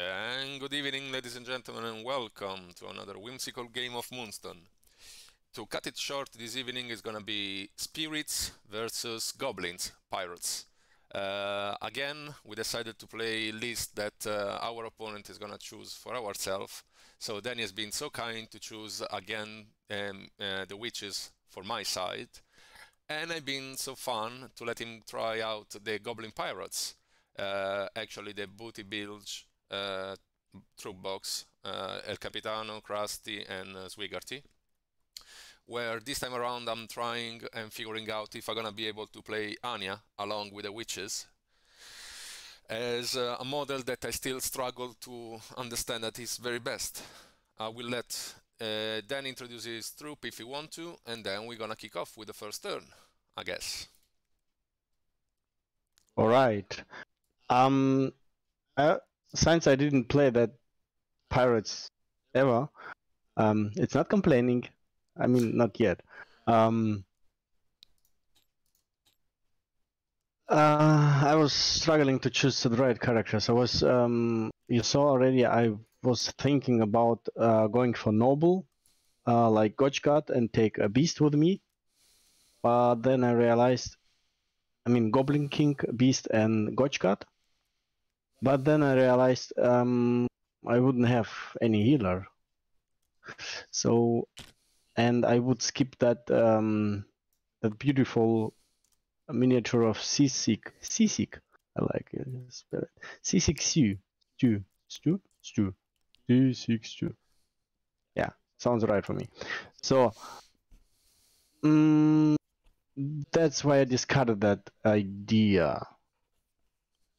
And good evening, ladies and gentlemen, and welcome to another whimsical game of Moonstone. To cut it short, this evening is gonna be spirits versus goblins, pirates. Uh, again, we decided to play list that uh, our opponent is gonna choose for ourselves. So Danny has been so kind to choose again um, uh, the witches for my side, and I've been so fun to let him try out the goblin pirates. Uh, actually, the booty bilge uh, troop box, uh, El Capitano, Krusty, and uh, Swigarty. Where this time around I'm trying and figuring out if I'm gonna be able to play Anya along with the witches as uh, a model that I still struggle to understand that is very best. I will let uh, Dan introduce his troop if he want to, and then we're gonna kick off with the first turn, I guess. All right. Um, I, since I didn't play that pirates ever, um, it's not complaining. I mean, not yet. Um, uh, I was struggling to choose the right characters. I was, um, you saw already, I was thinking about uh, going for noble, uh, like Gotchgard, and take a beast with me. But then I realized, I mean, Goblin King, Beast, and Gotchgard. But then I realized um, I wouldn't have any healer. So, and I would skip that um, that beautiful miniature of Seasick. Seasick, I like it. Spell it. Seasick Stu. Stu. Stu. Yeah, sounds right for me. So, um, that's why I discarded that idea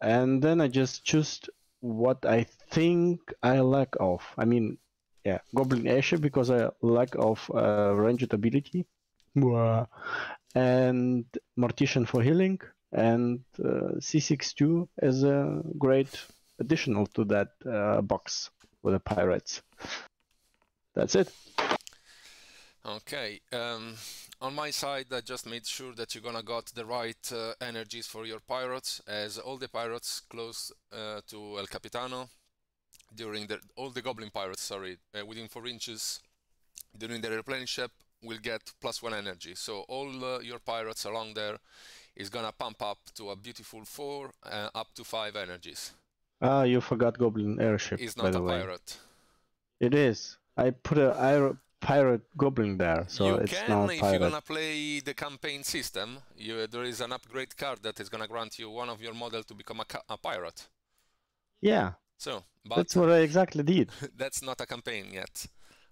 and then I just choose what I think I lack of. I mean, yeah, Goblin Asher because I lack of uh, ranged ability, and Mortician for healing, and uh, C62 as a great additional to that uh, box with the pirates. That's it. Okay. Um, on my side, I just made sure that you're gonna got the right uh, energies for your pirates, as all the pirates close uh, to El Capitano, during the all the goblin pirates, sorry, uh, within four inches, during the replenishment will get plus one energy. So all uh, your pirates along there is gonna pump up to a beautiful four, uh, up to five energies. Ah, you forgot goblin airship. Is not a way. pirate. It is. I put a pirate goblin there, so you it's can, not if pirate. You can if you're gonna play the campaign system, you, there is an upgrade card that is gonna grant you one of your model to become a, a pirate. Yeah. So, but that's what I exactly did. that's not a campaign yet.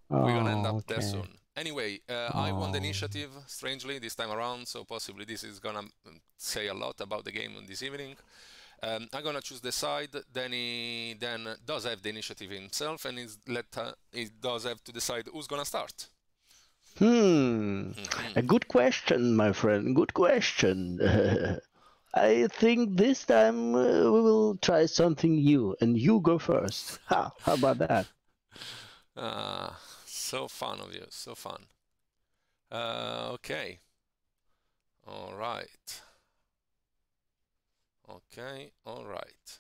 Oh, We're gonna end up okay. there soon. Anyway, uh, I won the Oh. initiative, strangely, this time around, so possibly this is gonna mm, say a lot about the game on this evening. Um, I'm gonna choose the side, then he then does have the initiative himself, and he's let, uh, he does have to decide who's gonna start. Hmm. Mhm. A good question, my friend. Good question. I think this time uh, we will try something new, and you go first. Ha, how about that? Ah, so fun of you, so fun. Uh, okay. All right. Okay, all right.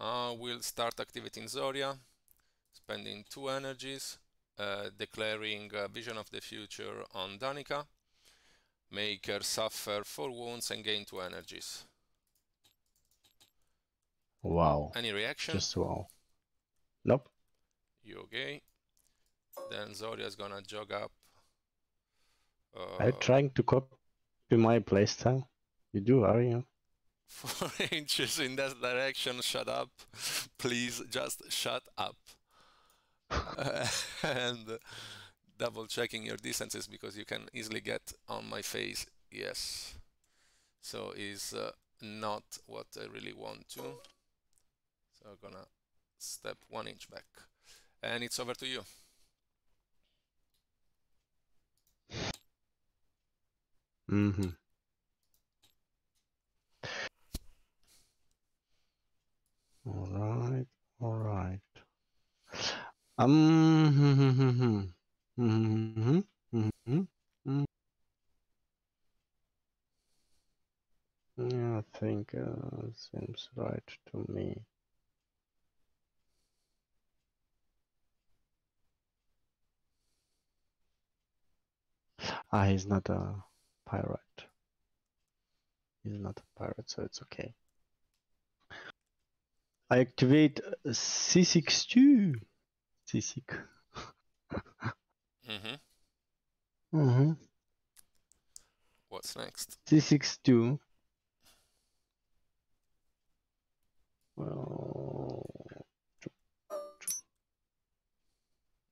Uh, we'll start activity in Zoria, spending two energies, uh, declaring vision of the future on Danica, make her suffer four wounds and gain two energies. Wow. Any reaction? Just wow. Nope. You okay? Then Zoria is gonna jog up are you Uh, trying to copy my playstyle? You do, are you? four inches in that direction. Shut up, please. Just shut up. Uh, and double checking your distances because you can easily get on my face. Yes. So is uh, not what I really want to. So I'm gonna step one inch back, and it's over to you. Mm-hmm. All right, all right. Um, mm-hmm, mm-hmm, mm-hmm. Seems right to me. Ah, he's not a pirate. He's not a pirate, so it's okay. I activate C62. C6. Mm-hmm. Mm-hmm. What's next? C62. Well,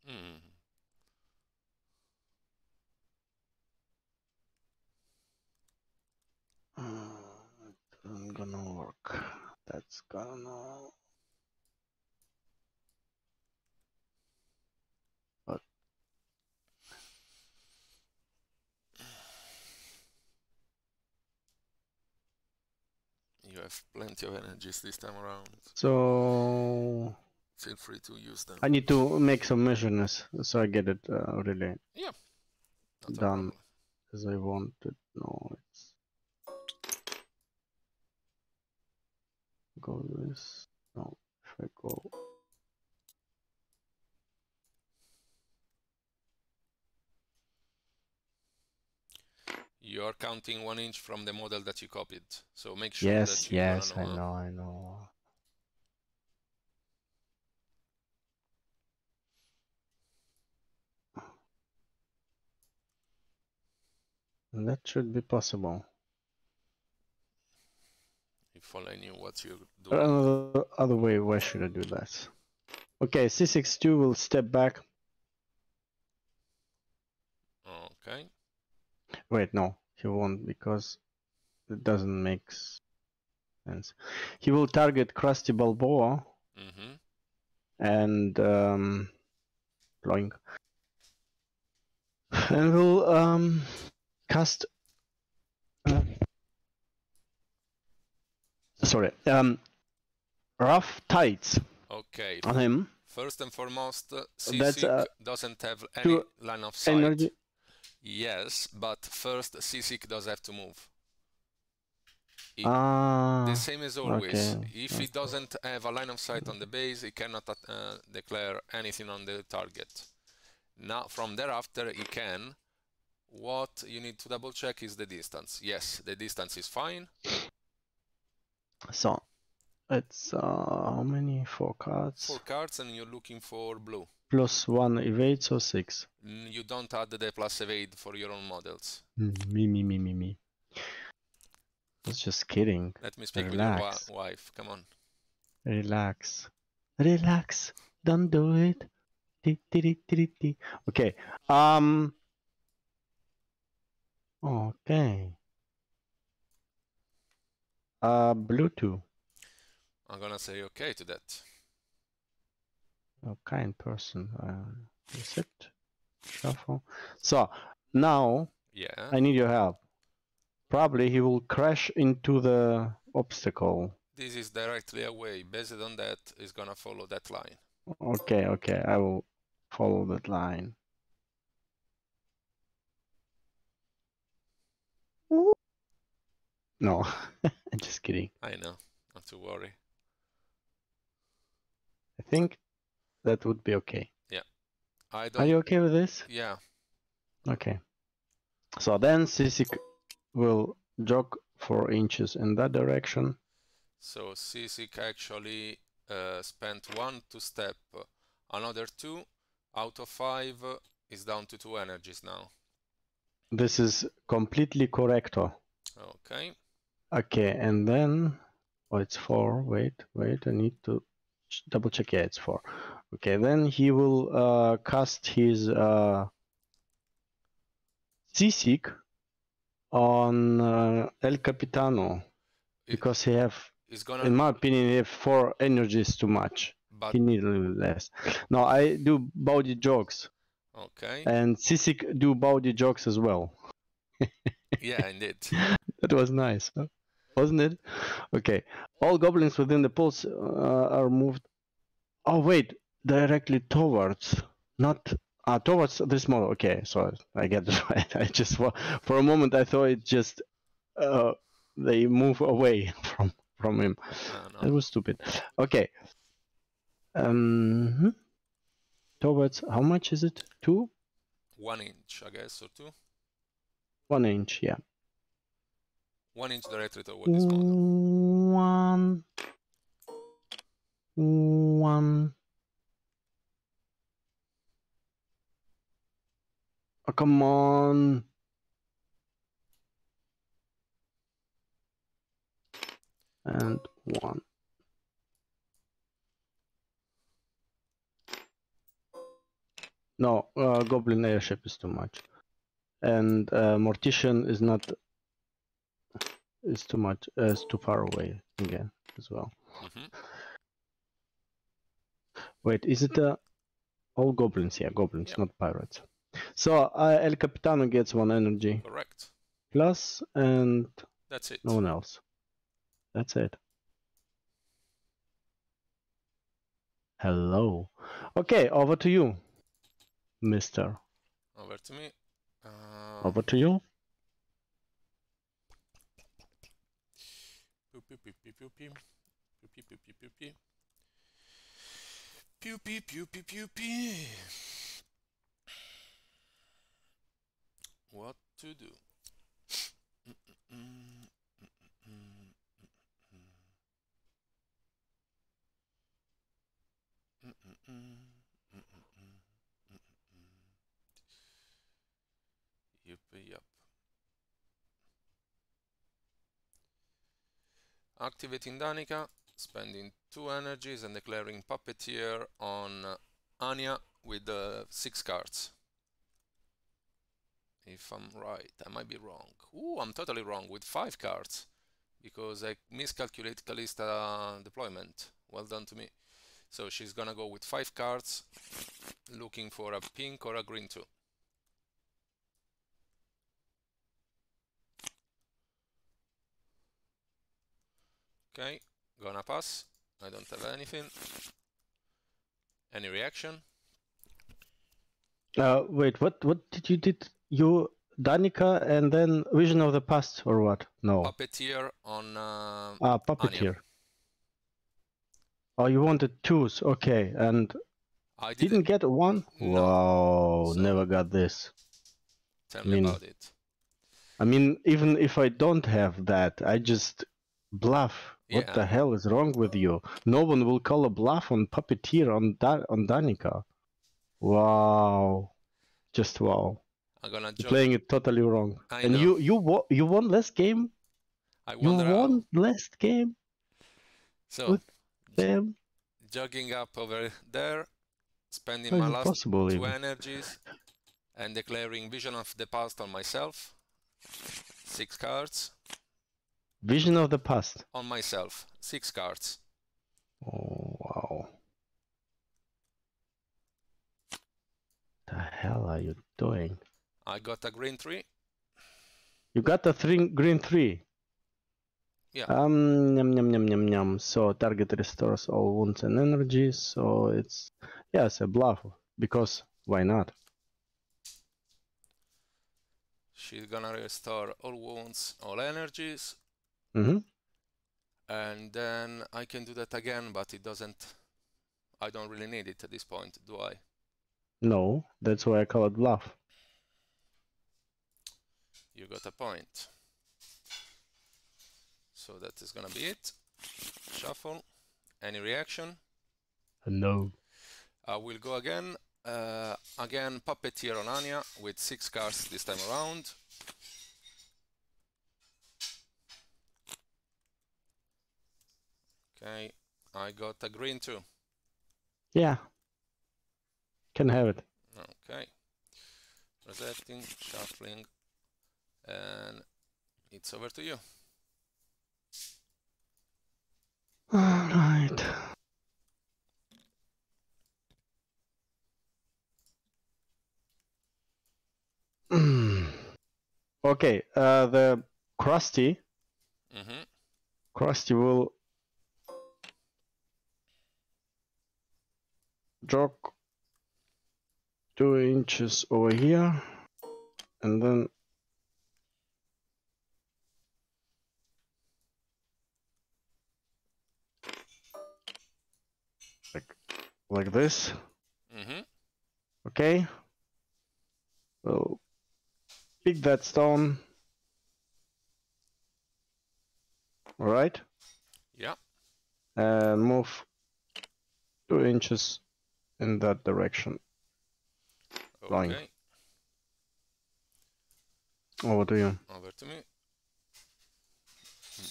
Hmm. Uh, it isn't gonna work. That's gonna. But You have plenty of energies this time around. so Feel free to use them. I need to make some measurements so I get it uh, really Not a done. as I wanted. No, it's go this. No, if I go You are counting one inch from the model that you copied, so make sure yes, that you're gonna yes, I know, I know. That should be possible. If only I knew what you're doing. Another other way, why should I do that? Okay, C62 will step back. Okay. Wait, no, he won't because it doesn't make sense. He will target Krusty Balboa Mm-hmm. and um, Ploink. And will um, cast. uh, sorry, um, rough tides Okay. on him. First and foremost, uh, That's, uh, doesn't have any line of sight. Energy. Yes, but first Seasick does have to move. He- Ah, the same as always. okay, If he doesn't have a line of sight on the base, he cannot uh, declare anything on the target. Now, from thereafter, he can. What you need to double check is the distance. Yes, the distance is fine. So it's uh, how many? Four cards. Four cards, and you're looking for blue. Plus one evade, so six. Mm, You don't add the plus evade for your own models. Mm, Me, me, me, me, me. I was just kidding. Let me speak with your wife. Come on. Relax. Relax. Don't do it. Okay. Um. Okay. Uh, Bluetooth. I'm gonna say okay to that. A kind person. Uh, reset. Shuffle. So now Yeah. I need your help. Probably he will crash into the obstacle. This is directly away. Based on that, is gonna follow that line. Okay, okay, I will follow that line. No, I'm just kidding. I know. Not to worry. I think that would be okay. I Are don't. you okay with this? Yeah. Okay. So then Seasick will jog four inches in that direction. So Seasick actually uh, spent one to step, another two out of five is down to two energies now. This is completely correcto. Okay. Okay, and then oh, it's four. Wait, wait. I need to double check. Yeah, it's four. Okay, then he will uh, cast his uh, Seasick on uh, El Capitano because he have, gonna. in my opinion, he have four energies too much. but He need a little less. No, I do body jokes. okay. and Seasick do body jokes as well. Yeah, indeed. That was nice, huh? Wasn't it? Okay. All goblins within the pulse uh, are moved. Oh wait, directly towards, not uh, towards this model. Okay, so I get it right. I just for a moment I thought it just uh, they move away from from him. Ah, no. That was stupid. Okay. Um. hmm. Towards how much is it? Two? One inch, I guess, or two. One inch, yeah. One inch directly toward this corner. One. One. Oh, come on. And one. No, uh, Goblin airship is too much. And uh, Mortician is not is too much uh, is too far away again as well. hmm Wait, is it uh, all goblins? Yeah, goblins, Yeah. not pirates. So uh, El Capitano gets one energy Correct. plus, and That's it. no one else. That's it. Hello. Okay, over to you, Mister. Over to me. Uh, Over to you. Pew, pew, pew, pew, pew, pew. Pew, pew, pew, pew, pew, pew. Pew, pew. What to do? Mm, mm, mm, mm, mm, mm, mm. Mm, mm, mm, mm, mm, mm, mm, mm. Yup, yup. Activating Danica, spending two energies and declaring Puppeteer on uh, Anya with uh, six cards. If I'm right, I might be wrong. Ooh, I'm totally wrong with five cards because I miscalculated Kalista deployment. Well done to me. So she's gonna go with five cards, looking for a pink or a green too. Okay, gonna pass. I don't have anything. Any reaction? Uh, wait, what? What did you did? You Danica and then Vision of the Past or what? No. Puppeteer on uh, Ah, puppeteer. Oh, you wanted twos, okay, and I didn't didn't get one. No. Wow, So- never got this. tell I me mean- about it. I mean, even if I don't have that, I just bluff. What Yeah. the hell is wrong with you? No one will call a bluff on puppeteer on da- on Danica. Wow, just wow. I'm gonna You're playing it totally wrong. I and know. you you won you won last game. I You how. won last game. So, with- Damn, jogging up over there, spending my last possible? two even? energies, and declaring Vision of the Past on myself. Six cards Vision of the past. on myself. Six cards. Oh wow. The hell are you doing? I got a green tree. You got a three green three. Yeah. Um, yum, yum, yum, yum, yum. So target restores all wounds and energies. So it's yes a bluff because why not? She's gonna restore all wounds, all energies, Mm-hmm. and then I can do that again, but it doesn't. I don't really need it at this point, do I? No, that's why I call it bluff. You got a point. So that is gonna be it. Shuffle. Any reaction? No. I will go again. Uh, again, Puppeteer on Anya with six cards this time around. Okay, I got a green too. Yeah. Can have it. Okay. Resetting, shuffling, and it's over to you. All right. Mm. Okay, uh, the Krusty, hmm Krusty will jog two inches over here and then like like this. Mm -hmm. okay. So pick that stone. All right. Yeah. And move two inches in that direction. Okay. Over to you. Over to me. Hmm.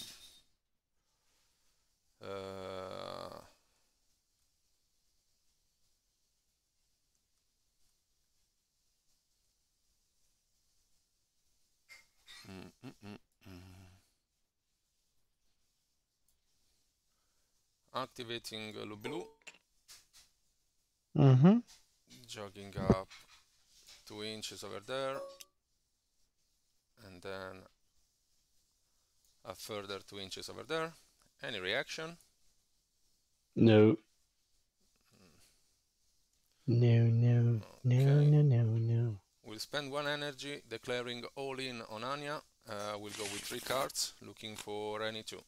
Uh, mm, mm, mm, mm. Activating uh, Lubilu, Mm-hmm. jogging up two inches over there, and then a further two inches over there. Any reaction? No. No, no, no, Okay. no, no, no. We'll spend one energy declaring all in on Anya. Uh, we'll go with three cards, looking for any two.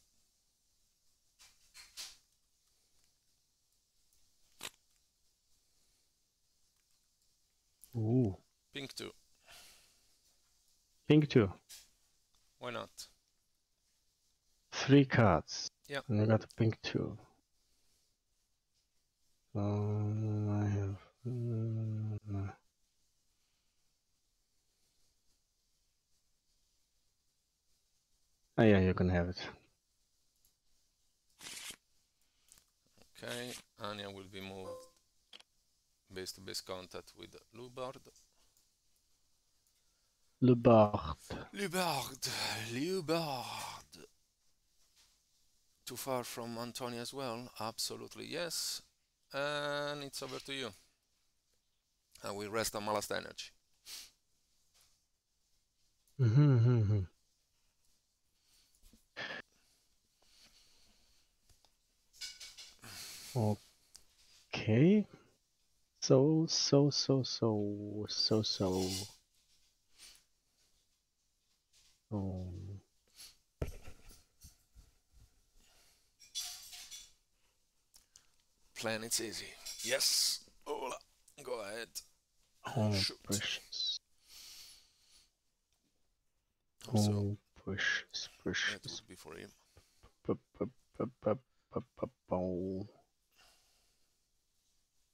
Ooh. Pink two. Pink two. Why not? Three cards. Yeah. And you got a pink two. So I have. uh, Oh yeah, you can have it. Okay, Anya will be moved base to base contact with Loubard. Le Bard. Loubard, Loubard. Too far from Antonia as well? Absolutely yes. And it's over to you. And we rest on my last energy. Mm-hmm, mm-hmm. Okay. So, so, so, so, so, so. Oh. Plan it's easy. Yes. Oh, Ola, go ahead. Oh, Shoot. precious. So Oh, precious, that precious. would be for him.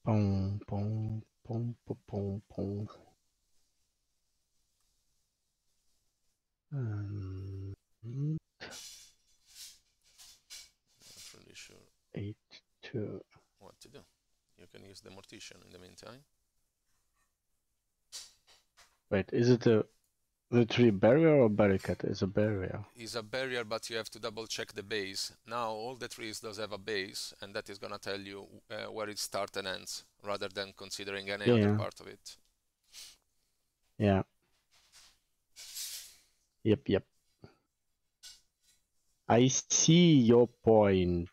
Boom, boom, boom, boom, boom, boom. Um, Not really sure eight, two. what to do. You can use the mortician in the meantime. Wait, is it a the tree barrier or barricade? is a barrier. Is a barrier, but you have to double check the base. Now all the trees does have a base, and that is gonna tell you uh, where it starts and ends, rather than considering any other part of it. Yeah. Yep, yep. I see your point.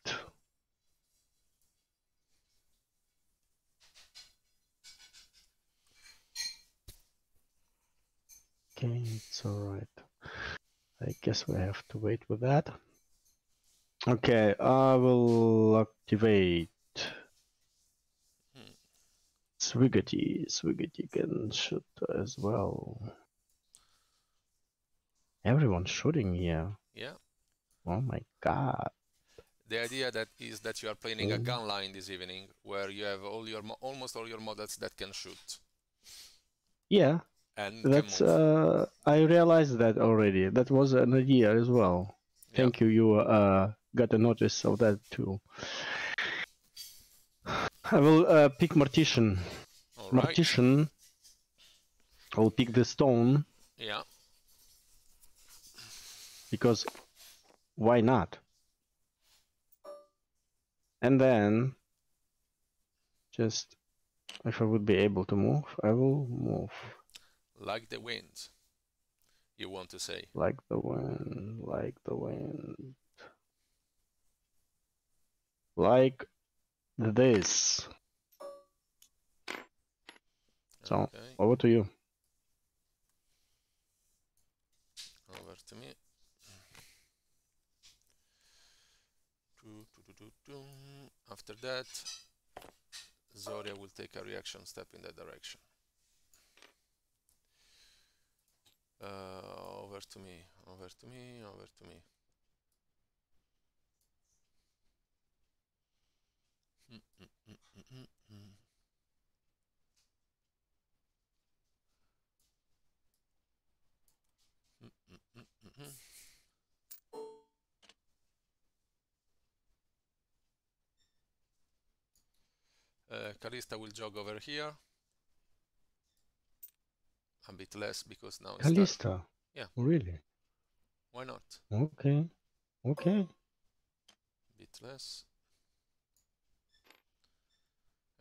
Okay, it's alright. I guess we have to wait with that. Okay, I will activate Hmm. Swiggity. Swiggity can shoot as well. Everyone's shooting here. Yeah. Oh my god. The idea that is that you are playing a Mm. gun line this evening, where you have all your almost all your models that can shoot Yeah, and that's uh I realized that already. That was an idea as well. Yeah. Thank you. You uh got a notice of that too. I will uh, pick Mortician. All right. Mortician. I'll pick the stone Yeah. because why not? And then just if I would be able to move, I will move Like the wind. You want to say? like the wind, like the wind. Like this. So, Okay. over to you. Over to me. After that, Zoria will take a reaction step in that direction. Uh, over to me, over to me, over to me. Mm. Uh, Kalista will jog over here. A bit less because now it's dark. Kalista. Yeah. Really? Why not? Okay. Okay. A bit less.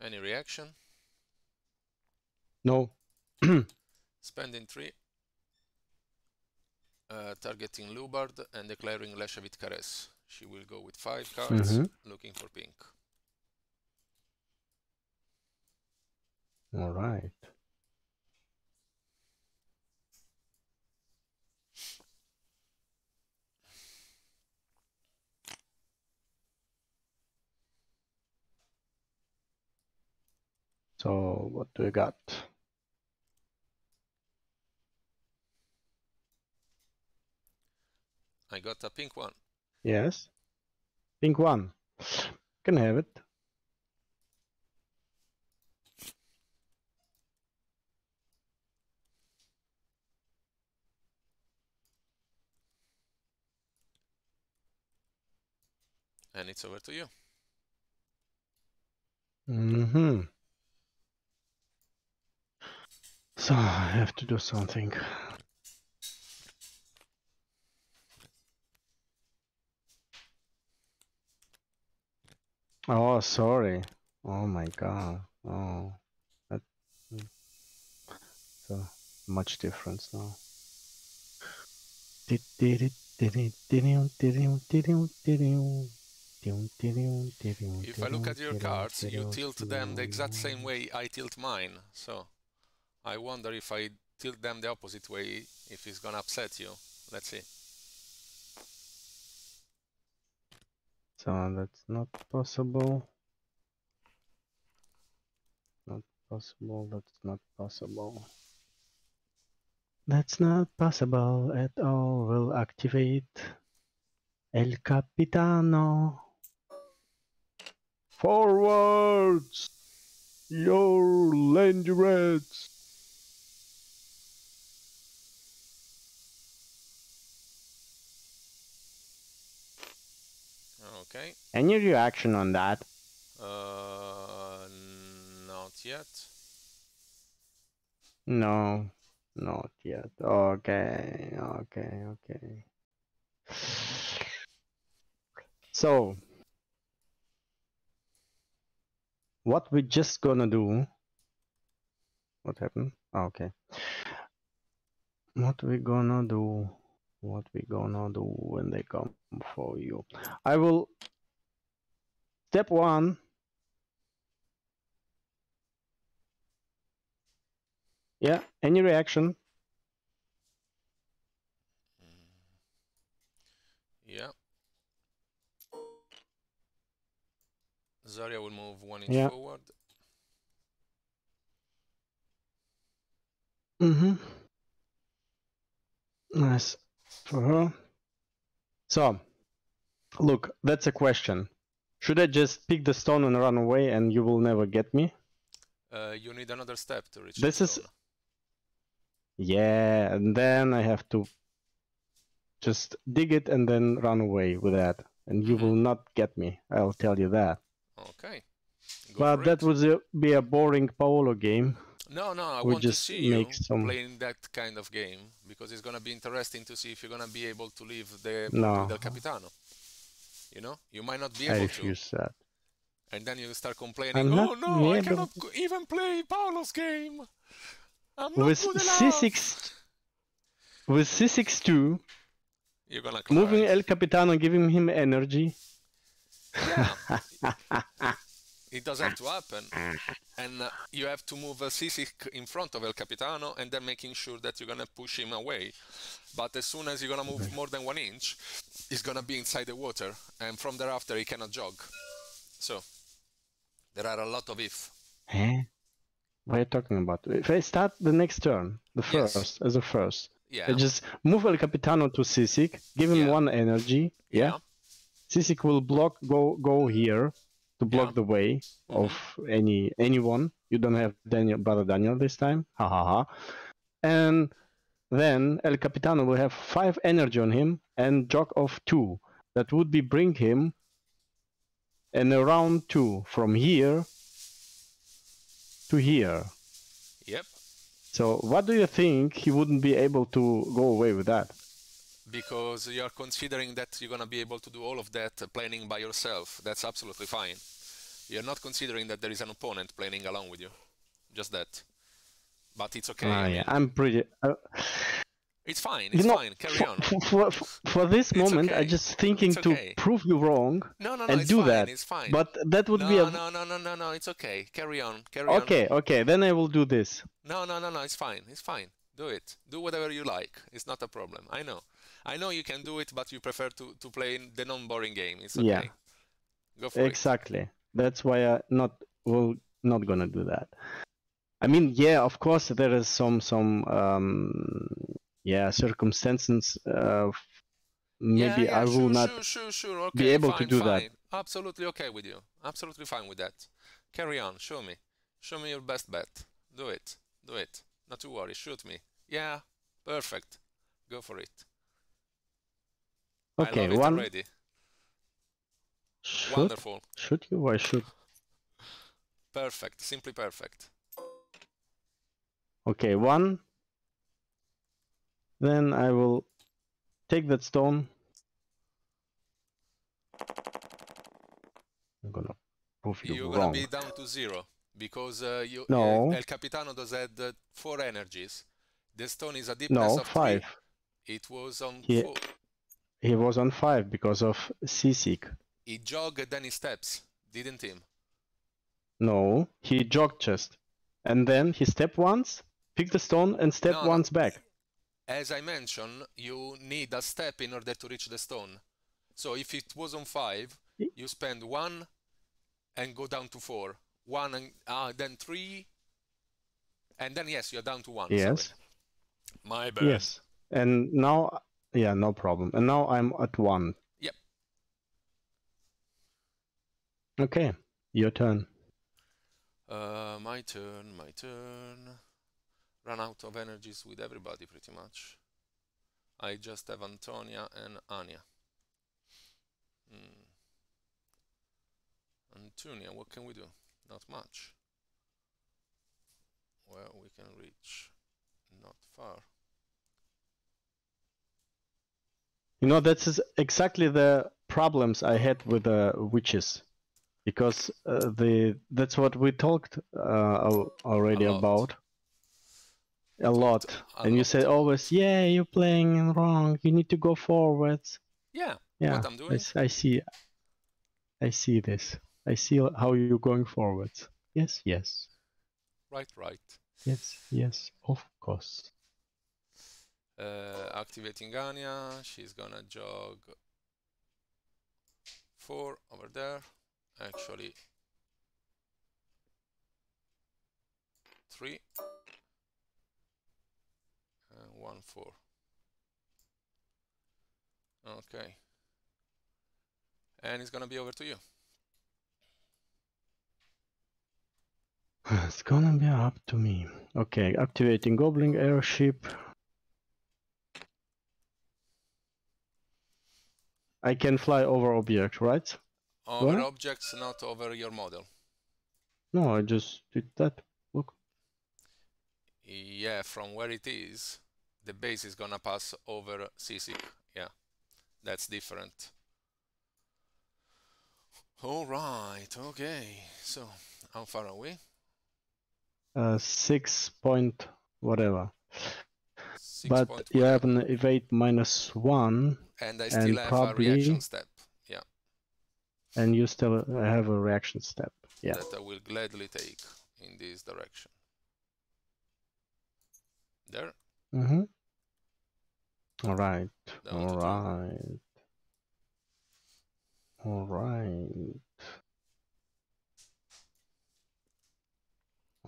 Any reaction? No. Spending three. Uh, targeting Loubard and declaring Leshavit Kares. She will go with five cards, Mhm. looking for pink. All right. So what do we got? I got a pink one. Yes. Pink one. Can have it. And it's over to you. Mm-hmm. So I have to do something. Oh, sorry. Oh my God. Oh, that. mm. So much difference now. If I look at your cards, you tilt them the exact same way I tilt mine. So I wonder if I tilt them the opposite way, if it's gonna upset you. Let's see. So uh, that's not possible. Not possible, that's not possible. That's not possible at all. We'll activate El Capitano. Forwards! Your Landurets! Okay. Any reaction on that? Uh, not yet. No, not yet. Okay, okay, okay. So, what we just gonna do? What happened? Okay. What we gonna do? What we gonna do when they come for you? I will. Step one. Yeah, any reaction? Yeah. Zarya will move one inch Yeah. forward. Mm-hmm. Nice for her. So, look, that's a question. Should I just pick the stone and run away and you will never get me? Uh, you need another step to reach This the is- stone. Yeah, and then I have to just dig it and then run away with that. And you will not get me, I'll tell you that. Okay. Go But that it. would be a boring Paolo game. No, no, I we want to see you some- playing that kind of game because it's gonna be interesting to see if you're gonna be able to leave the No. Del Capitano. You know, you might not be I able to, refuse that. and then you start complaining. I'm oh no, I cannot go- even play Paolo's game. I'm not With good enough. C6 with C6-2, You're gonna cry. moving El Capitano, giving him energy. Yeah. it doesn't have to happen. And uh, you have to move a Seasick in front of El Capitano and then making sure that you're gonna push him away. But as soon as you're gonna move more than one inch, he's gonna be inside the water, and from thereafter he cannot jog. So there are a lot of if. Huh? What are you talking about? If I start the next turn, the Yes. first, as a first, Yeah. I just move El Capitano to Seasick, give him Yeah. one energy, yeah? yeah. Seasick will block, go go here to block Yeah. the way Mhm. of any anyone. You don't have Daniel, brother Daniel this time, ha ha ha. And then El Capitano will have five energy on him and Jock of two. That would be bring him and around two from here to here. Yep. So what do you think he wouldn't be able to go away with that? Because you're considering that you're gonna be able to do all of that planning by yourself. That's absolutely fine. You're not considering that there is an opponent planning along with you. Just that. But it's okay. Ah, yeah, I'm pretty. Uh, it's fine. you It's know, fine. Carry for, on. for, for, for this It's moment, I'm just thinking It's to prove you wrong No, no, no. and it's do fine. that. It's fine. But that would no, be a no, no, no, no, no. It's okay. Carry on. Carry on. okay. Okay, then I will do this. No, no, no, no. It's fine. It's fine. Do it. Do whatever you like. It's not a problem. I know. I know you can do it, but you prefer to, to play in the non-boring game. It's okay. Yeah. Go for it. Exactly. That's why I not will not gonna do that. I mean, yeah, of course there is some some um yeah circumstances. Uh, maybe yeah, yeah, I will sure, not Sure, sure, sure. Okay, be able to fine, do that. Absolutely okay with you. Absolutely fine with that. Carry on. Show me. Show me your best bet. Do it. Do it. Not to worry. Shoot me. Yeah. Perfect. Go for it. I Okay, love it one already. should Wonderful. should you? Why should? Perfect. Simply perfect. Okay, one. Then I will take that stone. I'm gonna prove you You're wrong. gonna be down to zero because uh, you, No. uh, El Capitano does had uh, four energies. The stone is a deepness No, of five. three. It was on He- four. He was on five because of Seasick. He jogged, then he steps, didn't he? No, he jogged just, and then he stepped once, picked the stone, and stepped No, once back. As I mentioned, you need a step in order to reach the stone. So if it was on five, you spend one and go down to four. One and uh, then three, and then yes, you're down to one. sorry. Yes, My bad. yes. And now, yeah, no problem. And now I'm at one. Yep. Okay, your turn. Uh, my turn, my turn. Run out of energies with everybody pretty much. I just have Antonia and Anya. Hmm. Antonia, what can we do? Not much. Well, we can reach not far. You know, that's is exactly the problems I had with the witches, because uh, the that's what we talked uh, already A about a lot. a And you said always, yeah, you're playing wrong. You need to go forwards. Yeah, Yeah, what I'm doing. I see. I see this. I see how you're going forwards. Yes, yes, Right, right. yes, yes. Of course. Uh, activating Anya, she's gonna jog four over there. Actually, three and one four. Okay, and it's gonna be over to you. It's gonna be up to me. Okay, activating Goblin airship. I can fly over object, right? Over What? objects, not over your model. No, I just did that. Look. Yeah, from where it is, the base is gonna pass over Seasick. Yeah, that's different. All right, okay. So, how far are we? Uh, six point whatever. Six but point you have an evade minus one, and I and still have a probably- reaction step. Yeah, and you still have a reaction step. Yeah. that I will gladly take in this direction. There. Mm-hmm. All right. Down All to two. right. All right.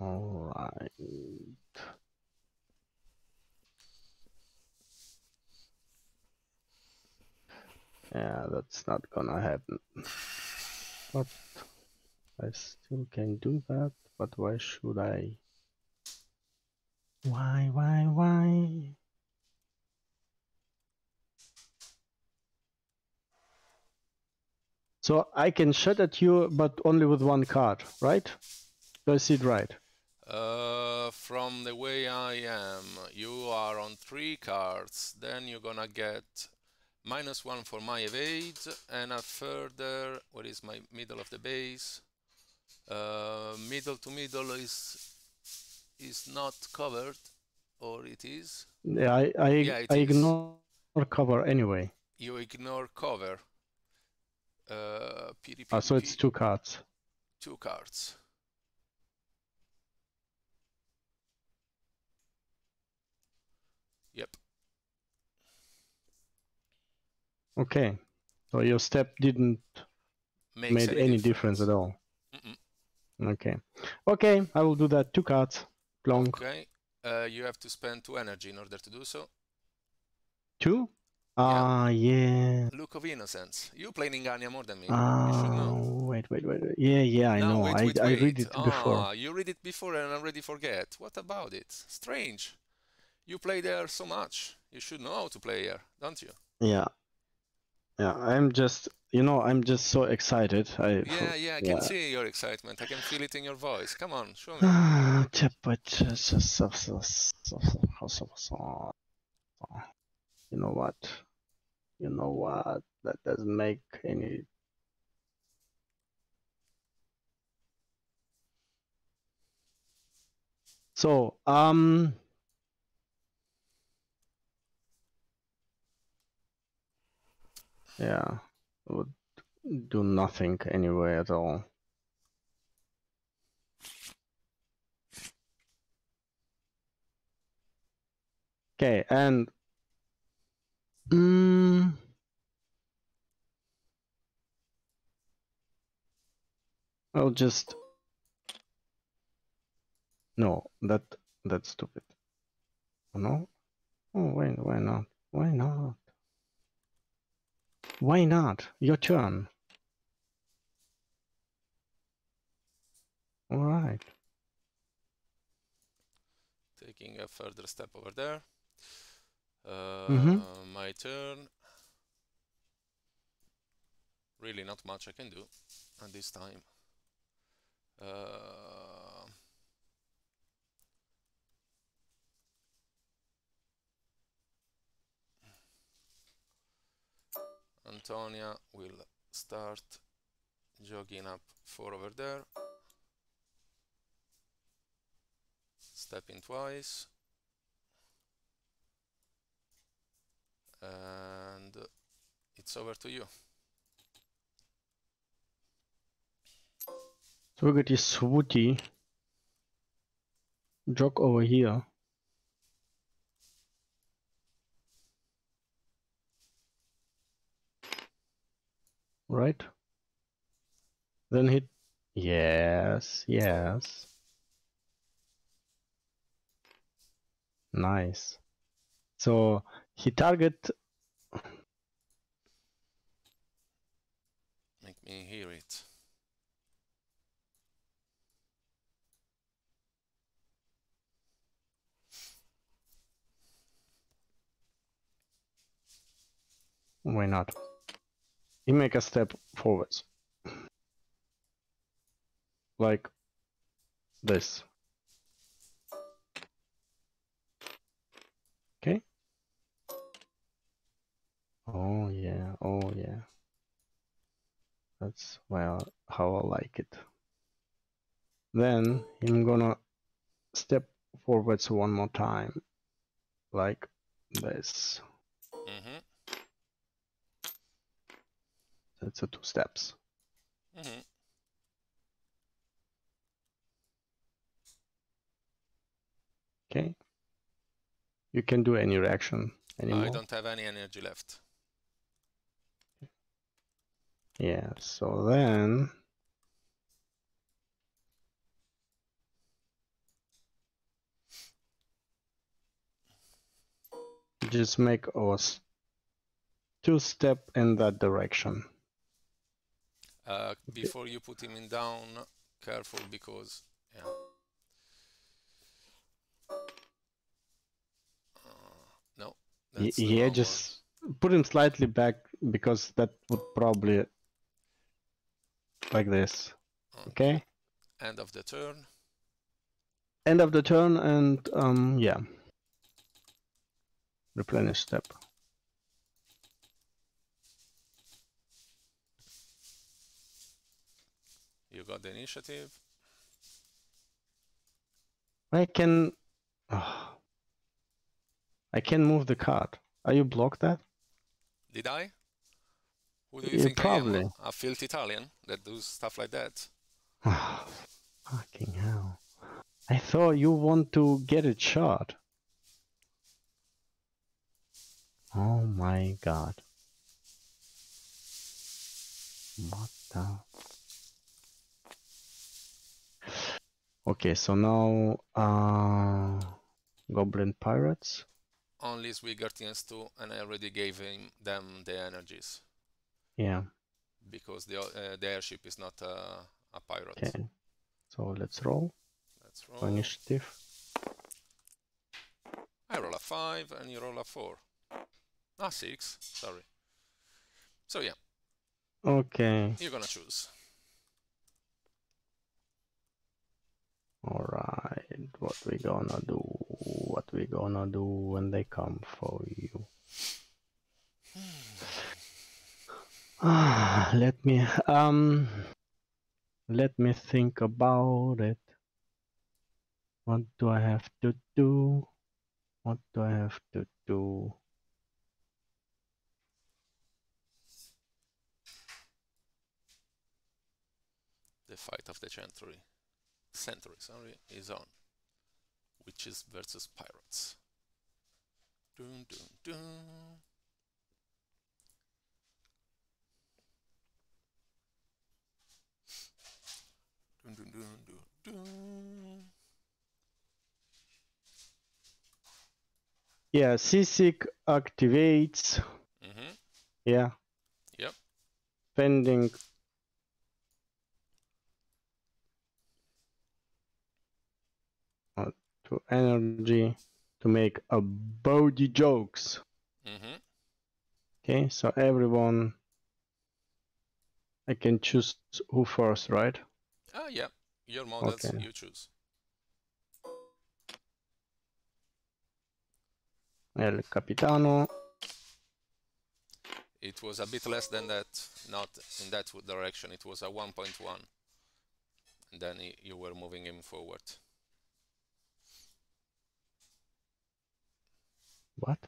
All right. Yeah, that's not gonna happen. But I still can do that, but why should I? Why, why, why? So I can shot at you, but only with one card, right? Do I see it right? Uh, from the way I am, you are on three cards. Then you're gonna get minus one for my evade, and a further. What is my middle of the base? Uh, middle to middle is is not covered, or it is. Yeah, I I, Yeah, I ignore cover anyway. You ignore cover. Uh, Ah, so it's two cards. two cards. Yep. Okay. So your step didn't Makes made any difference at all. Mm-mm. Okay. Okay, I will do that. Two cards. Long. Okay. Uh, you have to spend two energy in order to do so. Two? Ah, yeah. Look of Innocence. You play Ningania more than me. Ah, know. wait, wait, wait. wait. Yeah, yeah, I no, know. wait, I, wait, I wait. read it before. Ah, you read it before and already forget. What about it? Strange. You play there so much. You should know how to play here, don't you? Yeah. Yeah, I'm just, you know, I'm just so excited. I Yeah, yeah, I can yeah. see your excitement. I can feel it in your voice. Come on, show me. Ah, You know what? You know what? That doesn't make any. So, um, yeah, would do nothing anyway at all. Okay, and mm, I'll just no, that that's stupid. No? Oh, wait, why not? Why not? Why not? Your turn. All right. Taking a further step over there. Uh, Mhm. My turn. Really not much I can do at this time. Uh, Antonia will start jogging up four over there. Stepping twice. And it's over to you. So we got this swooty. Jog over here. Right? Then hit. Yes, yes. Nice. So he target. Make me hear it. Why not? He make a step forwards. Like this. Okay. Oh yeah, oh yeah. That's well how I like it. Then I'm gonna step forwards one more time. Like this. Mm-hmm. That's the two steps. Mm-hmm. Okay. You can do any reaction anymore. I don't have any energy left. Yeah, so then... Just make us two step in that direction. Uh, before you put him in down, careful because yeah. Uh, no. Yeah, wrong one. just put him slightly back because that would probably like this. Okay. end of the turn. End of the turn and um yeah. Replenish step. You got the initiative. I can Ah. I can move the card. Are you blocked that? Did I? Who do you Yeah, think I am? probably. A filthy Italian that does stuff like that? Oh, Fucking hell. I thought you want to get it shot. Oh my god. What the? Okay, so now, uh, Goblin Pirates. Only Swigartians 2, and I already gave him them the energies Yeah, because the uh, the airship is not uh, a pirate. okay. So let's roll Let's roll. initiative. I roll a 5 and you roll a 4. Ah, 6. Sorry. So yeah, Okay, you're gonna choose. Alright. What we gonna do? What we gonna do when they come for you? Let me um let me think about it. What do I have to do? What do I have to do? The fight of the century, century, sorry, is on. Witches versus pirates. Dun dun dun. Dun dun dun dun dun. Yeah, Seasick activates. Mm-hmm. Yeah. Yep. Spending to energy to make a body jokes. Mm-hmm. Okay, so everyone I can choose who first, right? Ah, yeah. Your models, Okay. you choose. El Capitano. It was a bit less than that, not in that direction. It was a 1.1. And then you were moving him forward. What?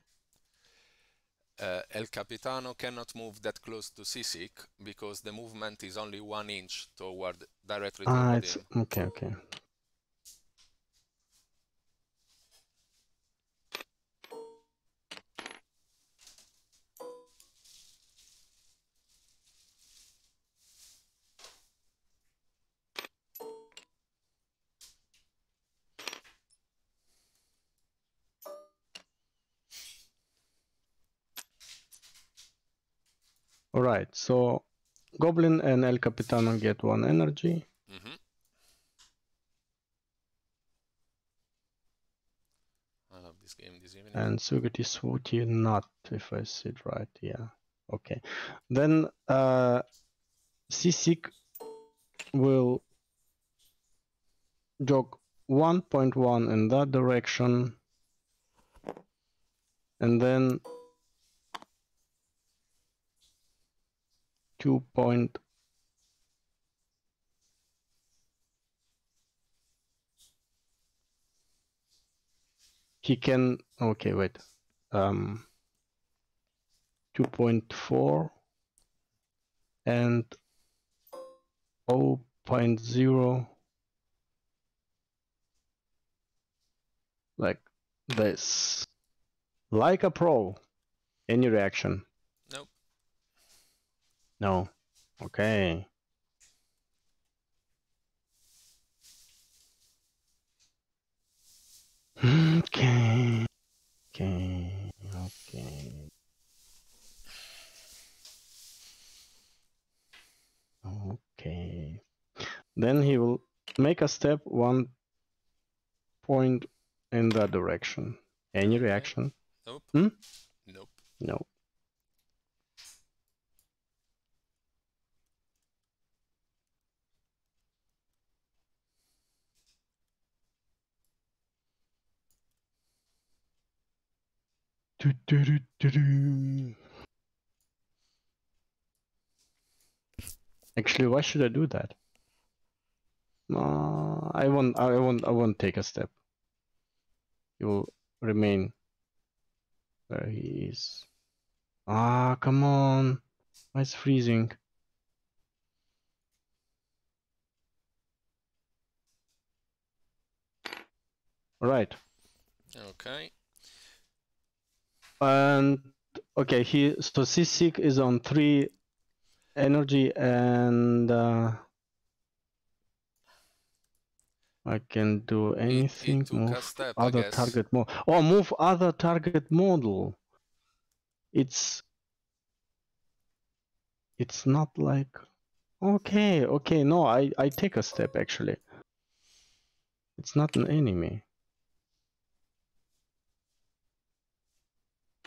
Uh, El Capitano cannot move that close to Seasick because the movement is only one inch toward directly Ah, toward it's him. okay, okay. All right, so Goblin and El Capitano get one energy. hmm I love this game this evening. and Sugati Swooty not, if I see it right. Yeah. Okay. Then uh Seasick will jog 1.1 in that direction and then 2 point. He can okay wait. Um 2.4 and 0.0 like this. Like a pro any reaction. No. Okay. Okay. Okay. Okay. Okay. Then he will make a step one point in that direction. Any reaction? Nope. Hmm? Nope. Nope. Do, do, do, do, do. Actually, why should I do that? Uh, I won't. I won't. I won't take a step. He will remain where he is. Ah, come on. Why is freezing? Right. Okay. And okay, he so Seasick is on three energy and uh, I can do anything. took a Move step, other target model. Oh, move other target model. It's it's not like okay, okay. No, I I take a step actually. It's not an enemy.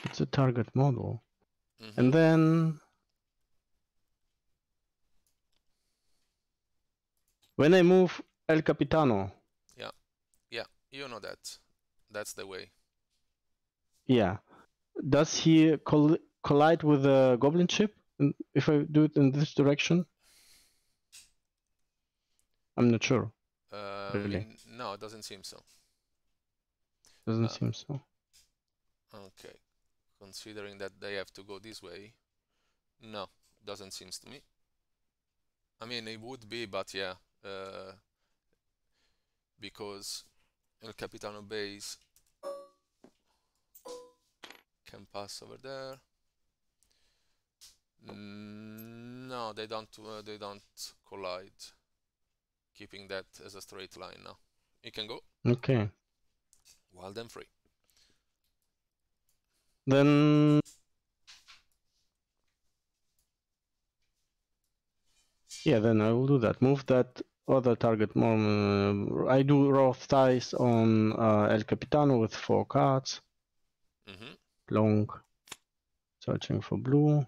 It's a target model. Mhm. And then when I move El Capitano, Yeah. Yeah, You know that. That's the way. yeah, does he coll collide with the goblin ship if I do it in this direction? I'm not sure. Uh, Really? no, it doesn't seem so. Doesn't Uh, seem so. Okay. Considering that they have to go this way, no, doesn't seem to me. I mean, it would be, but yeah, uh, because El Capitano base can pass over there. Mm, No, they don't. Uh, they don't collide. Keeping that as a straight line now. It can go Okay. wild and free. Then yeah, then I will do that. Move that other target more. uh, I do Roth Ties on uh, El Capitano with four cards. hmm Long. Searching for blue.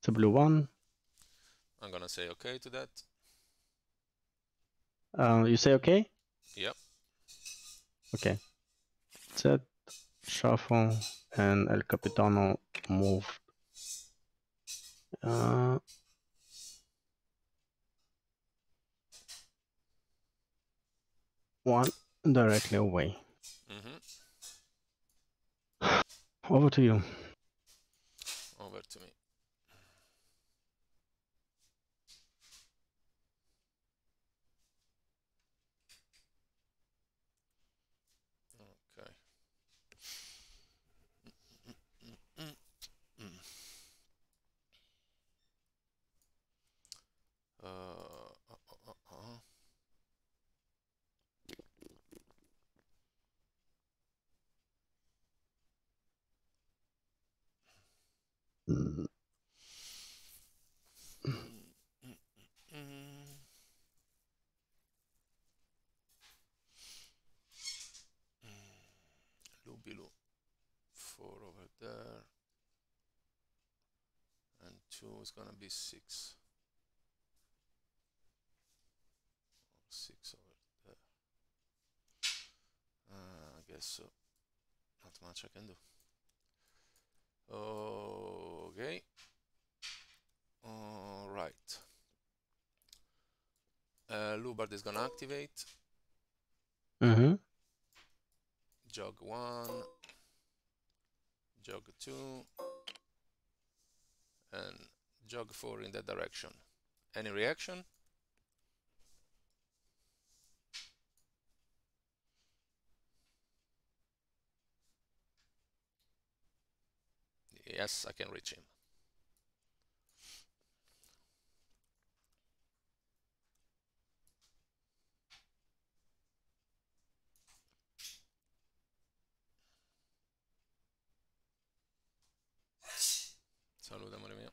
It's a blue one. I'm gonna say okay to that. Uh, you say okay? Yep. Okay. Set, shuffle, and El Capitano moved. Uh, one directly away. hmm Over to you. Over to me. Okay. Uh, uh, uh, uh, uh. Mm, Mm. Lubilu, four over there, two is gonna be six. Six over there. Uh, I guess so. Not much I can do. Okay. All right. Uh, Loubard is gonna activate. mhm. Jog one, jog two, and jog four in that direction. Any reaction? Yes, I can reach him. Salute, amore mio.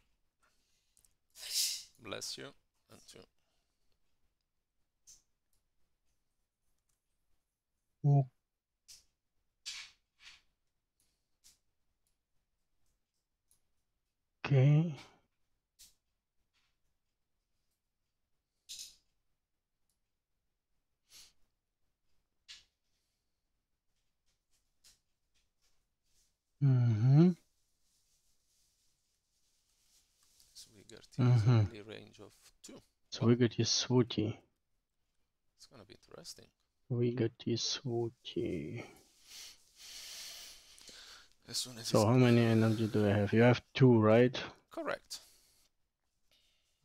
Bless you. And you. Okay. Mm-hmm. Mhm. only range of two. So we got Swooty. It's gonna be interesting. We got Swooty. As soon as So how many energy do I have? You have two, right? correct.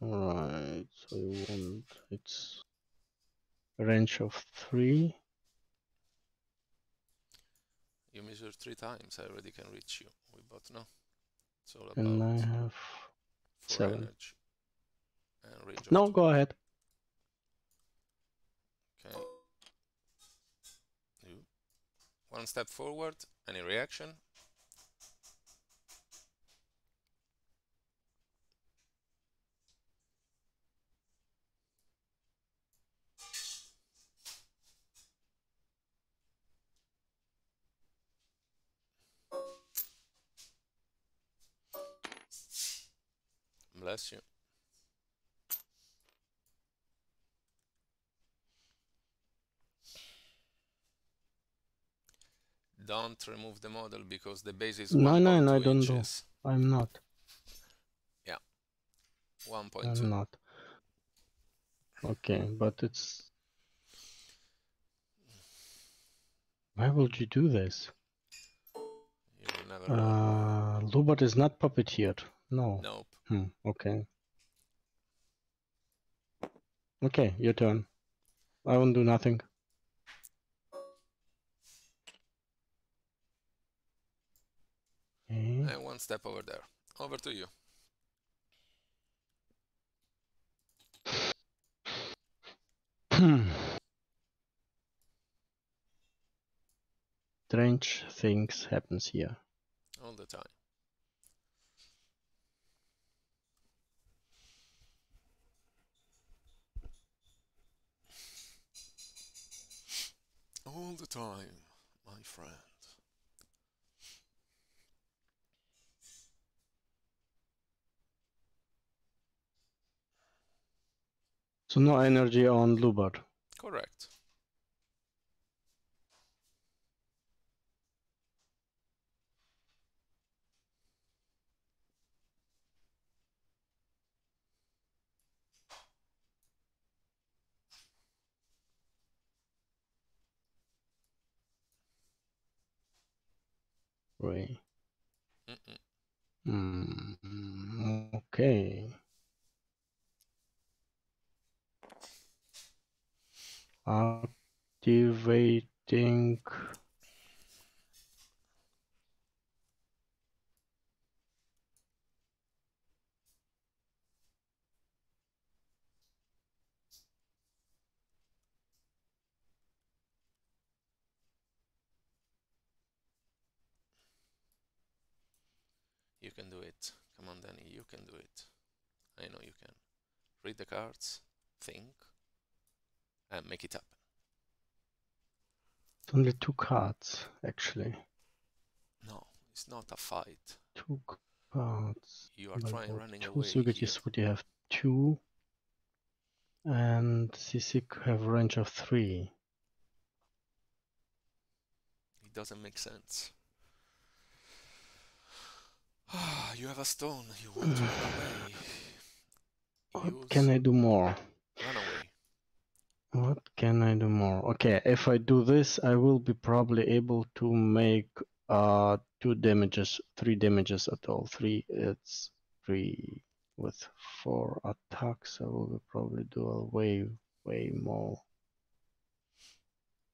Alright, so you want it's range of three. You measure three times. I already can reach you. We both know. It's all about And I have seven. no go ahead. Okay. One step forward. Any reaction? Bless you. Don't remove the model because the base is No, no, no, I don't do. inches. I'm not. Yeah, 1.2. I'm not. Okay, but it's why would you do this? You will never. Uh Loubard is not puppeteered. No. Nope. Hmm, okay. Okay, your turn. I won't do nothing. Okay. And one step over there. Over to you. Strange things happens here. All the time. All the time, my friend. So no energy on Loubard. Correct. Mm-mm. Mm, okay. Activating. You can do it. Come on, Danny, you can do it. I know you can. Read the cards, think, and make it happen. It's only two cards, actually. No, it's not a fight. Two cards. You are trying running two away. Sugat here. is what you have two. And Seasick have range of three. It doesn't make sense. you have a stone. You want to run away. What can I do more? What can I do more? Okay, if I do this, I will be probably able to make uh two damages, three damages at all. Three, it's three with four attacks. I will probably do a way, way more.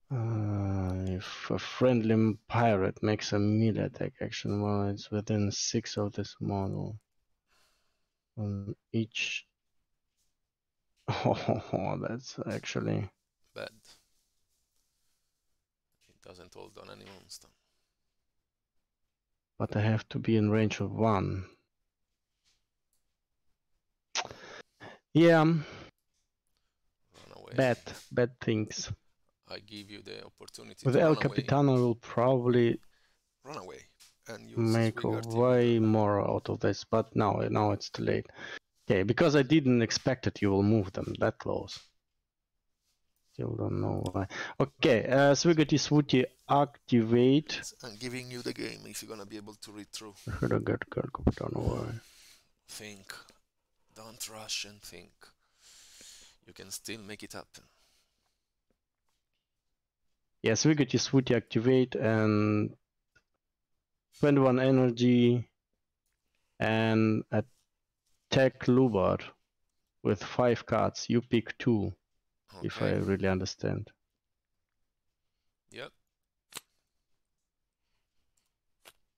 Uh, if a friendly pirate makes a melee attack action while it's within six of this model, on each. Oh, that's actually. Bad. It doesn't hold on any monster. But I have to be in range of one. Yeah, Run away. bad, bad things. I give you the opportunity With to El run away. Capitano, we'll probably Run away and make way more out of this, but now, now it's too late. Okay, because I didn't expect that you will move them that close. Still don't know why. Okay, uh, Swigati Swooty activate. I'm giving you the game if you're gonna be able to read through. I Should I get El Capitano away? Think. Don't rush and think. You can still make it happen. Yes, we get this Swooty activate and 21 energy and attack Loubard with five cards. You pick two, if I really understand. Yep.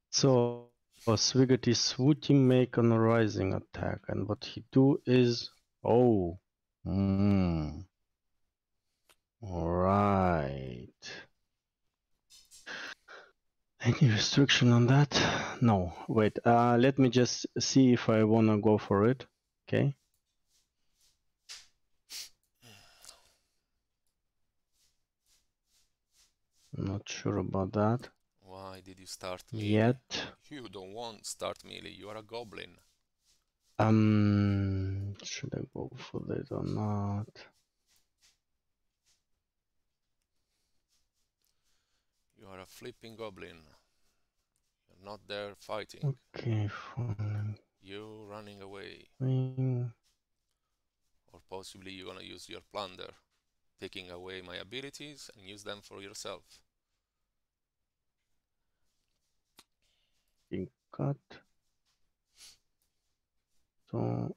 So Swigert is swooting make on a rising attack, and what he do is oh, hmm, all right. Any restriction on that? No. Wait. Uh, let me just see if I wanna go for it. Okay. Not sure about that Why did you start melee? yet. You don't want start melee. You are a goblin. Um, should I go for this or not? You are a flipping goblin. You're not there fighting. Okay, fine. You running away. Fine. Or possibly you're gonna use your plunder, taking away my abilities and use them for yourself. Being cut. So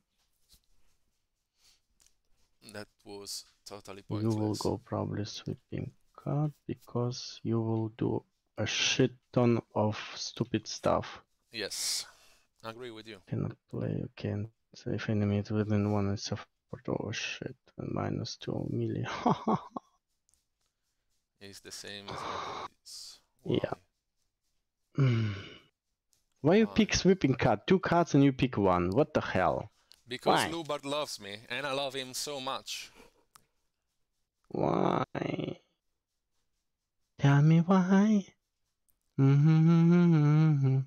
That was totally pointless. you will go probably sweeping cut because you will do a shit ton of stupid stuff. Yes, I agree with you. Cannot play again. So if enemy is within one and support oh shit and minus two melee. It's the same as always. Yeah. Why? Why you Why? pick sweeping card? Two cards and you pick one. What the hell? Because Why? Loubard loves me, and I love him so much. Why? Tell me why. Mm-hmm. Mm-hmm.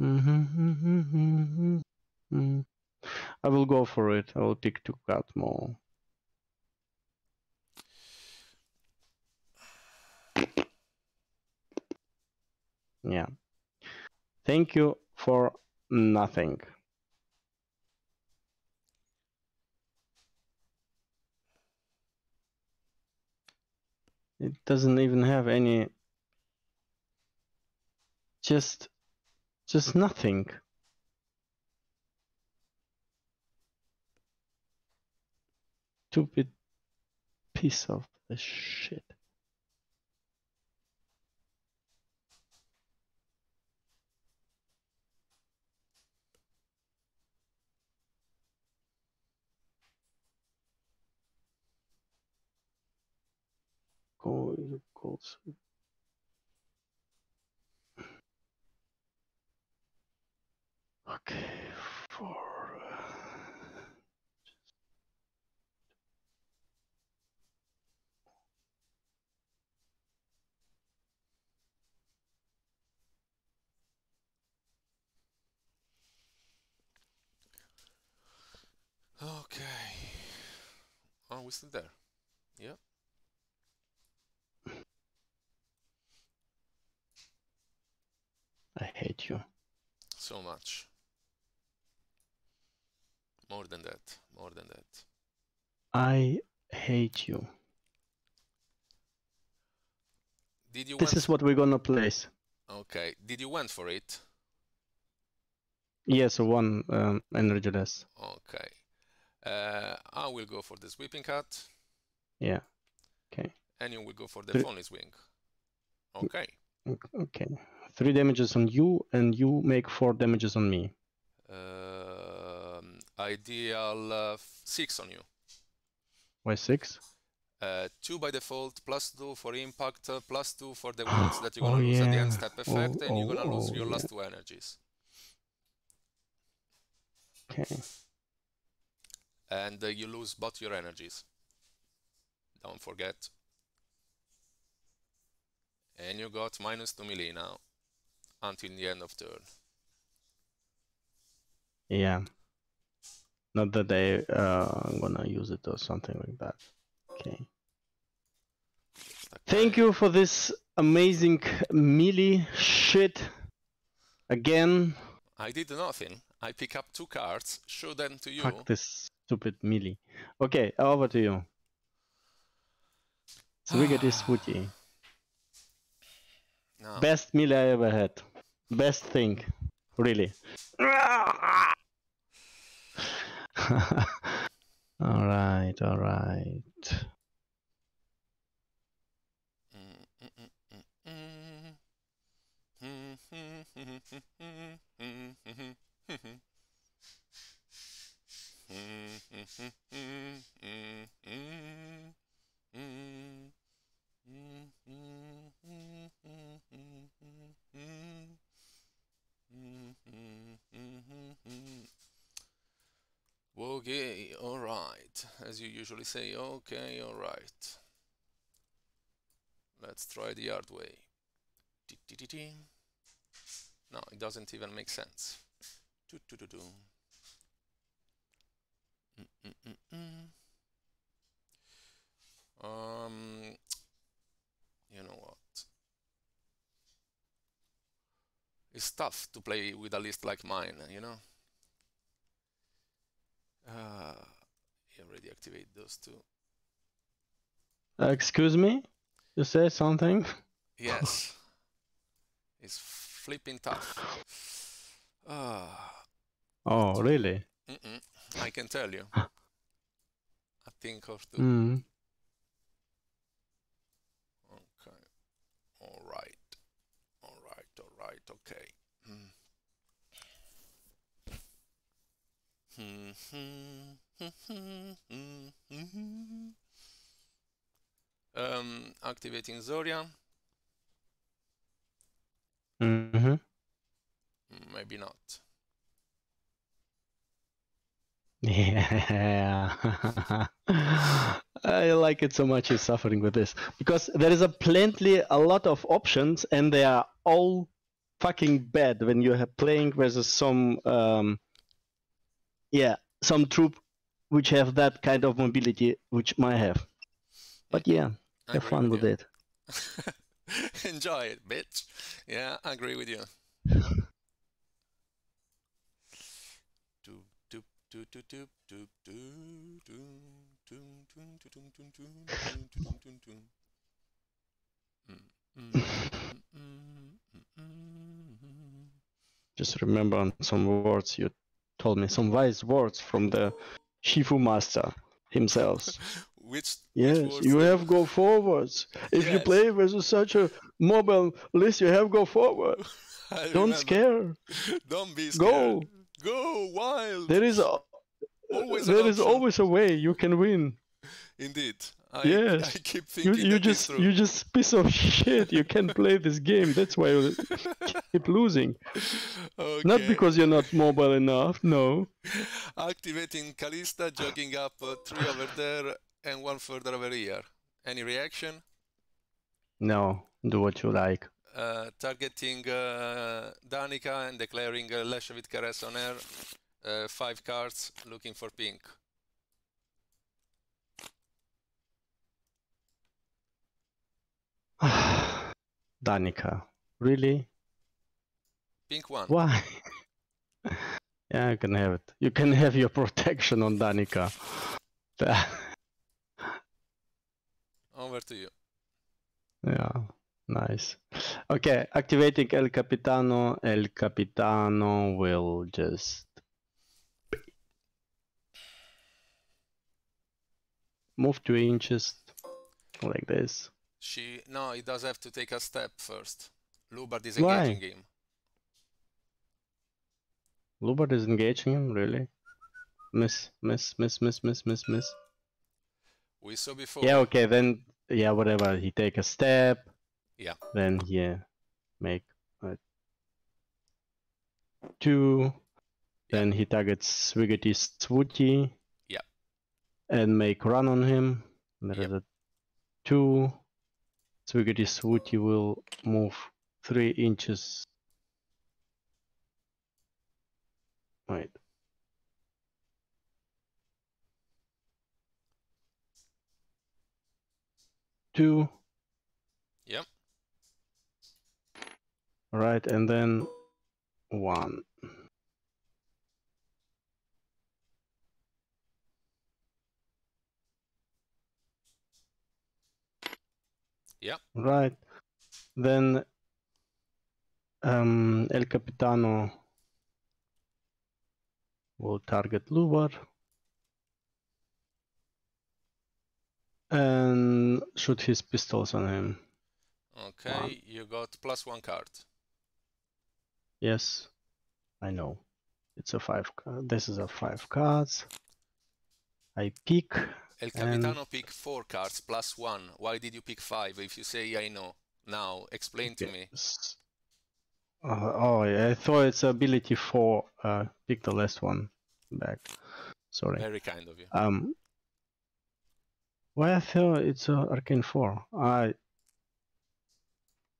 Mm-hmm. mm-hmm. mm-hmm. I will go for it. I will pick two cards more. Yeah. Thank you for nothing. It doesn't even have any. Just, just nothing. Stupid piece of the shit. Go, you goals. Okay, for Okay. Are we still there? Yeah. I hate you. So much. More than that. More than that. I hate you. Did you This is what we're gonna place. Okay. Did you went for it? Yes, one um, energy less. Okay. Uh, I will go for the sweeping cut, Yeah. Okay. and you will go for the phony swing. Okay. Okay. Three damages on you, and you make four damages on me. Um, ideal uh, six on you. Why six? Uh, two by default, plus two for impact, uh, plus two for the wounds that you're Oh, gonna lose at the end yeah. step effect, Oh, and you're oh, gonna lose oh, your yeah. last two energies. Okay. and uh, you lose both your energies. Don't forget. And you got minus 2 melee now until the end of turn. Yeah. Not that I uh, I'm gonna use it or something like that. Okay. Thank you for this amazing melee shit. Again, I did nothing. I pick up two cards, show them to you. fuck this stupid melee. Okay, over to you. Swigert is Swooty. No. Best melee I ever had. Best thing. Really. alright, alright. Okay, alright. As you usually say, okay, alright. Let's try the hard way. No, it doesn't even make sense. Mm, mm, mm, um, you know what? It's tough to play with a list like mine, you know? Uh, you already activate those two. Uh, excuse me? You say something? Yes. it's flipping tough. Ah, Oh, really? mm-mm, I can tell you. I think of two. Mm. Okay. All right. All right. All right. Okay. Mm. um, activating Zoria. Mm-hmm. Mm, Maybe not. Yeah. I like it so much he's suffering with this. Because there is a plenty a lot of options and they are all fucking bad when you're playing versus some um, yeah some troop which have that kind of mobility which might have but yeah have fun with, with it enjoy it bitch yeah i agree with you mm mm, mm, mm, mm, mm. Just remember on some words you told me, some wise words from the Shifu master himself. Which Yes, which you have go forwards. If you play versus such a mobile list, you have go forward. Don't remember. scare. Don't be scared. Go. Go wild. There is a, Always there is option. always a way you can win. Indeed. I, Yes. I keep You thinking you that just you just piece of shit. You can't play this game. That's why you keep losing. Not because you're not mobile enough. No. Activating Kalista, jogging up uh, three over there and one further over here. Any reaction? No. Do what you like. Uh, targeting uh, Danica and declaring uh, Leshevit Caress on air. Uh, five cards, looking for pink. Danica. Really? Pink one. Why? yeah, you can have it. You can have your protection on Danica. Over to you. yeah, nice. Okay, activating El Capitano. El Capitano will just move two inches like this. She no, he does have to take a step first. Loubard is Why? engaging him. Loubard is engaging him, really? Miss, miss, miss, miss, miss, miss, miss. We saw before. Yeah, okay, then, yeah, whatever. He take a step. Yeah. Then uh, yeah, make a two. Then he targets Swiggy Swooty. Yeah. and make run on him. There is Yep. a two. Swiggity Swooty will move three inches. Wait. Two. Yep. Right, and then one. Yep. Right. Then um, El Capitano will target Loubard and shoot his pistols on him. Okay, One. you got plus one card. Yes, I know. It's a five. This is a five cards. I pick. El And- Capitano pick four cards plus one. Why did you pick five? If you say I know. Now, explain to me. Uh, oh, I thought it's ability four. Uh, pick the last one back. Sorry. Very kind of you. Um. Why I thought it's uh, arcane four. I.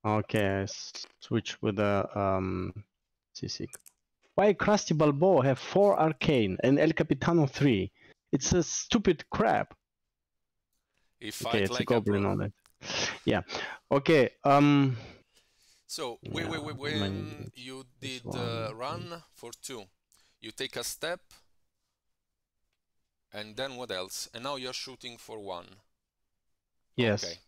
Okay, I s- switch with the um. CC. Why Krusty Balboa have four arcane and El Capitano three? It's a stupid crap. He Okay, it's like a goblin pro. on it. Yeah. Okay. Um. So, wait, wait, wait, Yeah, when you did uh, run for two, you take a step, and then what else? And now you're shooting for one. Yes. Okay.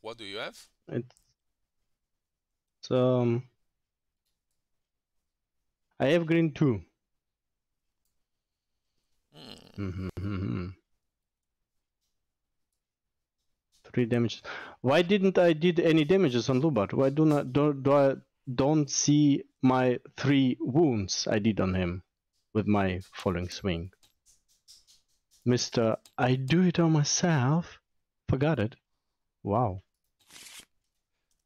What do you have? It's um. I have green two. Hmm. Mm-hmm. Three damages. Why didn't I did any damages on Loubard? Why do not do, do I don't see my three wounds I did on him with my falling swing? Mister, I do it on myself. Forgot it. Wow.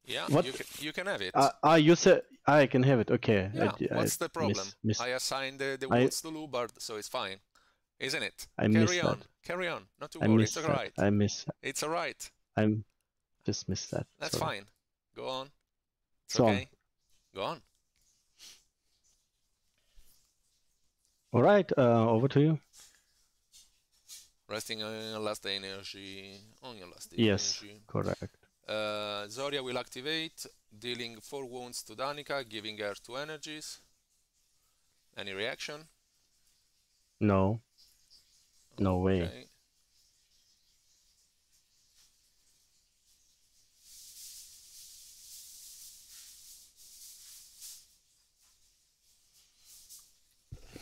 Yeah, What- you can, you can have it. Ah, ah, you said I can have it. Okay. I yeah, I what's the problem? miss- miss- I assigned the, the I- wounds to Loubard, so it's fine. Isn't it? I Carry on. that. Carry on. Not to I worry. It's that. alright. I miss. It's alright. I'm just missed that. That's Sorry. fine. Go on. It's So on. Go on. All right. Uh, over to you. Resting on your last energy. On your last Yes. energy. Correct. Uh, Zoria will activate, dealing 4 wounds to Danica, giving her 2 energies. Any reaction? No. No way. Okay.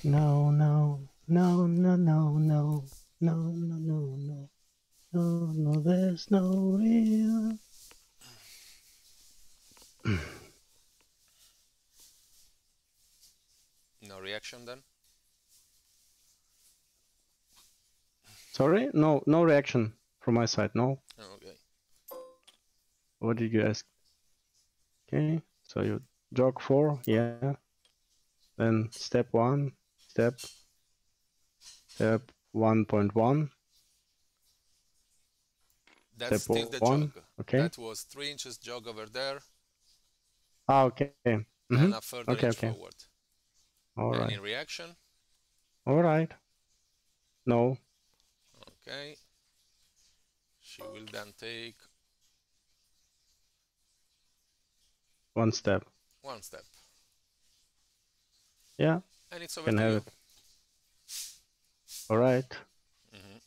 No, no, no, no, no, no, no, no, no, no, no, no, there's no real. No reaction then? Sorry? No, no reaction from my side. No. Okay. What did you ask? Okay, so you jog four, yeah. Then step one, step, step 1.1, That's Step still the one, jog. okay. That was 3 inches jog over there Ah, okay. Mm-hmm. and a further Okay, okay. forward. All Any right. reaction? All right. No. Okay. She will then take One step. one step. Yeah, And it's over can have you. it. All right. Mhm.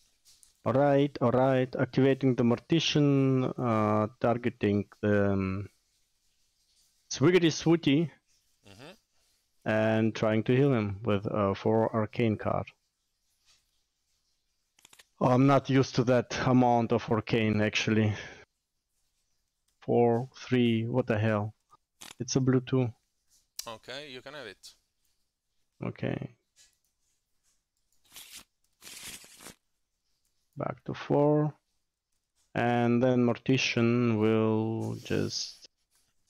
All right. All right. Activating the mortician, uh, targeting the um, Swiggity Swooty, Mhm. and trying to heal him with a four arcane card. Oh, I'm not used to that amount of arcane actually. Four, three, what the hell? It's a blue two. Okay, you can have it. Okay. Back to four. And then Mortician will just.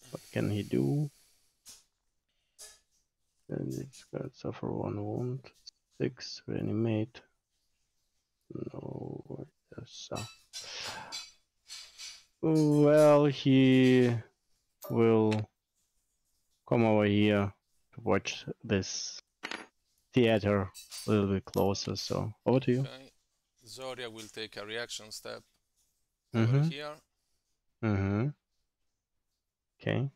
What can he do? Then it's got suffer one wound. Six, reanimate. No. So, well, he will come over here to watch this theater a little bit closer. So, over to you. Okay. Zoria will take a reaction step Mm-hmm. over here. Mm-hmm. Okay. Okay.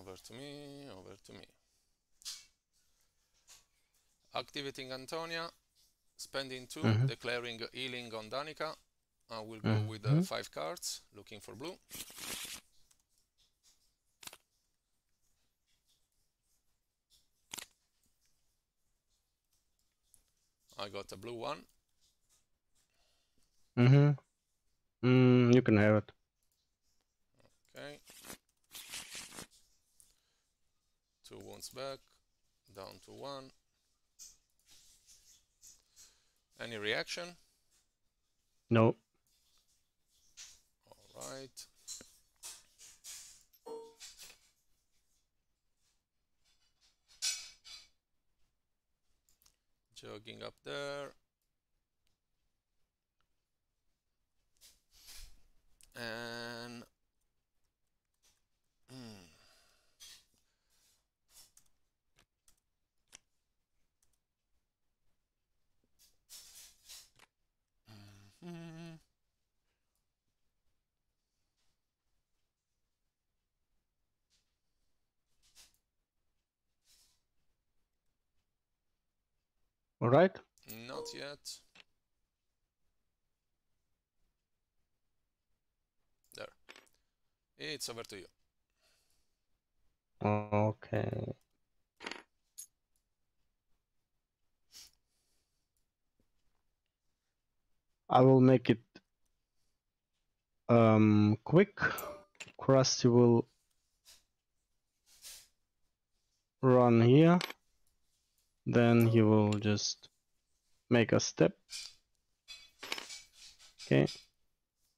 Over to me, over to me. Activating Antonia, spending 2, Mhm. declaring healing on Danica. I will go with uh, Mhm. 5 cards, looking for blue. I got a blue one. Mm-hmm. Mm, you can have it. Okay. Wounds back, down to one. Any reaction? No. All right. Jogging up there. And All right. Not yet. There. It's over to you. Okay. I will make it um quick. Krusty will run here. Then he will just make a step. Okay.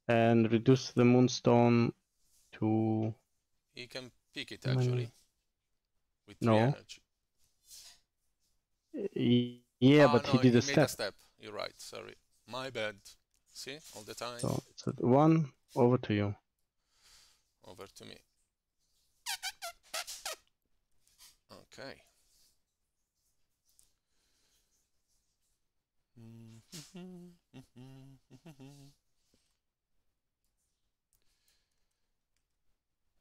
And reduce the moonstone to He can pick it actually. With No. energy. Yeah, Ah, but no, he did a step. a step. You're right. Sorry. My bad. See, all the time. So it's at one over to you. Over to me. Okay.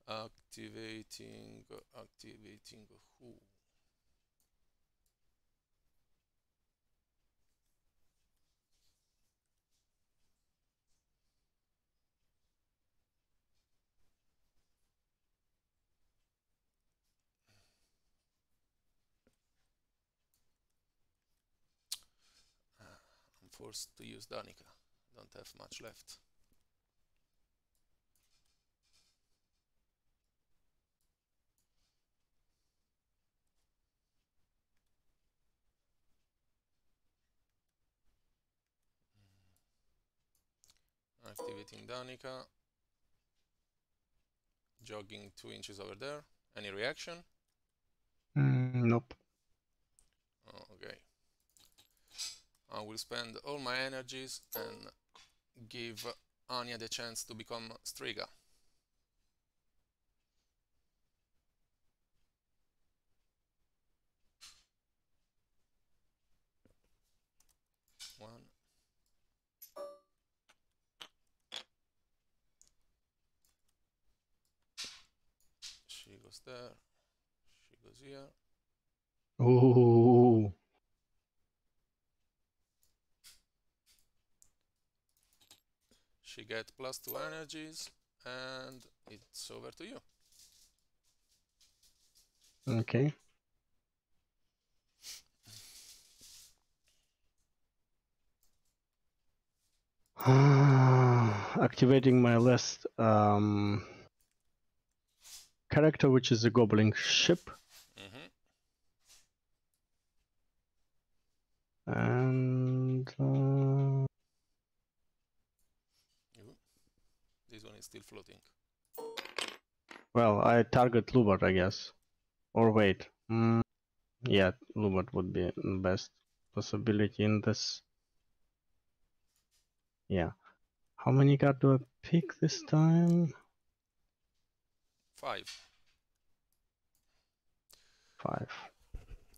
Activating, activating who? Forced to use Danica. Don't have much left. Activating Danica. Jogging two inches over there. Any reaction? Mm, nope. Okay. I will spend all my energies and give Anya the chance to become Striga. One. She goes there. She goes here. Ooh. She gets plus two energies, and it's over to you. Okay. Activating my last um, character, which is a goblin ship, hmm and uh, This one is still floating. Well, I target Loubard, I guess. Or wait. Mm, yeah, Loubard would be the best possibility in this. Yeah. How many cards do I pick this time? Five. Five.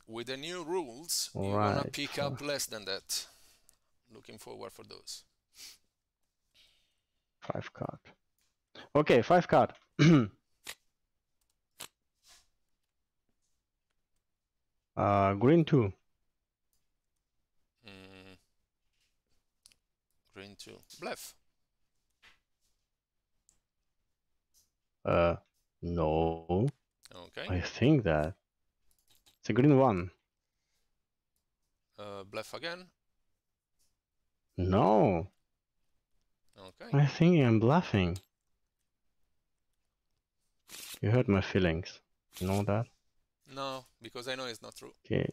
With the new rules, you wanna pick up less than that. Looking forward for those. Five card. Okay, five card. uh, green two. Mm. Green two. Bluff. Uh, no. Okay. I think that. It's a green one. Uh, bluff again. No. Okay. I think I'm bluffing. You hurt my feelings. You know that? No, because I know it's not true. Okay.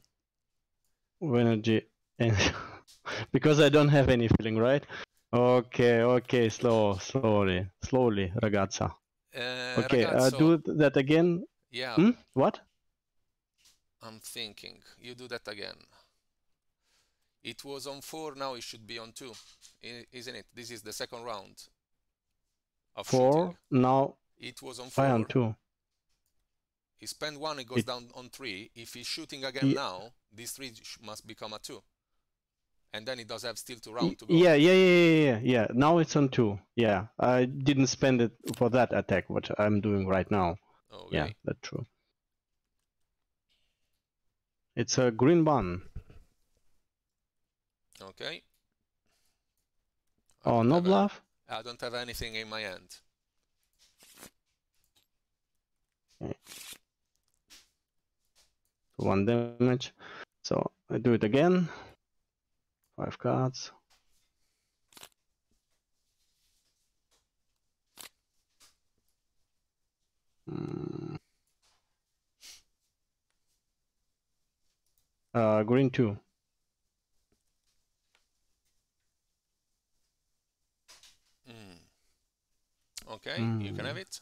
Energy because I don't have any feeling, right? Okay, okay, slow, slowly, slowly, ragazza. Uh, Okay, uh, do that again. Yeah, Hmm? What? I'm thinking. You do that again. It was on four, now it should be on two, isn't it? This is the second round of Four. shooting. Now It was on five four. and two. He spent one, it goes It- down on three. If he's shooting again Ye- now, this three must become a two. And then he does have still two rounds to go. Yeah, yeah, yeah, yeah, yeah, yeah. Now it's on two. Yeah, I didn't spend it for that attack, what I'm doing right now. Okay. Yeah, that's true. It's a green one. Okay. I Oh, no bluff? I don't have anything in my hand. One damage. So I do it again. Five cards. Mm. Uh, green two. Mm. Okay, you can Mm. have it.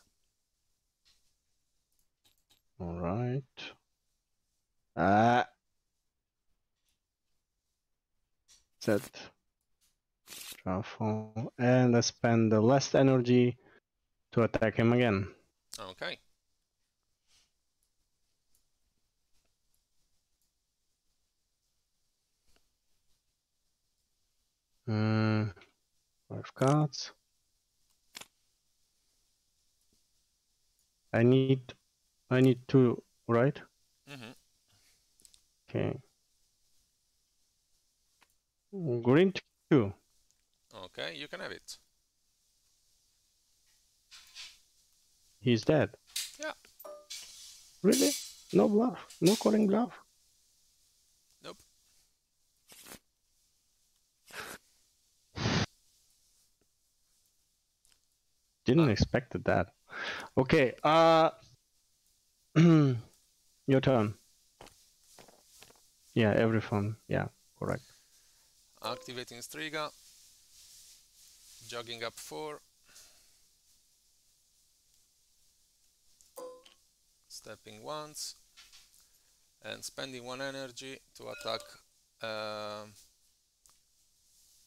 All right. Ah. Set. Shuffle. And I spend the last energy to attack him again. Okay. Mm, five cards. I need I need two, right? hmm Okay. Green two. Okay, you can have it. He's dead. Yeah. Really? No bluff? No calling bluff? Nope. Didn't Ah. expect that. Okay, uh your turn. Yeah, everyone. Yeah, correct. Activating Striga. Jogging up four. Stepping once. And spending one energy to attack um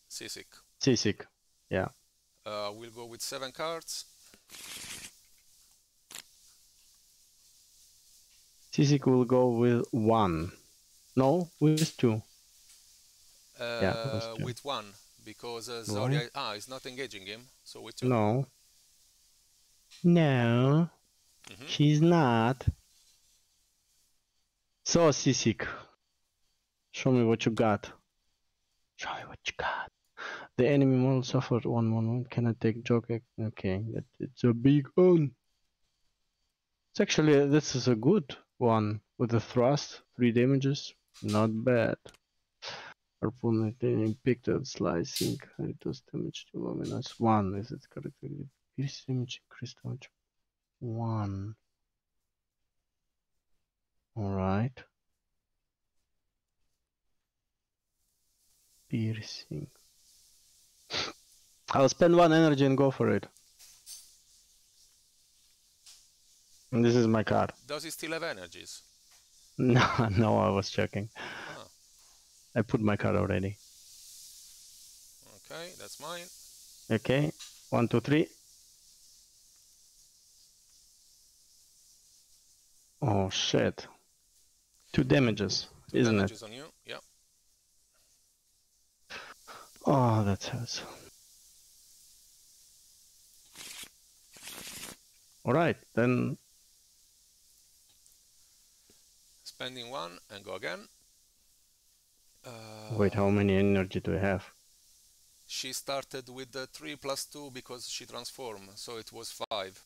Seasick. Seasick. Uh, we'll go with seven cards. Seasick will go with one. No, with two. Uh, that's two. with one because uh? Zoria ah is not engaging him, so with two. No. No, Mhm. she's not. So, Seasick, show me what you got. Show me what you got. The enemy model suffered one moment. I take joke. Okay, that it's a big one. It's actually this is a good one with a thrust, three damages. Not bad. Harpoon impacted slicing. It does damage to luminous one. Is it correct? Pierce damage, increase damage. One. Alright. Piercing. I'll spend one energy and go for it. This is my card. Does he still have energies? No, no, I was checking. I put my card already. Okay, that's mine. Okay, one, two, three. Oh shit. Two damages, Two isn't it? damages on you. Yeah. Oh, that hurts. Alright, then Spending one and go again. Uh, wait, how many energy do I have? She started with the 3 plus 2 because she transformed, so it was 5.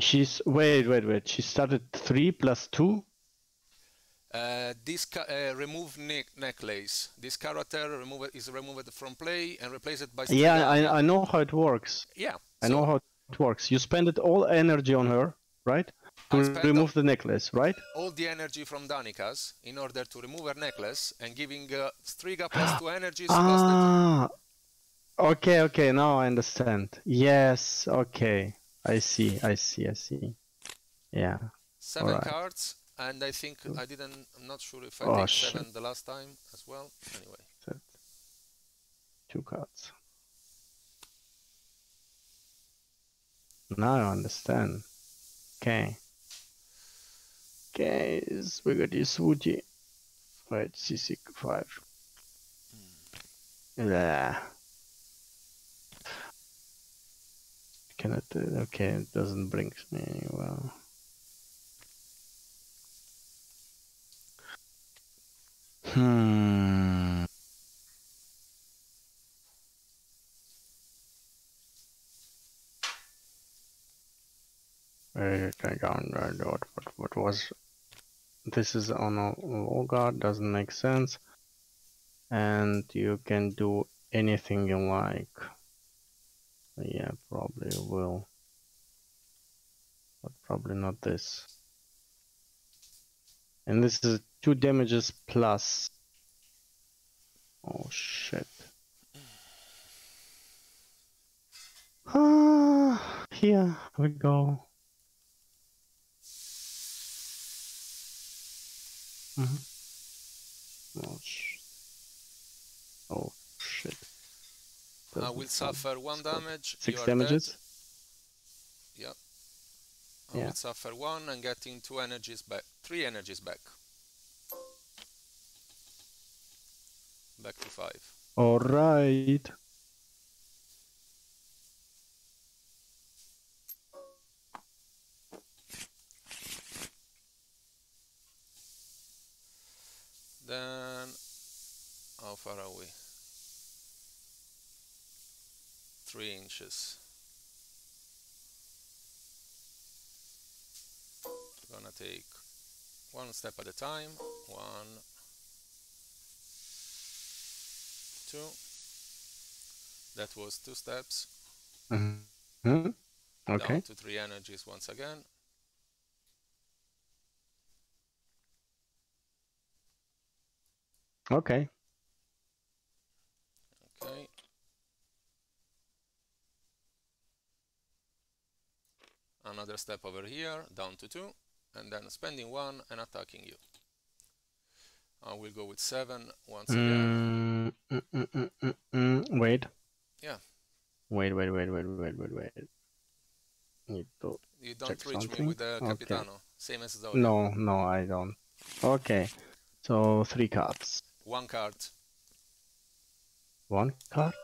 She's wait, wait, wait. She started three plus two. Uh, this uh, remove neck necklace. This character remove is removed from play and replaced by. Yeah, I, I know how it works. yeah. I so know how it works. You spend it all energy on her, right? To remove the necklace, right? all the energy from Danikas in order to remove her necklace and giving uh, Striga plus two energies Ah, okay, okay. Now I understand. Yes, okay. I see, I see, I see. Yeah. seven alright. cards. And I think I didn't. I'm not sure if I Oh, did shit. seven the last time as well. Anyway, Two cards. Now I understand. Okay. Okay, we got this Woody. Right, C6 5. Yeah. Cannot. Uh, okay, it doesn't bring me well. Hmm. Wait, I don't know what, what was. This is on a wall guard, doesn't make sense. And you can do anything you like. Yeah, probably will. But probably not this. And this is two damages plus. Oh shit. Ah, here we go. Mhm. Oh, sh- oh shit. I will sound suffer one good. damage. Six you are damages? Dead. I Yeah. will suffer one and getting two energies back, three energies back. Back to five. Alright. Then, how far are we? Three inches. Gonna take one step at a time. One, two. That was two steps. hmm Okay. Down to three energies once again. Okay. Okay. Another step over here, down to two, and then spending one and attacking you. I will go with seven once again. Mm, mm, mm, mm, mm, mm. Wait. Yeah. Wait, wait, wait, wait, wait, wait, wait. Need to... You don't check reach me with the Okay. Capitano, same as Zodiac. No, no, I don't. Okay. So three cards. One card. One card?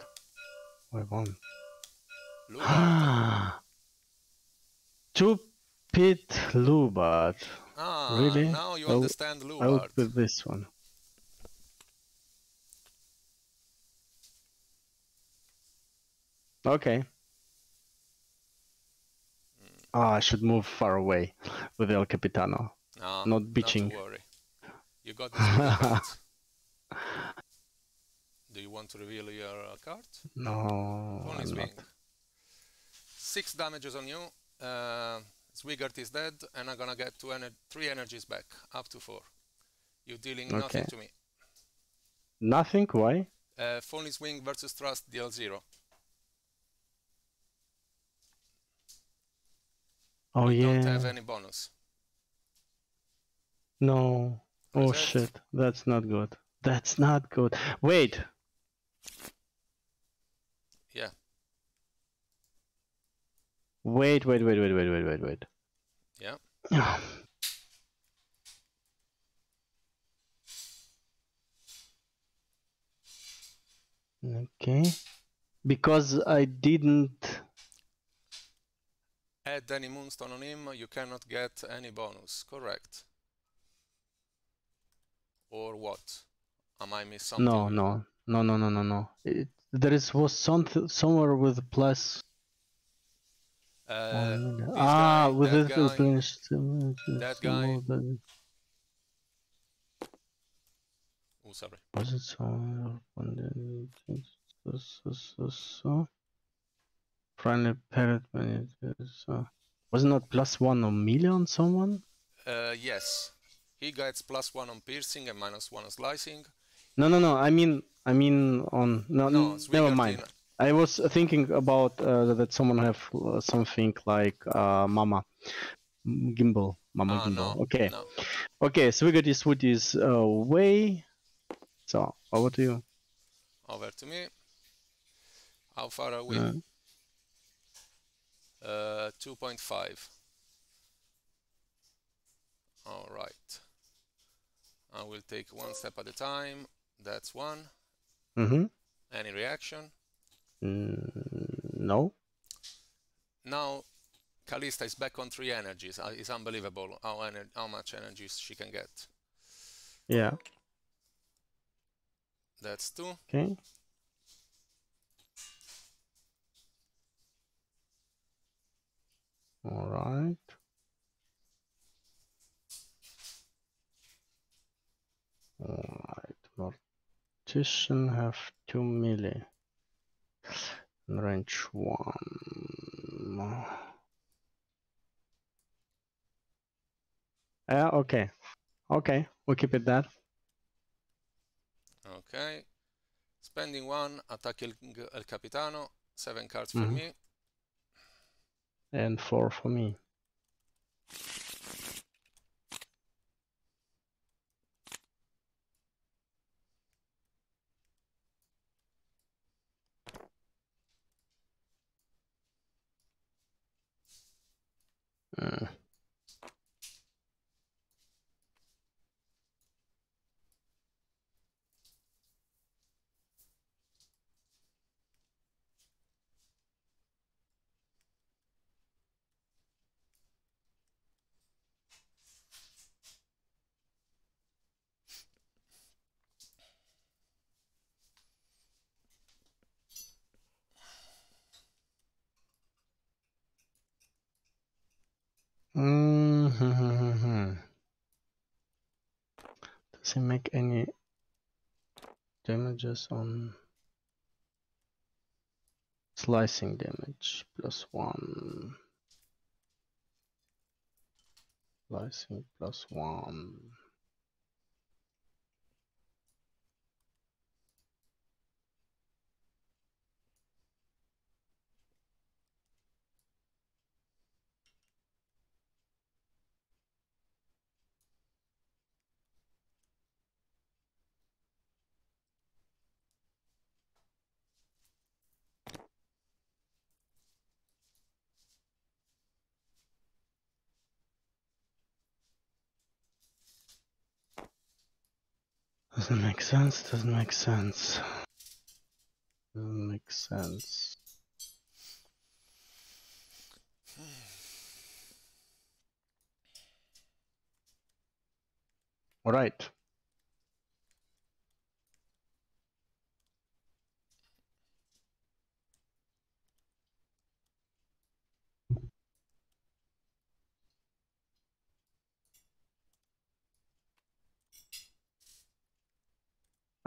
Wait, one. Loubard. Two pit Loubard. ah, Really? now you understand I'll put this one. Okay. Ah, I should move far away with El Capitano. No, not bitching. Not worry. You got this. with the cards. Do you want to reveal your uh, card? No, I'm not. Six damages on you. Uh, Swigert is dead, and I'm gonna get two ener- three energies back, up to four. You're dealing nothing to me. Nothing? Why? Uh, Phony's Wing versus Trust, deal zero. Oh you yeah. don't have any bonus. No. Oh shit. That's not good. That's not good. Wait. Yeah. Wait, wait, wait, wait, wait, wait, wait, wait. Yeah. Okay. Because I didn't. Add any moonstone on him, you cannot get any bonus. Correct. Or what? Am I missing something? No, no, no, no, no, no, no. It, there is was something somewhere with plus. Uh, one. ah, guy, with that it guy, finished. that guy. oh, sorry. Was it so? So, so, so. Final parrot when it is. Uh, was it not plus one on melee on someone? Uh, yes. He gets plus one on piercing and minus one on slicing. No, no, no. I mean, I mean on. No, No, never mind. in- I was thinking about uh, that someone have uh, something like uh, Mama Gimbal, Mama Ah, Gimbal. no, okay, no. okay. So we got this wood is uh, way. So over to you. Over to me. How far are we? Uh, Uh, 2.5. All right. I will take one step at a time. That's one. mm-hmm. Any reaction? Mm, no. Now, Kalista is back on three energies. Uh, It's unbelievable how, ener- how much energies she can get. Yeah. That's two. Okay. All right. All right. Mortician have two melee. And range one. Yeah, okay. Okay, we'll keep it that. Okay. Spending one, attacking El Capitano. Seven cards for Mhm. me. And four for me. Mm. Does he make any damages on slicing damage? Plus one. Slicing plus one. Doesn't make sense, doesn't make sense. Doesn't make sense. Alright.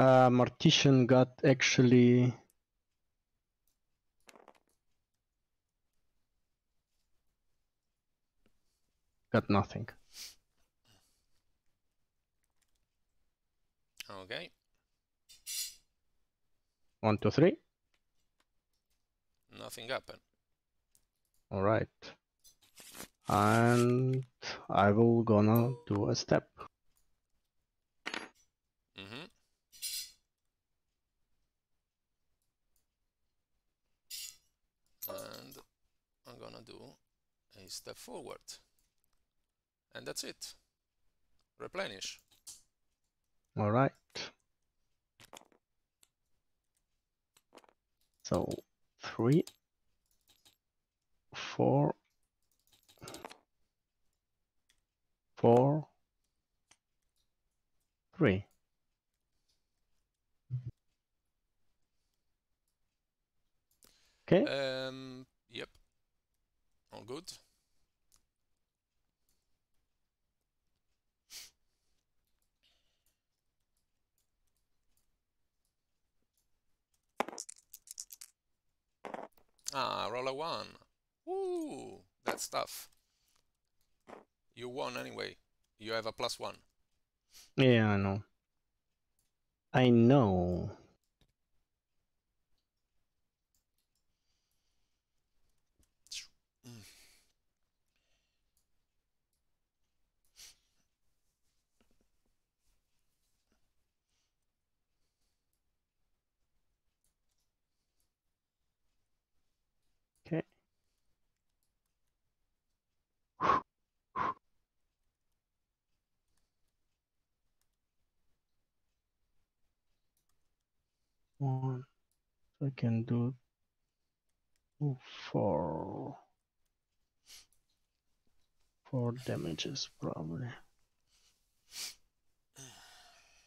Uh, got actually got nothing. Okay. One, two, three. Nothing happened. All right. and I will gonna do a step. Step forward. And that's it. Replenish. All right. So three, four, four, three. Okay. Um, yep. All good. Ah, roll a one. Woo! That's tough. You won anyway. You have a plus one. Yeah, I know. I know. Okay. One. So I can do four. Four damages probably.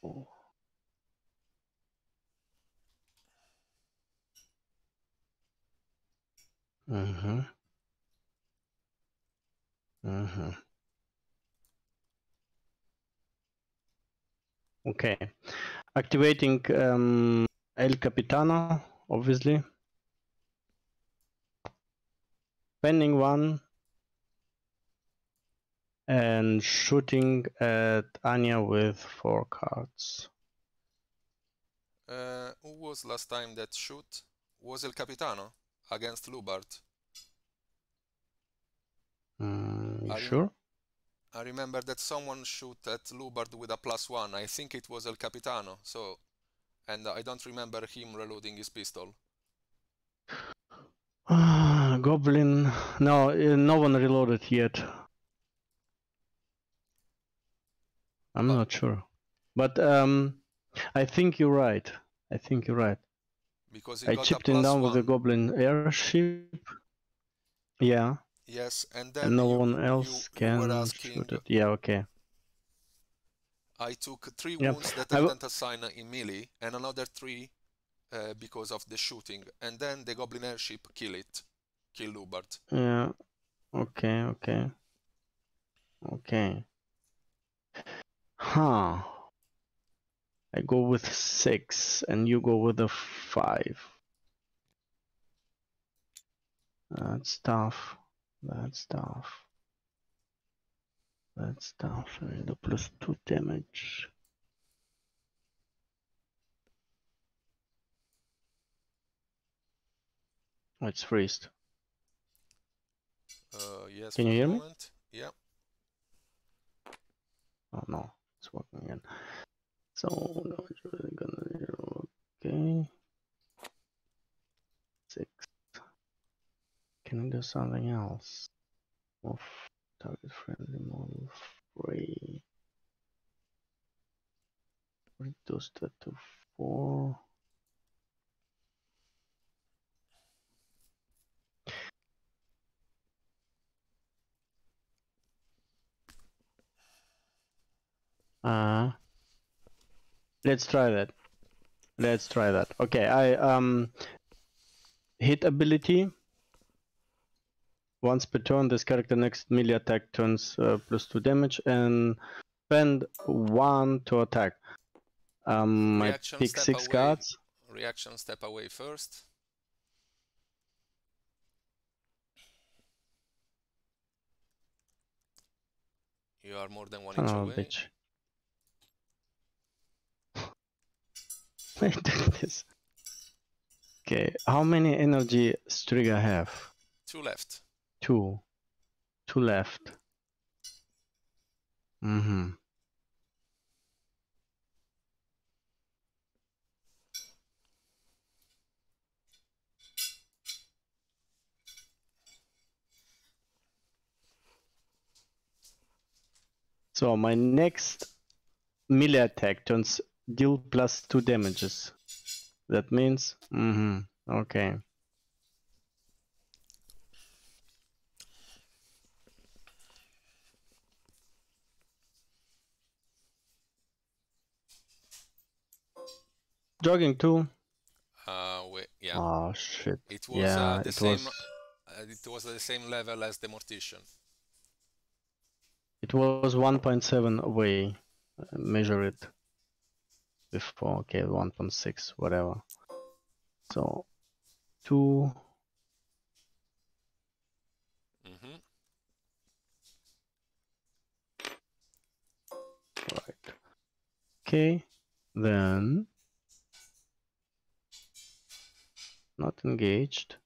Four. Mm-hmm. Mm-hmm. Okay. Activating um, El Capitano, obviously. Spending one. And shooting at Anya with four cards. Uh, who was last time that shoot? Was El Capitano against Loubard. Mm, you- sure? I remember that someone shoot at Loubard with a plus one. I think it was El Capitano. So, and I don't remember him reloading his pistol. Ah, Goblin. No, uh, no one reloaded yet. I'm Oh. not sure. But um, I think you're right. I think you're right. because I got chipped him down with the. Goblin airship. Yeah, Yes, and then and no you, one else you can shoot it. Yeah, okay. I took three Yep. wounds that I I w- didn't assign in melee, and another three uh, because of the shooting. And then the Goblin airship kill it, kill Loubard. Yeah. Okay, okay. Okay. Huh. I go with six and you go with a five. That's tough. That's tough. That's tough. And the plus two damage. Oh, it's freezed. Uh, yes. Can you a hear me? moment. Yeah. Oh no, it's working again. So no, it's really gonna zero. Okay. Six. Can I do something else? Move target friendly model free. Reduce that to four. Uh, let's try that. Let's try that. Okay, I um hit ability. Once per turn, this character next melee attack turns uh, plus two damage and spend one to attack. Um, I Reaction pick step six away. cards. Reaction step away first. You are more than one inch Oh, away. bitch. I do this. Okay, how many energy Striga have? Two left. Two. to left. Mm-hmm. So my next melee attack turns deal plus two damages. That means, mm-hmm, okay. Jogging too. Uh, wait, yeah. Oh shit. It was yeah, uh, the it same. was. Uh, it was the same level as the mortician. It was 1.7 away. uh, Measure it before. Okay, 1.6, whatever. So, two. hmm Right. Okay, then. Not engaged.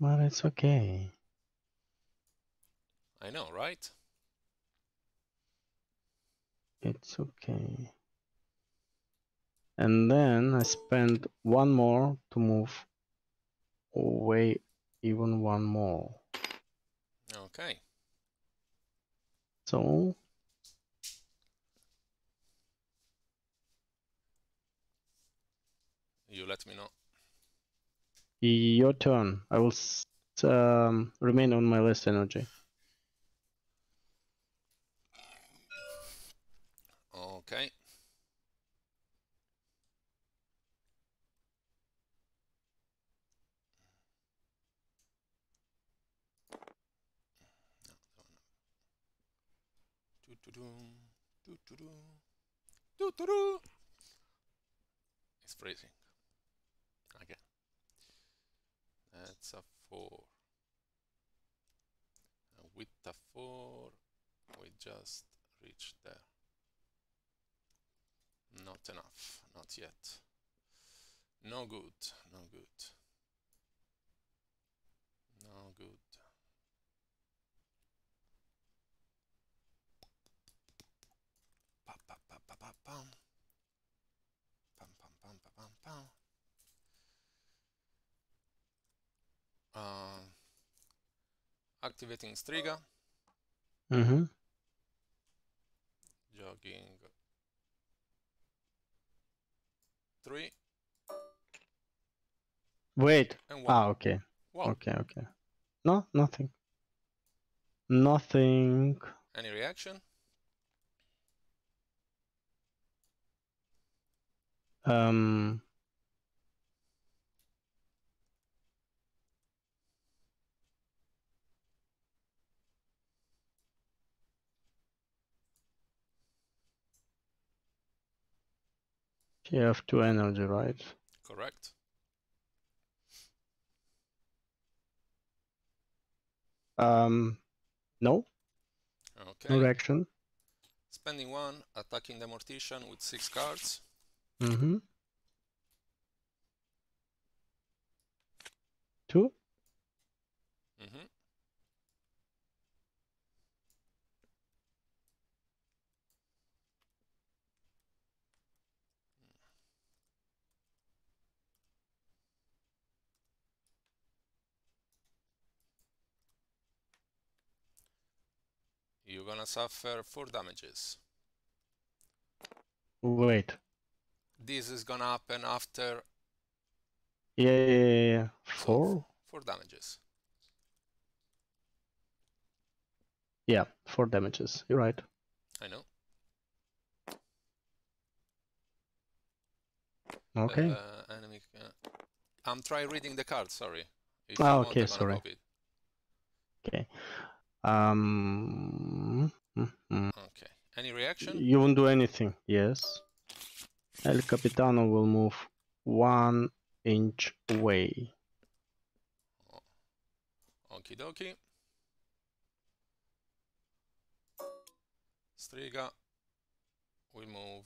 But it's okay. I know, right? It's okay. And then I spend one more to move away even one more. Okay. So You let me know. your turn. I will s- um, remain on my last energy. Okay. It's freezing. Again. That's a four. And with the four, we just reached there. Not enough, not yet. No good, no good. No good. Pa, pa, pa, pa, pa, Uh, activating Striga, Mm-hmm. jogging three Wait. Ah, okay. Wow. Okay, okay. No, nothing. Nothing. Any reaction? Um. You have two energy, right? Correct. Um, no, Okay. no reaction. Spending one, attacking the mortician with six cards. Mm-hmm. Two. hmm gonna suffer four damages. Wait. This is gonna happen after Yeah, yeah, yeah, yeah. so Four. four damages. Yeah, four damages. You're right. I know. Okay. Uh, enemy. Uh, I'm try reading the card. Sorry. If Ah, okay, sorry. Okay. Um. mhm. Okay. Any reaction? You won't do anything. Yes. El Capitano will move one inch away. Okie dokie. Striga will move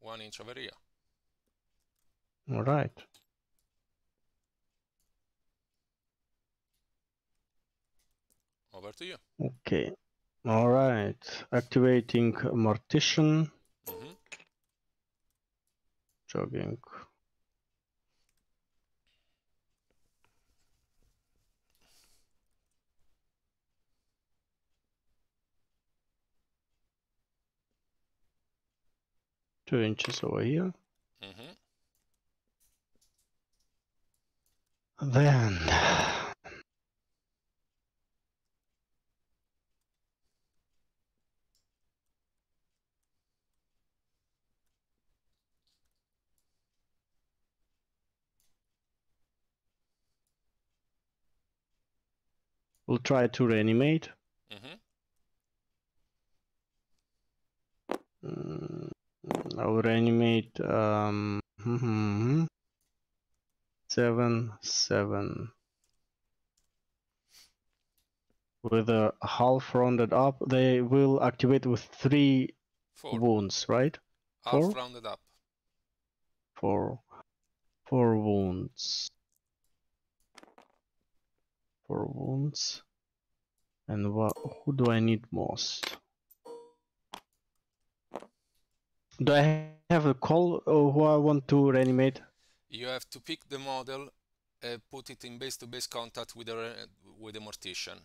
one inch over here. All right. Over to you. Okay. All right. Activating Mortician. hmm Jogging. Two inches over here. hmm Then we'll try to reanimate. hmm Mm, I'll reanimate um seven seven with a half rounded up. They will activate with three Four. wounds, right? Half four? rounded up. Four four wounds. Wounds. And what? Who do I need most? Do I have a call who I want to reanimate? You have to pick the model, uh, put it in base-to-base contact with the with a mortician.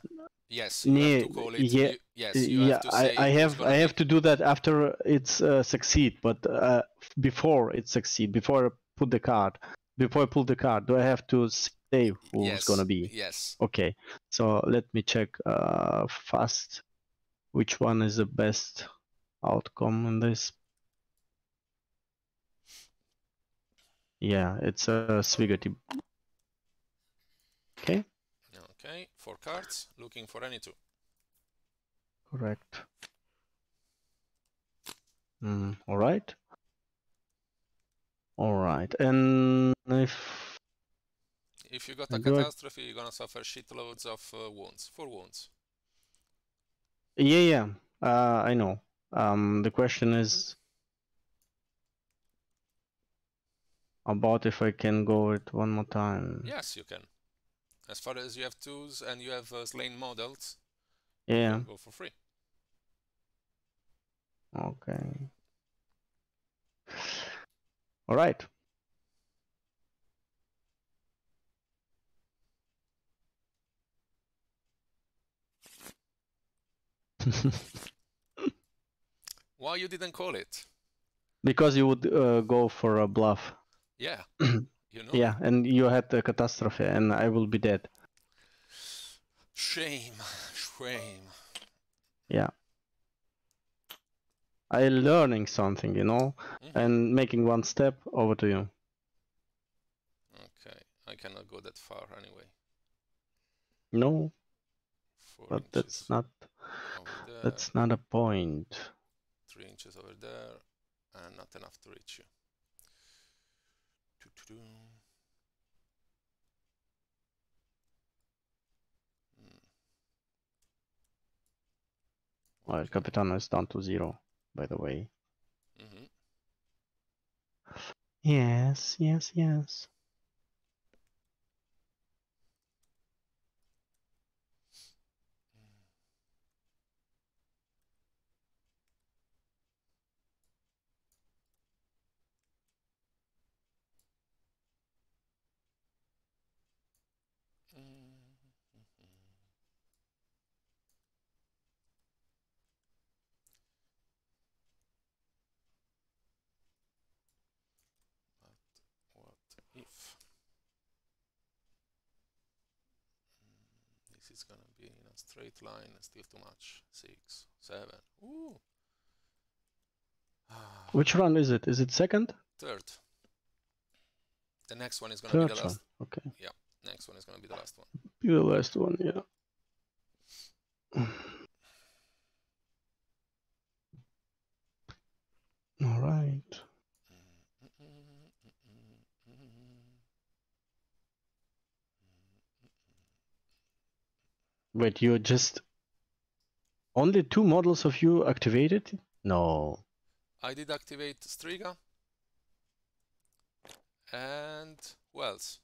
Yes, you have to call it. yeah, you- yes, you yeah, have to I, say I have I have to do that after it's uh, succeed, but uh, before it succeed, before I put the card, before I pull the card, do I have to say who's yes, gonna be? Yes. Okay, so let me check uh, fast which one is the best outcome in this. Yeah, it's a uh. Okay, Okay. Four cards. Looking for any two. correct. Mm, all right. All right, and if If you got a catastrophe, you're gonna suffer shitloads of uh, wounds. Four wounds. yeah, yeah, uh, I know. Um, the question is about if I can go it one more time. Yes, you can. As far as you have twos and you have uh, slain models, Yeah. you go for free. Okay. All right. Why you didn't call it? because you would uh, go for a bluff. Yeah. you know. Yeah, and you had a catastrophe, and I will be dead. Shame. Shame. Yeah. I learning something, you know, Mhm. and making one step over to you. Okay. I cannot go that far anyway. No, Four but inches that's not that's not a point. three inches over there, and not enough to reach you. Doo-doo-doo. Hmm. Well, Capitano is down to zero, by the way. Mhm. Yes, yes, yes. is going to be in a straight line, still too much. 6, 7. Ooh. Ah. Which run is it? Is it second? Third. The next one is going to be the last. One. Okay. Yeah, next one is going to be the last one. Be the last one, yeah. All right. Wait, you just only two models of you activated? No. I did activate Striga. And who else?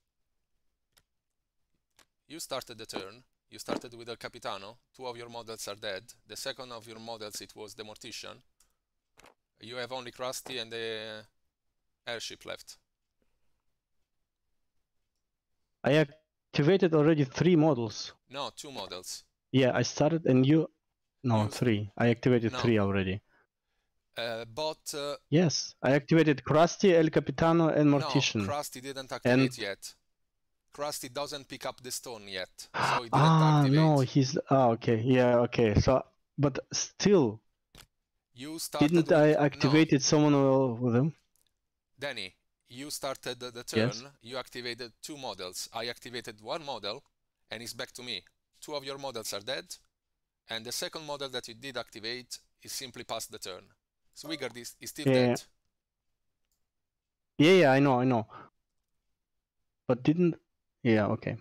You started the turn. You started with El Capitano. Two of your models are dead. The second of your models, it was the Mortician. You have only Krusty and the airship left. I activated already three models. No, two models. Yeah, I started and you. No, You- three. I activated No. three already. Uh, but uh, Yes, I activated Krusty, El Capitano, and Mortician. no. Krusty didn't activate yet. Krusty doesn't pick up the stone yet, so ah, activate. no, he's. Ah, okay. Yeah, okay. So, but still, You started didn't with, I no, activated someone with him? Danny, you started the, turn, Yes. you activated two models. I activated one model, and it's back to me. Two of your models are dead, and the second model that you did activate is simply past the turn. Swigard is, is still Yeah. dead. Yeah, yeah, I know, I know. But didn't. Yeah, okay.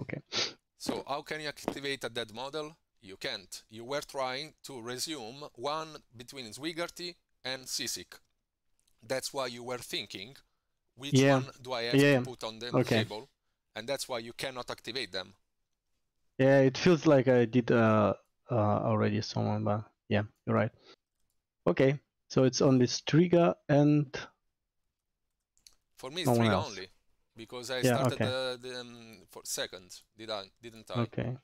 Okay. So how can you activate a dead model? You can't. You were trying to resume one between Zwigarty and Seasick. That's why you were thinking, which Yeah. one do I have Yeah, to put on the okay. table? And that's why you cannot activate them. Yeah, it feels like I did uh, uh already someone, but yeah, you're right. Okay, so it's only Striga and For me, it's No else. only because I Yeah, started okay. the, the um, for second. Did I? Didn't I? okay.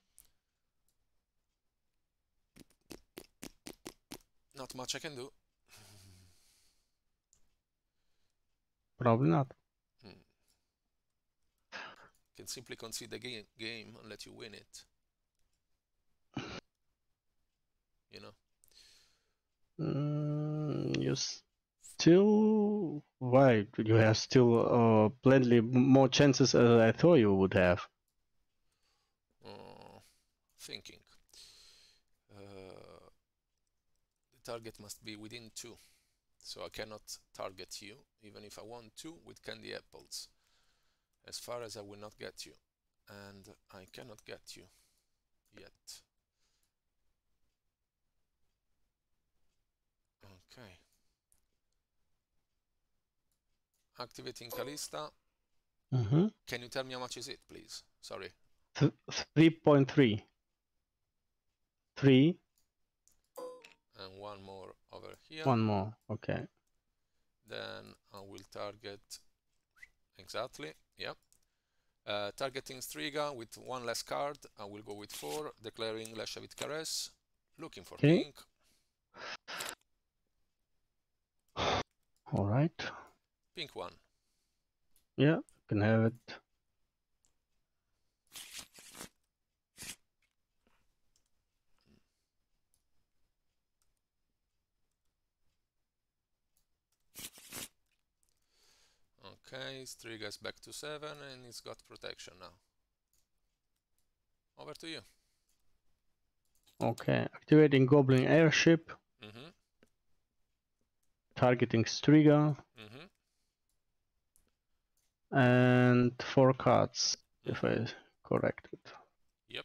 Not much I can do. Probably not. you Can simply concede the game, game and let you win it. You know. Mm, you still why you have still uh plenty more chances as I thought you would have. Uh, thinking. Uh, the target must be within two. So I cannot target you, even if I want to, with candy apples. As far as I will not get you. And I cannot get you yet. Okay. Activating Kalista. Mm-hmm. Can you tell me how much is it, please? Sorry. Three point three. Three. And one more over here. One more. Okay. Then I will target exactly. Yep. Uh, targeting Striga with one less card. I will go with four, declaring Leshavit Caress. Looking for Okay. pink. All right. Pink one. Yeah, can have it. Okay, Striga is back to seven and it's got protection now. Over to you. Okay, activating Goblin Airship, Mm-hmm. targeting Striga, Mm-hmm. and four cards, if I correct it. Yep.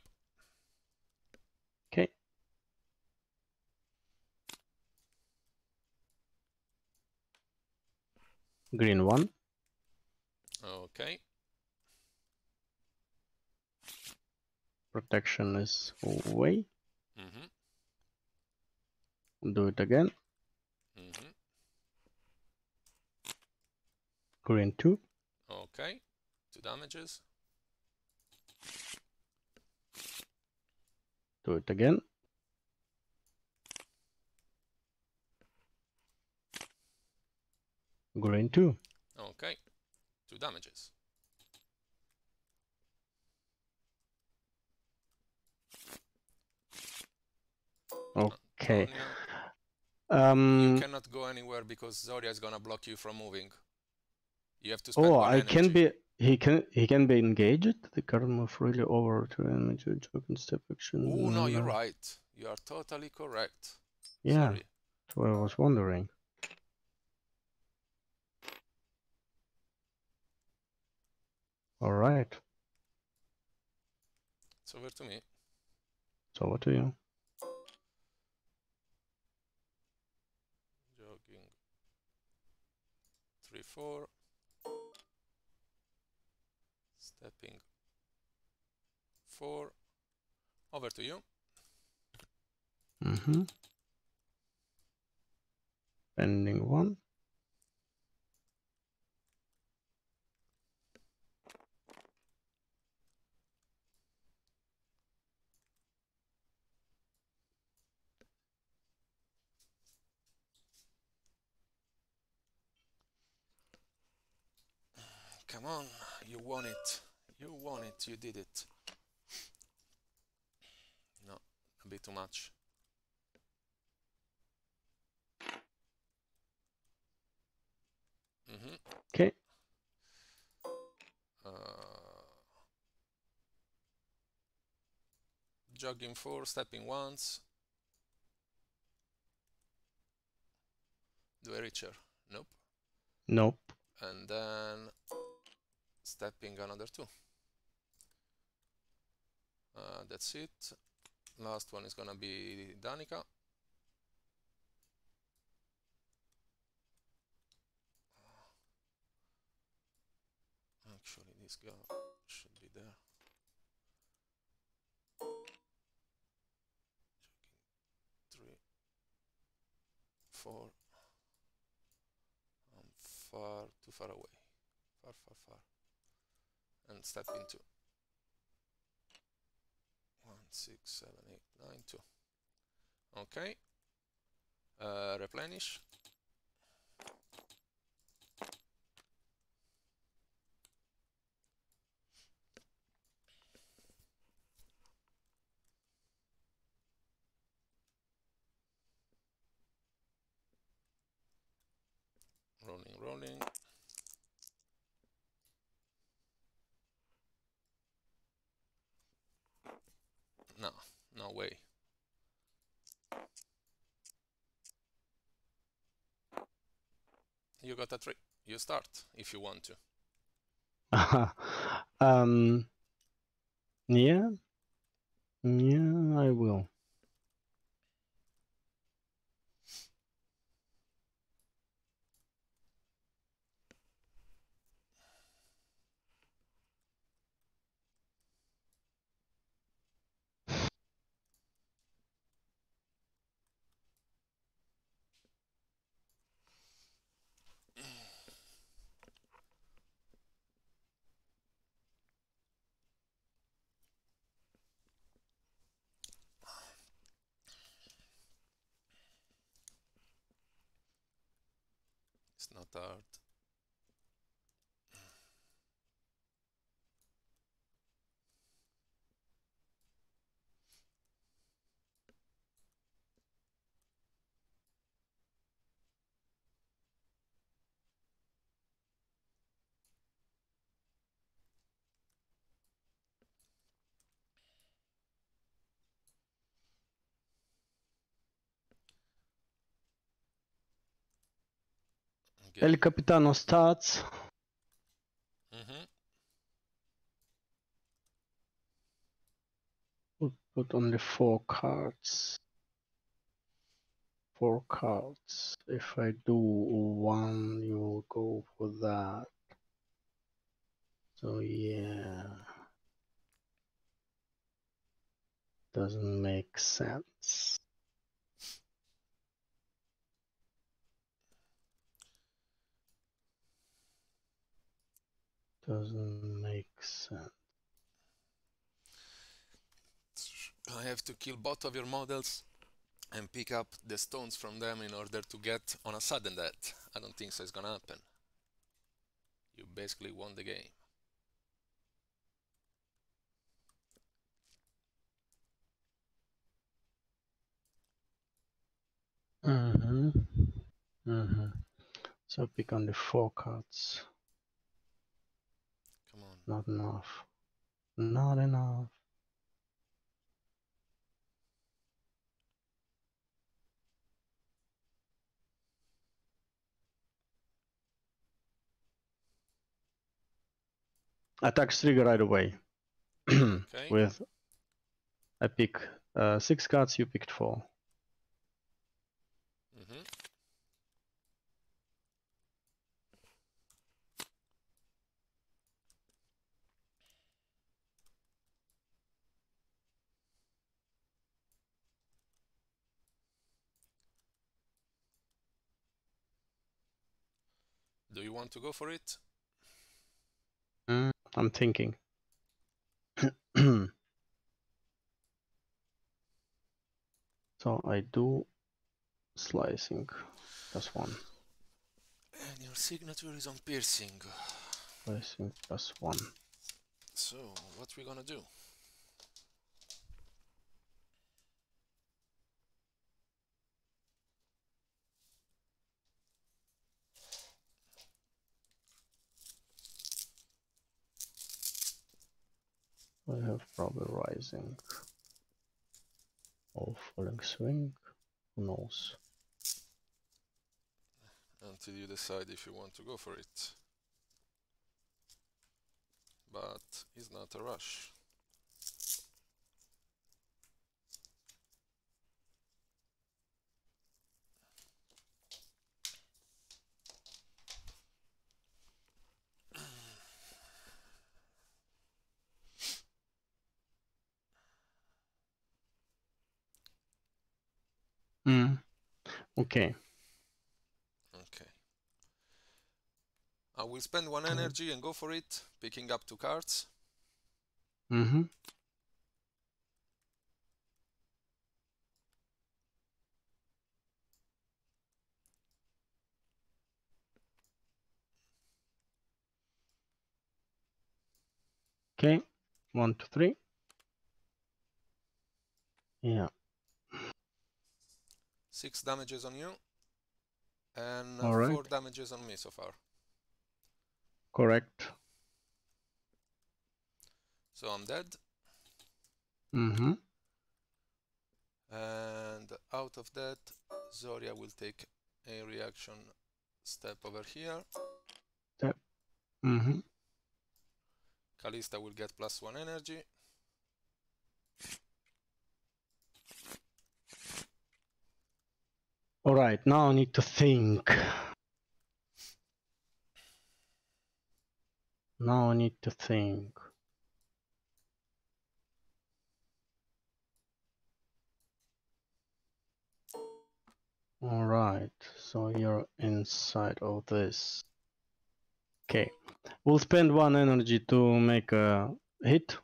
Okay. Green one, Okay. protection is away. Mm-hmm. Do it again. Mm-hmm. Green two, Okay. Two damages. do it again. Green two. Okay. Two damages. Okay. Um. You cannot go anywhere because Zoria is gonna block you from moving. You have to spend Oh, I can be. He can. He can be engaged. The card move really over to to token step action. Oh no, you're right. You are totally correct. Yeah, Sorry. that's what I was wondering. All right. It's over to me. So over to you? Jogging. Three, four. Stepping. Four. Over to you. Mm-hmm. Pending one. Come on, you won it. You won it. You did it. No, a bit too much. Mm-hmm. Okay. Uh, jogging four, stepping once. Do a richer. Nope. Nope. And then stepping another two. Uh, that's it. Last one is gonna be Danica. Actually, this guy should be there. Three, four. I'm far too far away. Far, far, far. And step into one, six, seven, eight, nine, two. Okay. Uh, replenish. Rolling, rolling. No, no way. You got a three. You start if you want to. um. Yeah. Yeah, I will. It's El Capitano starts. Mhm. Put, put only four cards. Four cards. If I do one, you will go for that. So yeah. Doesn't make sense. Doesn't make sense. I have to kill both of your models and pick up the stones from them in order to get on a sudden death. I don't think so it's gonna happen. You basically won the game. Mm-hmm. Mm-hmm. So pick on the four cards. Not enough. Not enough. Attacks trigger right away. Okay. With I pick uh, six cards, you picked four. hmm Do you want to go for it? Mm, I'm thinking. so I do slicing. That's one. And your signature is on piercing. Slicing plus one. So, what we gonna do? I have probably rising. Or falling swing. Who knows? Until you decide if you want to go for it. But it's not a rush. Mm. Okay. Okay. I will spend one energy and go for it, picking up two cards. Mm-hmm. Okay. One, two, three. Yeah. Six damages on you. And All right. four damages on me so far. Correct. So I'm dead. Mm-hmm. And out of that, Zoria will take a reaction step over here. Step. Mm-hmm. Kalista will get plus one energy. All right. Now I need to think. Now I need to think. All right. So you're inside of this. Okay. We'll spend one energy to make a hit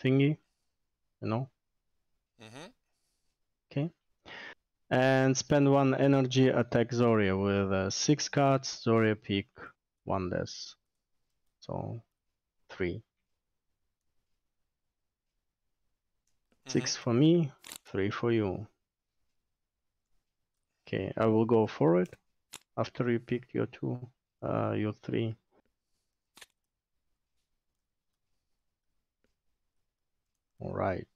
thingy. You know. Mm-hmm. And spend one energy attack Zoria with uh, six cards. Zoria pick one less, so three. Six for me, three for you. Okay, I will go for it after you pick your two, uh, your three. All right.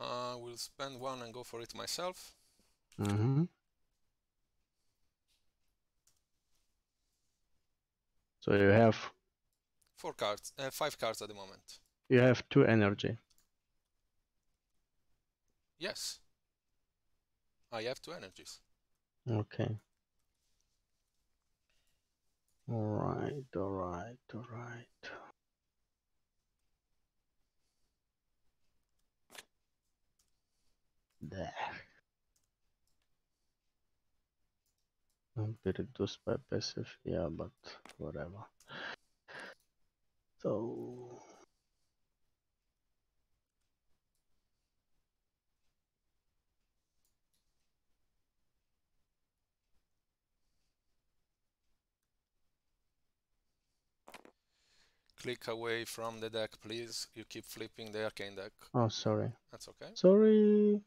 Uh, will spend one and go for it myself. Mm-hmm. So you have Four cards, uh, five cards at the moment. you have two energy. Yes. I have two energies. Okay. All right, all right, all right. There. Be reduced by passive, yeah, but whatever. So Click away from the deck, please. You keep flipping the arcane deck. oh sorry. That's okay. Sorry.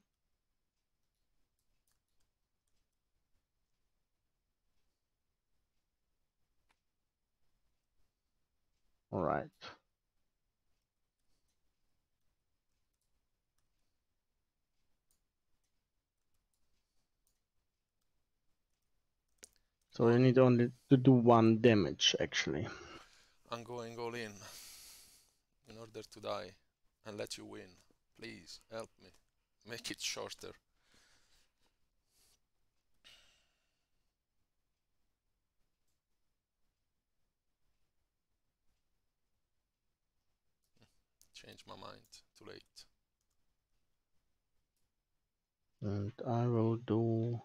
All right. So you need only to do one damage actually. I'm going all in in order to die and let you win. Please help me. Make it shorter. Change my mind. Too late. And I will do.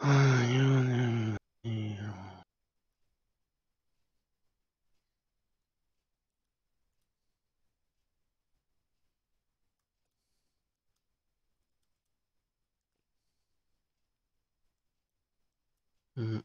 Mm,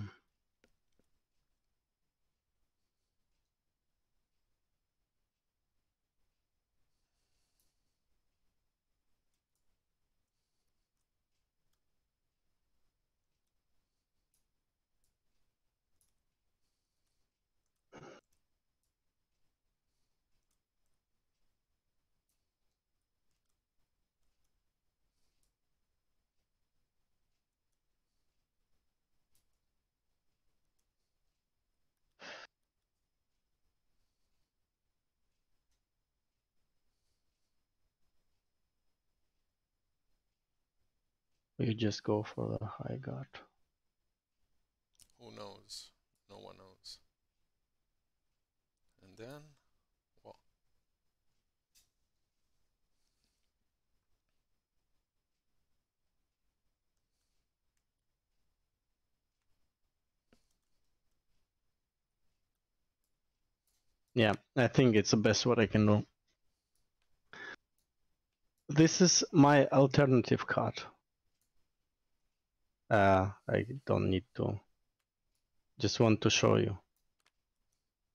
We just go for the high guard. Who knows? No one knows. And then, what? Yeah, I think it's the best what I can do. This is my alternative card. Uh, I don't need to. Just want to show you.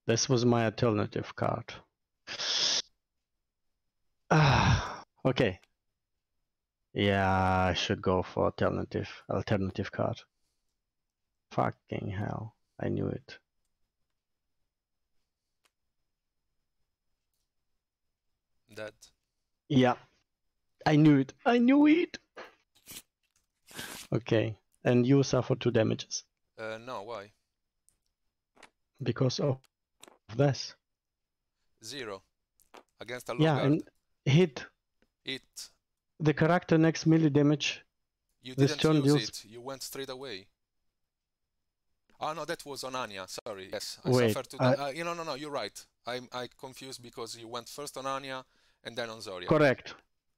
This was my alternative card. Ah, okay. Yeah, I should go for alternative alternative card. Fucking hell, I knew it. That. Yeah, I knew it. I knew it. Okay, and you suffer two damages Uh, no, why? because of this. Zero. Against a long Yeah, guard. and hit It. the character next melee damage. You This didn't turn use deals- it. You went straight away. Oh no, that was on Anya. Sorry. Yes, I Wait, suffered to. I- uh, you know, no, no. You're right. I'm I confused because you went first on Anya and then on Zoria. Correct.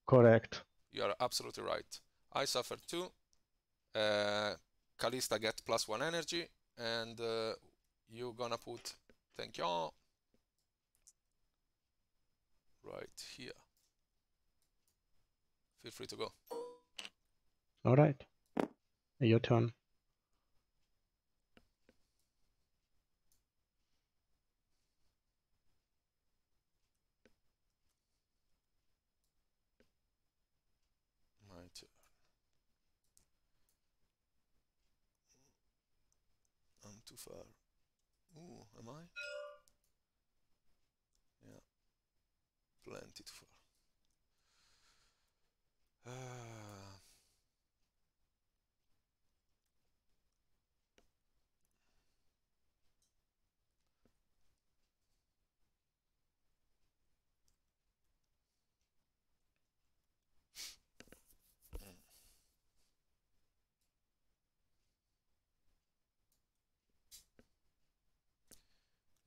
Correct. You are absolutely right. I suffered too. Uh, Kalista get plus one energy, and uh, you're gonna put. Thank you. Right here. Feel free to go. All right. Your turn. My turn. I'm too far. Ooh, am I? Yeah. Plenty too far. Ah.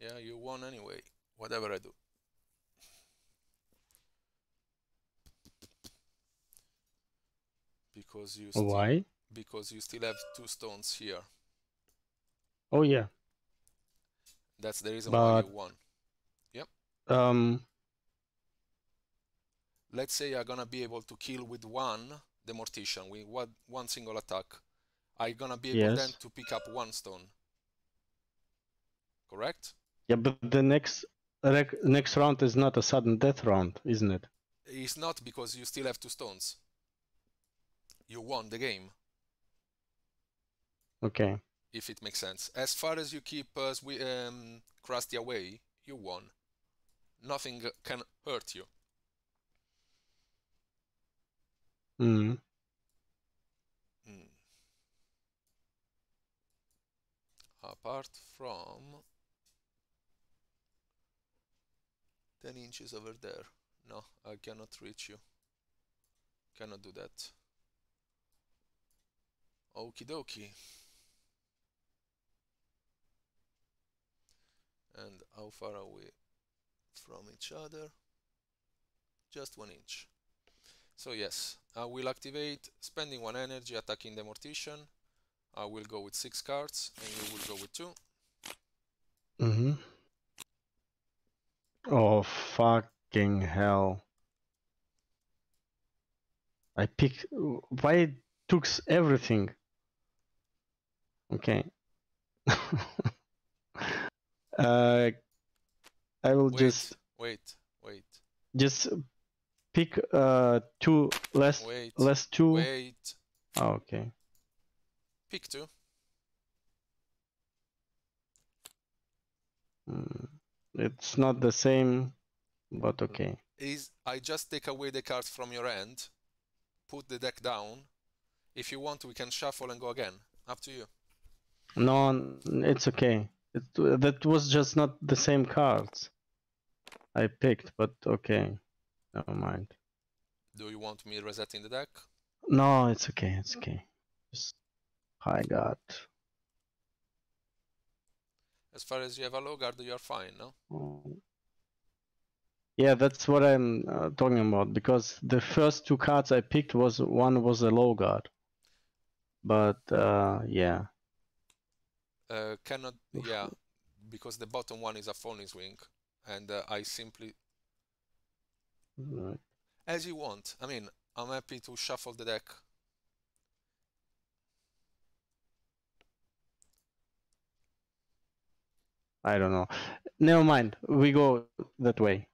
Yeah, you won anyway. Whatever I do. Because you still, Why? because you still have two stones here. Oh yeah. That's the reason why you won. Yep. Um. Let's say I'm gonna be able to kill with one the mortician with one, one single attack. I'm gonna be able then to pick up one stone. Correct? Yeah, but the next next round is not a sudden death round, isn't it? It's not because you still have two stones. You won the game. Okay. if it makes sense. As far as you keep uh, um, Krusty away, you won. Nothing can hurt you. Mm. Hmm. Apart from 10 inches over there. No, I cannot reach you. Cannot do that. Okie dokie. And how far are we from each other? Just one inch. So yes, I will activate spending one energy attacking the mortician. I will go with six cards and you will go with two. Mm-hmm. Oh fucking hell. I picked why it took everything. Okay. uh I will Wait, just wait, wait, just pick uh two less wait, less two. wait. Oh, okay. Pick two. Mm, It's not the same, but okay. Is I just take away the cards from your hand, put the deck down. If you want, we can shuffle and go again. Up to you. No, it's okay. It, that was just not the same cards I picked, but okay. Never mind. Do you want me resetting the deck? No, it's okay. It's okay. Just I got. As far as you have a low guard, you are fine, no? Yeah, that's what I'm uh, talking about because the first two cards I picked was one was a low guard, but uh, yeah. Uh, cannot, yeah, because the bottom one is a falling swing, and uh, I simply, Right. as you want. I mean, I'm happy to shuffle the deck. I don't know. Never mind. We go that way.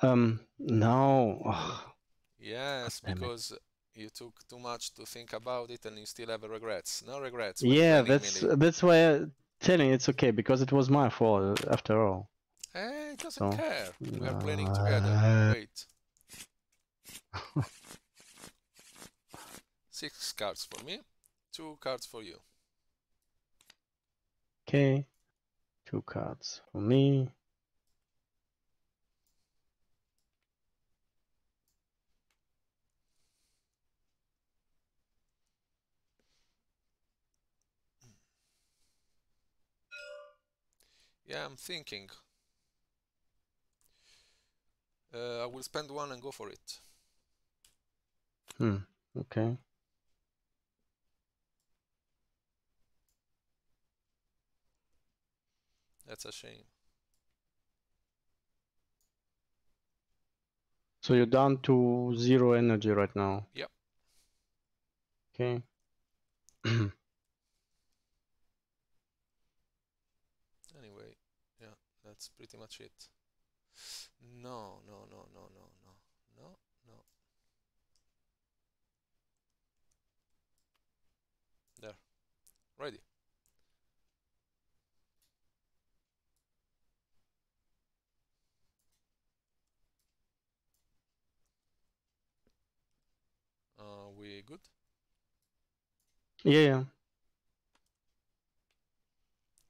Um, no. Yes, because you took too much to think about it, and you still have regrets. No regrets. Yeah, that's Melee. that's why I'm telling it's okay because it was my fault after all. Eh, it doesn't So, care. We are planning uh, together. Wait. Six cards for me, two cards for you. Okay. Two cards for me. Yeah, I'm thinking. Uh, I will spend one and go for it. Hmm. Okay. That's a shame. So you're down to zero energy right now. Yep. Okay. Anyway, yeah, that's pretty much it. No, no, no, no, no, no, no, no. There. Ready. Are we good? Yeah,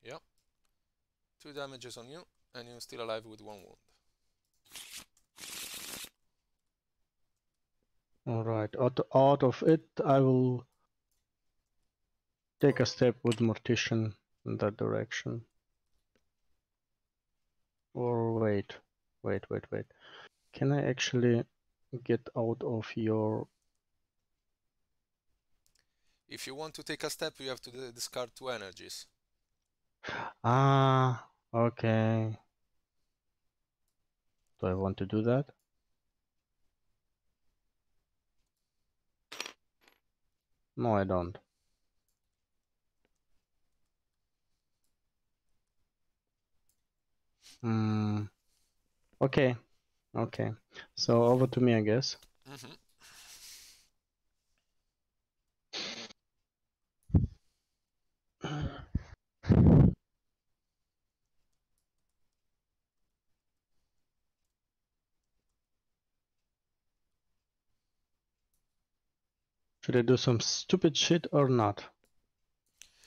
yeah. Two damages on you, and you're still alive with one wound. All right. Out out of it, I will take a step with Mortician in that direction. Or wait, wait, wait, wait. Can I actually get out of your? If you want to take a step, you have to discard two energies. Ah, okay. Do I want to do that? No, I don't. Hmm. Okay. Okay. So over to me, I guess. hmm Should I do some stupid shit or not?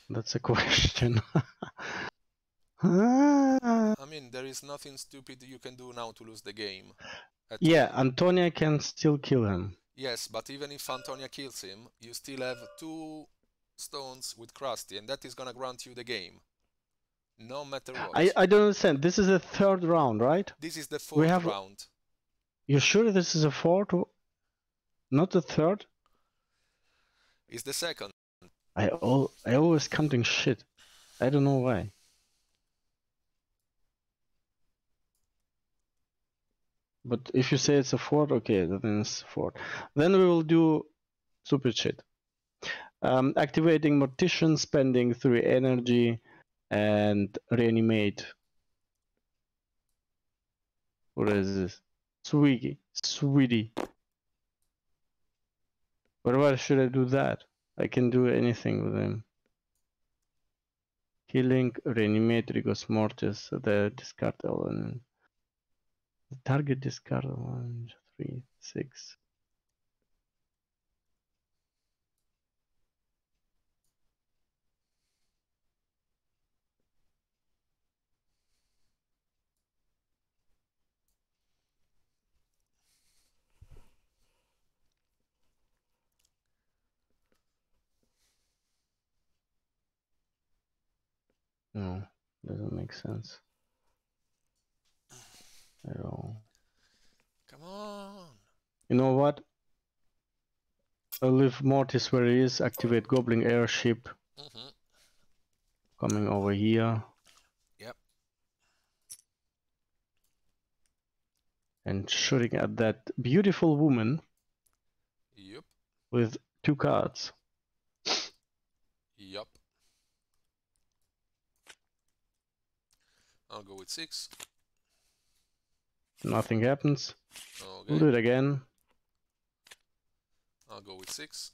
That's a question. I mean, there is nothing stupid you can do now to lose the game. At Yeah, Antonia can still kill him. Yes, but even if Antonia kills him, you still have two stones with Krusty, and that is gonna grant you the game. No matter what. I, I don't understand. This is the third round, right? This is the fourth have- round. You sure this is a fourth? Not the third? It's the second. I al I always counting shit. I don't know why. But if you say it's a fourth, okay, then it's fourth. Then we will do super shit. Um, activating mortician, spending three energy, and reanimate. What is this? Sweetie, sweetie. But why should I do that? I can do anything with him. Healing, reanimate, rigor mortis, the discard element. The target discard one, three, six. No, doesn't make sense. At all. Come on. You know what? I'll leave Mortis where he is, activate Goblin Airship hmm coming over here. Yep. And shooting at that beautiful woman Yup. with two cards. Yup. I'll go with six. Nothing happens. We'll do it again. I'll go with six.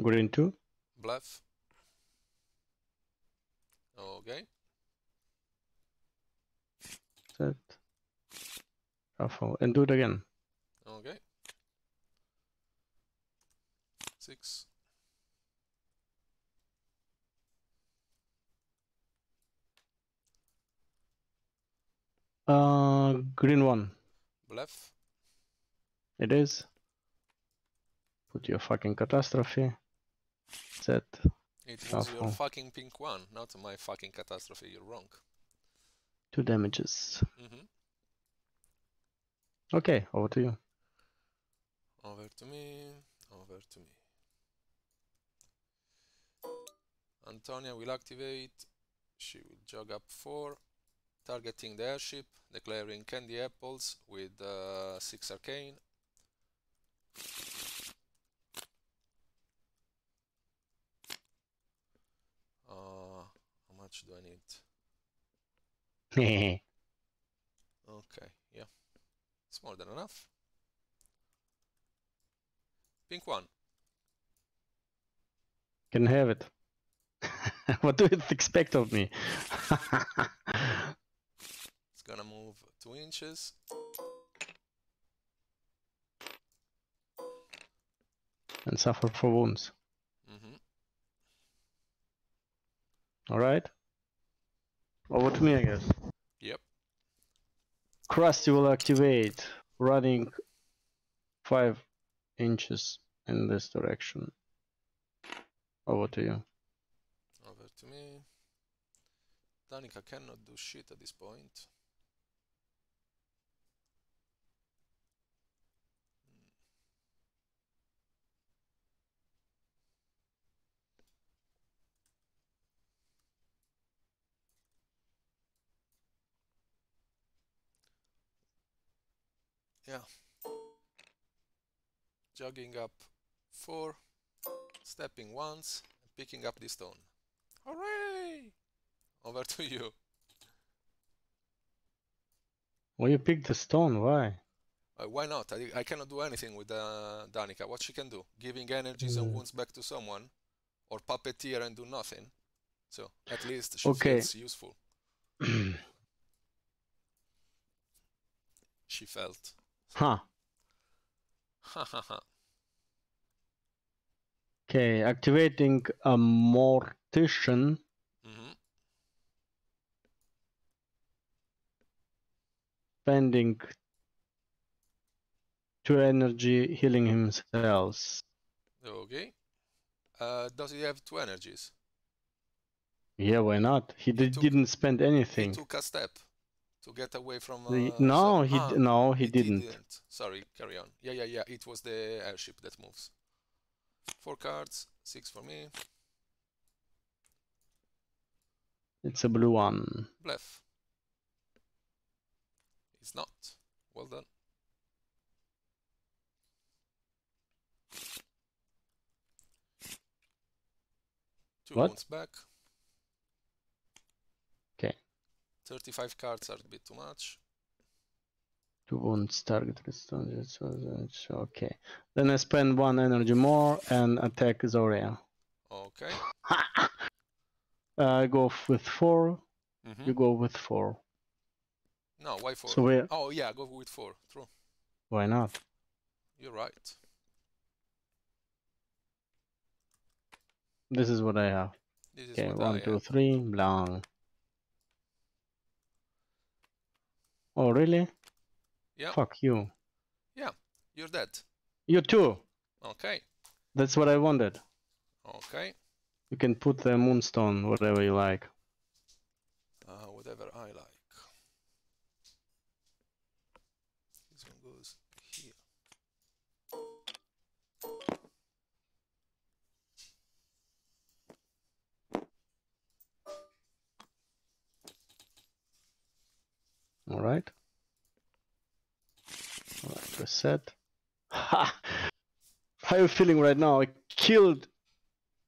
Green 2. Bluff. Okay. Set. Shuffle. And do it again. Okay. Six. Uh, green 1. Bluff. It is. Put your fucking catastrophe. Set. It was your fucking pink one, not my fucking catastrophe. You're wrong. Two damages. hmm Okay, over to you. Over to me. Over to me. Antonia will activate. She will jog up four, targeting the airship, declaring candy apples with uh, six arcane. Uh, how much do I need? Okay, yeah. It's more than enough. Pink one. Can have it. what do you expect of me? Gonna move two inches. and suffer for wounds. hmm Alright? Over to me, I guess. Yep. Krusty will activate, running 5 inches in this direction. Over to you. Over to me. Danica cannot do shit at this point. Yeah. Jogging up four, stepping once, and picking up the stone. Hooray! Over to you. Well, you picked the stone, why? Uh, why not? I, I cannot do anything with uh, Danica. What she can do? Giving energies and Mm. wounds back to someone, or puppeteer and do nothing. So at least she Okay. feels useful. She felt. Huh. Okay, activating a mortician. Mhm. spending two energy healing himself. Okay. Uh, does he have two energies? Yeah, why not? He did, took- didn't spend anything. He took a step to get away from. The- Uh, no, so- he ah, no, he it didn't. Sorry, carry on. Yeah, yeah, yeah. It was the airship that moves. Four cards, six for me. It's a blue one. Bluff. It's not. Well done. Two What? back. Okay. 35 cards are a bit too much. Two wounds target what- Okay. Then I spend one energy more and attack Zoria. Okay. I go with four. Mhm. You go with four. No, why four? So we Oh, yeah, go with four. True. why not? You're right. This is what I have. This is Okay, what one, I two, have. three, blanc. Oh really? Yeah. Fuck you. Yeah, you're dead. You too. Okay. That's what I wanted. Okay. You can put the moonstone whatever you like. Uh, whatever I like. All right. All right, reset. Ha! How are you feeling right now? I killed,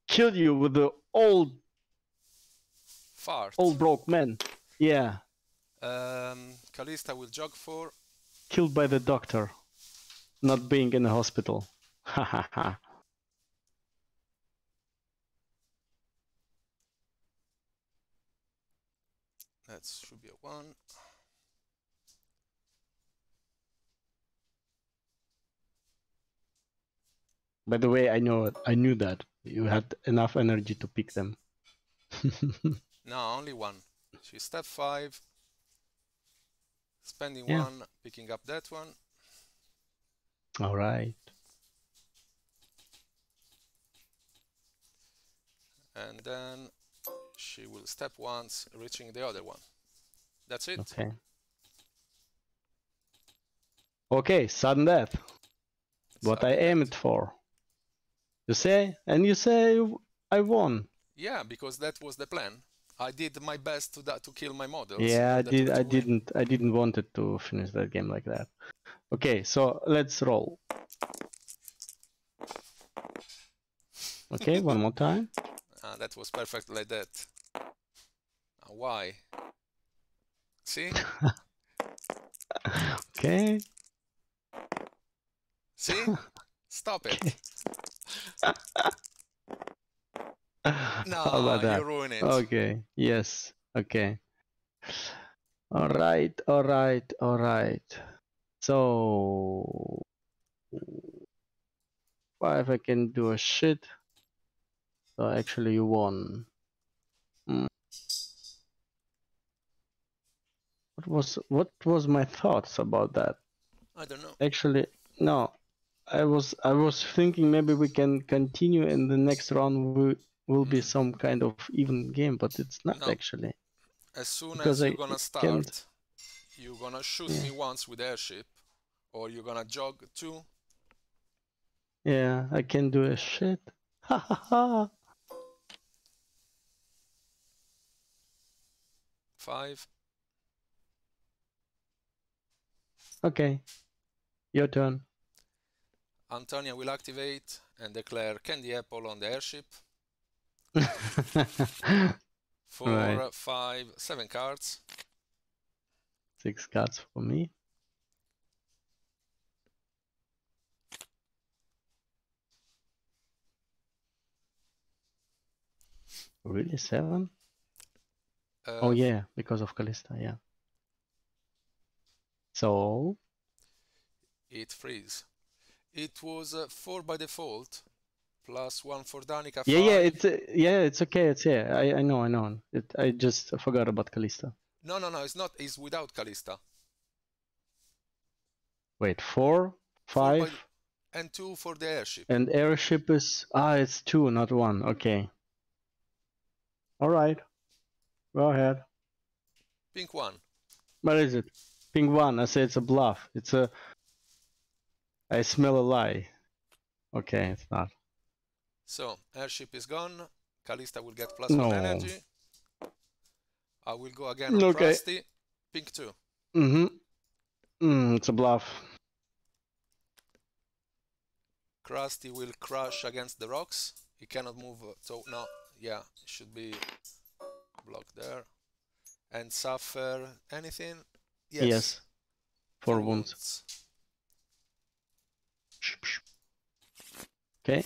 killed you with the old, Fart. old broke man. Yeah, Um, Kalista will jog for. killed by the doctor, not being in the hospital. Ha ha ha. That should be a one. By the way, I know. I knew that you had enough energy to pick them. No, only one. She's step five. Spending Yeah. one, picking up that one. All right. And then she will step once, reaching the other one. That's it. Okay. Okay, sudden death. What I death. aimed for. You say, and you say I won. Yeah, because that was the plan. I did my best to that, to kill my models. Yeah, I did. I win. didn't. I didn't want it to finish that game like that. Okay, so let's roll. Okay, one more time. Ah, that was perfect like that. Ah, why? See? Okay. See? Stop it. No, How about that? you ruin it. Okay. Yes. Okay. All right. All right. All right. So, five. I can do a shit. So actually, you won. Hmm. What was what was my thoughts about that? I don't know. Actually, no. I was I was thinking maybe we can continue in the next round. We will be some kind of even game, but it's not No. actually. As soon Because as you're gonna start, can't- you're gonna shoot Yeah. me once with airship, or you're gonna jog two. Yeah, I can do a shit. Ha ha ha. Five. Okay. Your turn. Antonia will activate and declare candy apple on the airship. Four, Right. five, seven cards. Six cards for me. Really seven? Uh, Oh yeah, because of Kalista, yeah. So It freeze. It was uh, four by default, plus one for Danica. yeah, yeah, it's uh, yeah, it's okay, it's yeah. I I know, I know. It, I just forgot about Kalista. No, no, no. It's not. It's without Kalista. Wait, four, Four by five. and two for the airship. And airship is ah, it's two, not one. Okay. All right. Go ahead. Pink one. What is it? Pink one. I say it's a bluff. It's a. I smell a lie. Okay, it's not. So airship is gone. Kalista will get plus No. one energy. I will go again on Okay. Krusty. Pink two. Mm-hmm. Mm, it's a bluff. Krusty will crush against the rocks. He cannot move. uh, So no, yeah, it should be blocked there. And suffer anything? Yes. Four two wounds. Okay.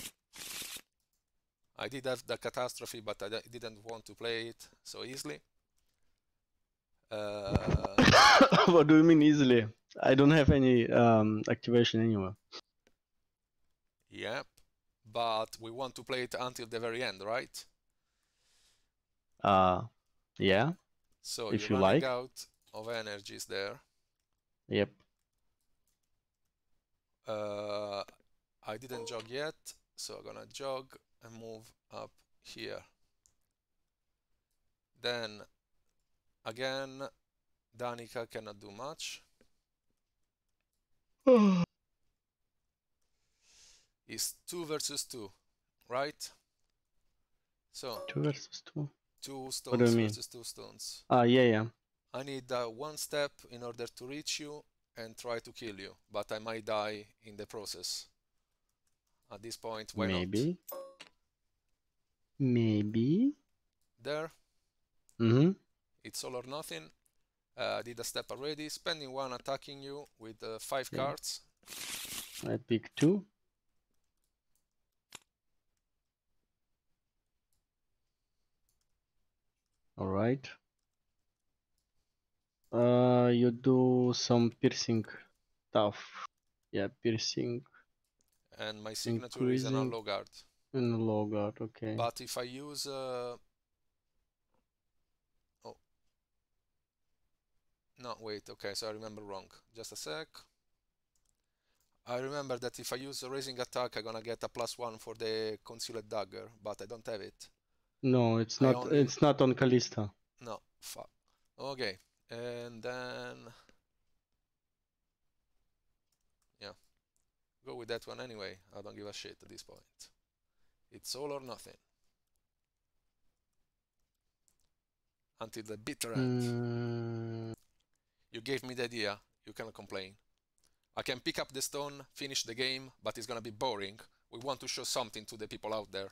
I did have the catastrophe, but I didn't want to play it so easily. Uh, what do you mean easily? I don't have any um, activation anywhere. yep, but we want to play it until the very end, right? Uh, yeah. So If you like. out of energies there. Yep. Uh, I didn't jog yet, so I'm gonna jog and move up here. Then again, Danica cannot do much. It's two versus two, right? So two versus two. two stones versus two stones. Ah, yeah, yeah. I need uh, one step in order to reach you and try to kill you, but I might die in the process. At this point, why Maybe. Maybe. not? There, Mm-hmm. it's all or nothing. Uh, did a step already, spending one attacking you with uh, five Yeah. cards. I pick two. All right. Uh, you do some piercing stuff. Yeah, piercing And my signature is an low guard. a low guard. Okay. But if I use uh... Oh. No, wait, okay, so I remember wrong. Just a sec. I remember that if I use a raising attack, I'm gonna get a plus one for the concealed dagger, but I don't have it. No, it's I not. only- It's not on Kalista. No, fuck. Okay, and then yeah, go with that one anyway. I don't give a shit at this point. It's all or nothing until the bitter end. Mm, You gave me the idea. You cannot complain. I can pick up the stone, finish the game, but it's gonna be boring. We want to show something to the people out there.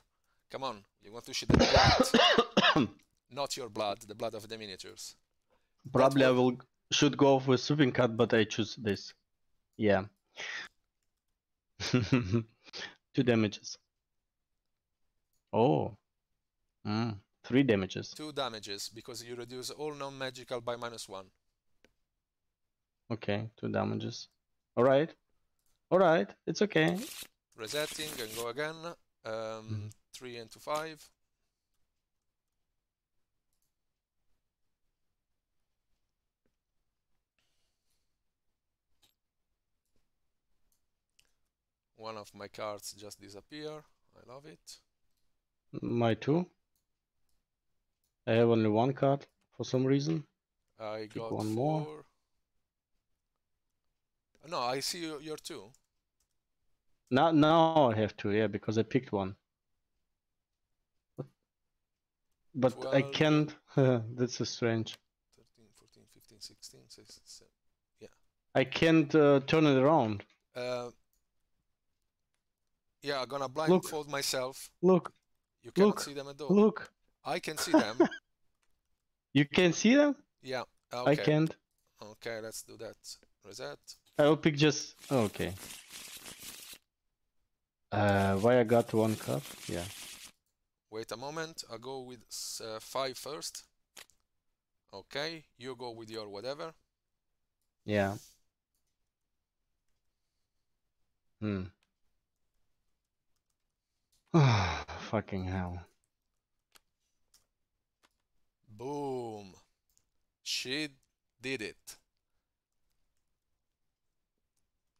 Come on, you want to see the blood, not your blood, the blood of the miniatures. Probably I will should go with sweeping cut, but I choose this. Yeah. Two damages. Oh. Mm. Three damages. Two damages because you reduce all non-magical by minus one. Okay, two damages. Alright. Alright, it's okay. Resetting and go again. Um, Mhm. Three into five. One of my cards just disappear. I love it. My two. I have only one card for some reason. I got one more. No, I see you, your two. Now, now I have two, yeah, because I picked one. But, but I can't. That's so strange. 13, 14, 15, 16, 16, 17. Yeah. I can't uh, turn it around. Uh, yeah, I'm gonna blindfold myself. Look, You cannot Look, see them at all. look. I can see them. You can see them? yeah. I can't. Okay, let's do that. Reset. I will pick just. okay. Uh, why I got one card? Yeah. Wait a moment. I'll go with uh, five first. Okay, you go with your whatever. Yeah. Hmm. Fucking hell. Boom. She did it.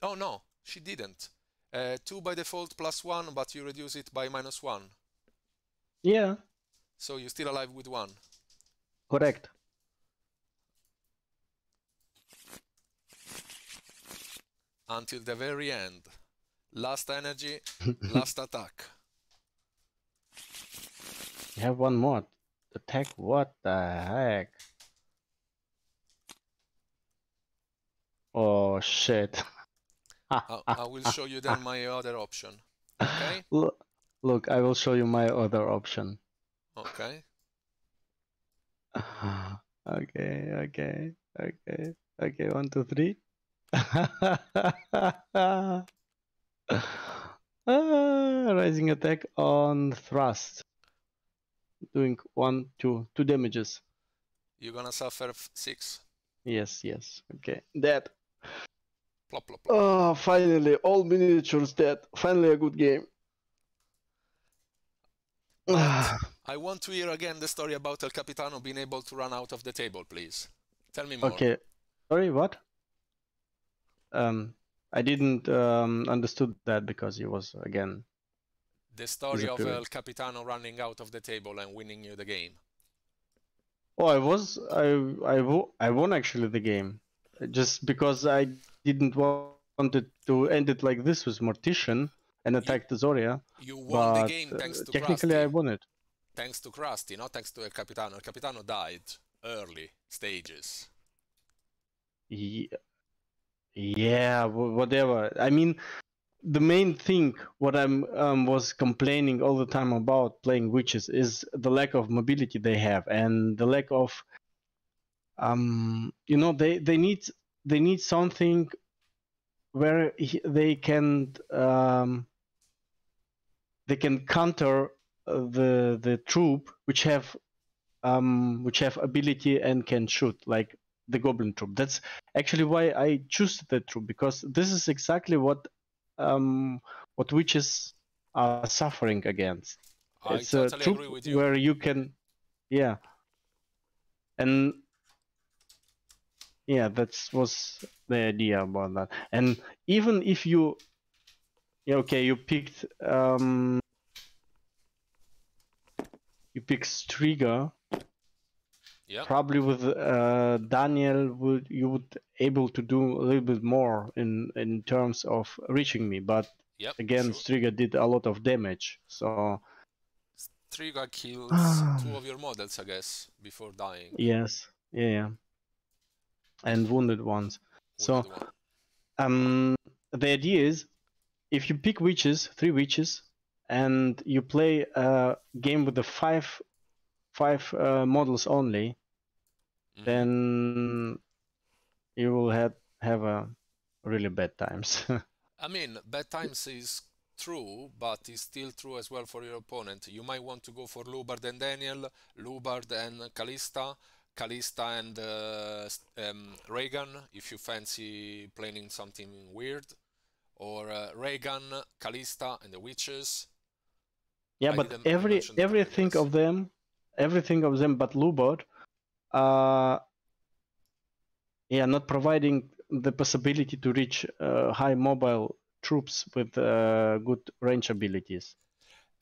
Oh no, she didn't. Uh, 2 by default plus 1, but you reduce it by minus 1. Yeah, So you're still alive with 1. correct. Until the very end. Last energy, last attack. You have one more attack. What the heck? Oh shit. I, I will show you then my other option. Okay? Look, look, I will show you my other option. Okay. Okay, okay, okay, okay. One, two, three. Ah, rising attack on thrust. Doing one, two, two damages. You're gonna suffer 6. Yes, yes. Okay, dead. Plop, plop, plop. Oh, finally, all miniatures dead. Finally, a good game. I want to hear again the story about El Capitano being able to run out of the table, please. Tell me more. okay. Sorry, what? Um, I didn't um understood that because he was again. The story of El Capitano running out of the table and winning you the game. Oh, I was I I wo- I won actually the game, just because I didn't want wanted to end it like this with Mortician and attack the Zoria. You won But the game uh, thanks to technically, Krusty. I won it. Thanks to Krusty, not thanks to El Capitano. El Capitano died early stages. Yeah, Yeah, whatever. I mean, the main thing what I'm um, was complaining all the time about playing witches is the lack of mobility they have and the lack of um you know they they need they need something where they can um they can counter uh, the the troop which have um which have ability and can shoot like the goblin troop. That's actually why i choose the troop because this is exactly what um what witches are suffering against. I it's totally a troop agree with you. where you can yeah. And yeah that's was the idea about that. And even if you yeah, okay you picked um you picked striga Yeah. probably with uh, Daniel would you would able to do a little bit more in in terms of reaching me but Yep. again sure. Striga did a lot of damage so Striga kills Ah. two of your models, I guess, before dying. yes yeah, yeah. and wounded ones so one. um the idea is if you pick witches three witches and you play a game with the five five uh, models only Mhm. then you will have have a really bad times I mean, bad times is true, but it's still true as well for your opponent. You might want to go for Loubard and Daniel, Loubard and Kalista, Kalista and uh, um, Reagan, if you fancy playing something weird, or uh, Reagan, Kalista, and the Witches. Yeah, I but every everything of them, everything of them, but Loubard, uh, yeah, not providing the possibility to reach uh, high mobile troops with uh, good range abilities.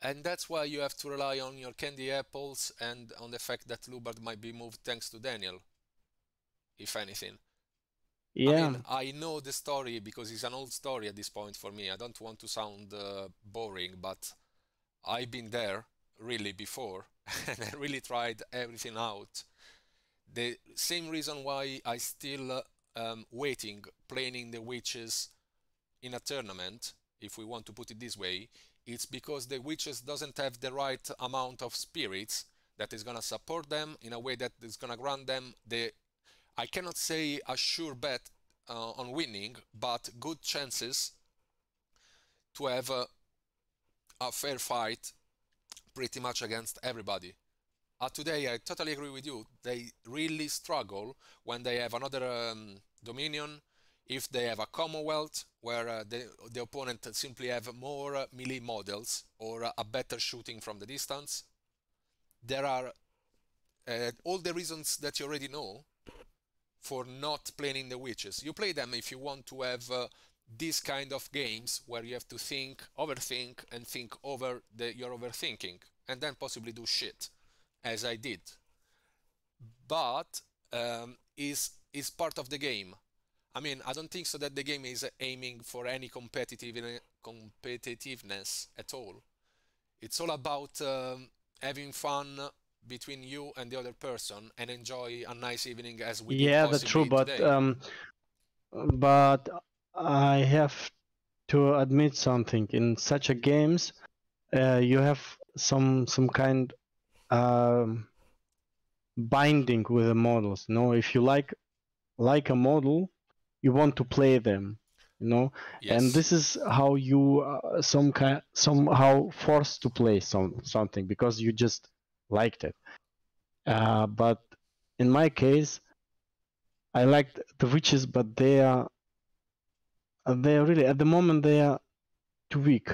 And that's why you have to rely on your candy apples and on the fact that Loubard might be moved thanks to Daniel, if anything. Yeah, I mean, I know the story because it's an old story at this point for me. I don't want to sound uh, boring, but I've been there really before and I really tried everything out. The same reason why I still uh, um, waiting playing the witches in a tournament, if we want to put it this way, it's because the witches doesn't have the right amount of spirits that is gonna support them in a way that is gonna grant them the I cannot say a sure bet uh, on winning, but good chances to have a, a fair fight pretty much against everybody. Uh, today, I totally agree with you. They really struggle when they have another um, Dominion, if they have a Commonwealth, where uh, the, the opponent simply have more uh, melee models or uh, a better shooting from the distance. There are uh, all the reasons that you already know for not playing the witches. You play them if you want to have uh, these kind of games where you have to think, overthink, and think over the, your overthinking, and then possibly do shit, as I did. But um, is is part of the game. I mean, I don't think so that the game is aiming for any competitive competitiveness at all. It's all about um, having fun between you and the other person and enjoy a nice evening as we yeah that's true but um but i have to admit something in such a games uh, you have some some kind um binding with the models you know if you like like a model you want to play them you know yes. and this is how you uh, some kind somehow forced to play some something because you just liked it. Uh, but in my case, I liked the witches, but they are they are really at the moment they are too weak.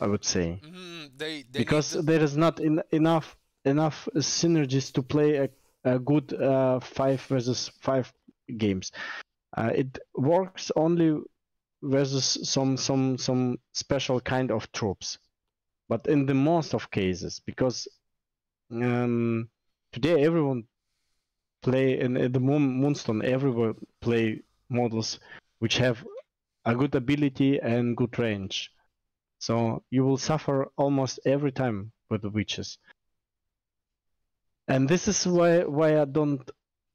I would say mm, they, they because there is not in, enough enough synergies to play a, a good uh, five versus five games. Uh, it works only versus some some some special kind of troops, but in the most of cases because um, today everyone play in at the Moonstone everyone play models which have a good ability and good range. So you will suffer almost every time with the witches. And this is why why I don't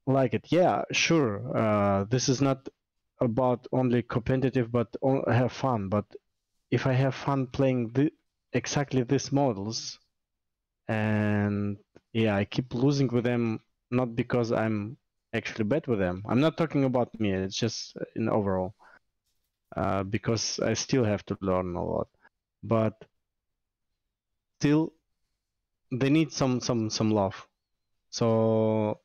like it. Yeah, sure. Uh, this is not about only competitive, but have fun. But if I have fun playing exactly these models, and yeah, I keep losing with them not because I'm actually bad with them. I'm not talking about me. It's just in overall, uh, because I still have to learn a lot. But still, they need some some some love. So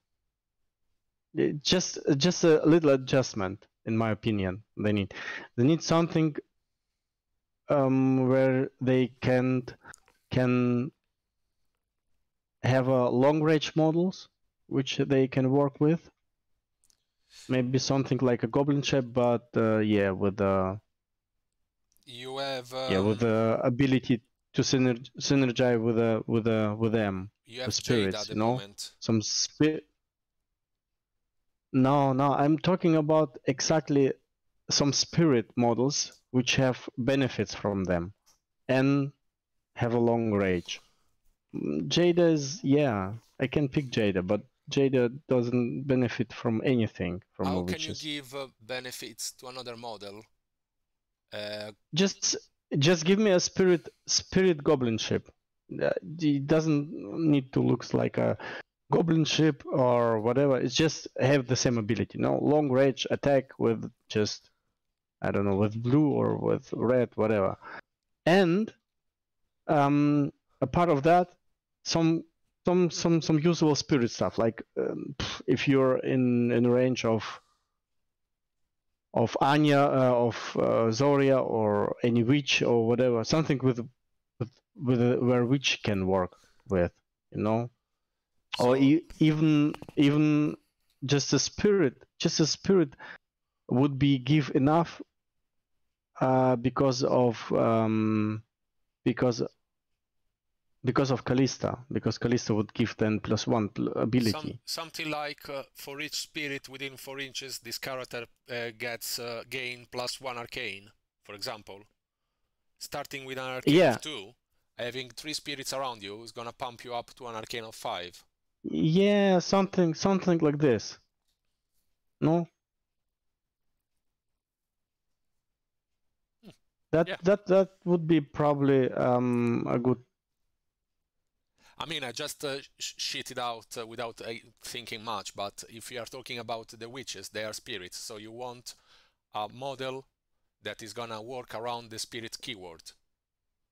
just just a little adjustment, in my opinion. They need they need something um, where they can can have a long range models which they can work with. Maybe something like a goblin ship, but uh, yeah, with the you have um, yeah with the ability to synerg- synergize with the with the with them. You have the spirits, the you know, moment. some spirit. No, no, I'm talking about exactly some spirit models which have benefits from them and have a long range. Jada is yeah, I can pick Jada, but Jada doesn't benefit from anything from How can you give uh, benefits to another model? Uh, just just give me a spirit spirit goblin ship. Uh, it doesn't need to look like a goblin ship or whatever. It's just have the same ability. No long range attack with just I don't know with blue or with red, whatever. And um, a part of that, some some some some usable spirit stuff. Like um, if you're in in range of of Anya, uh, of uh, Zoria, or any witch or whatever, something with with with a, where witch can work with, you know, so... or e- even even just a spirit, just a spirit would be give enough uh, because of um, because because of Kalista, because Kalista would give 10 plus 1 ability. Some, something like uh, for each spirit within 4 inches, this character uh, gets uh, gain plus 1 arcane, for example. Starting with an arcane yeah. of 2, having 3 spirits around you is gonna pump you up to an arcane of 5. Yeah, something something like this. No? Hmm. That yeah. that that would be probably um, a good I mean, I just uh, shit it out uh, without uh, thinking much, but if you are talking about the witches, they are spirits, so you want a model that is gonna work around the spirit keyword.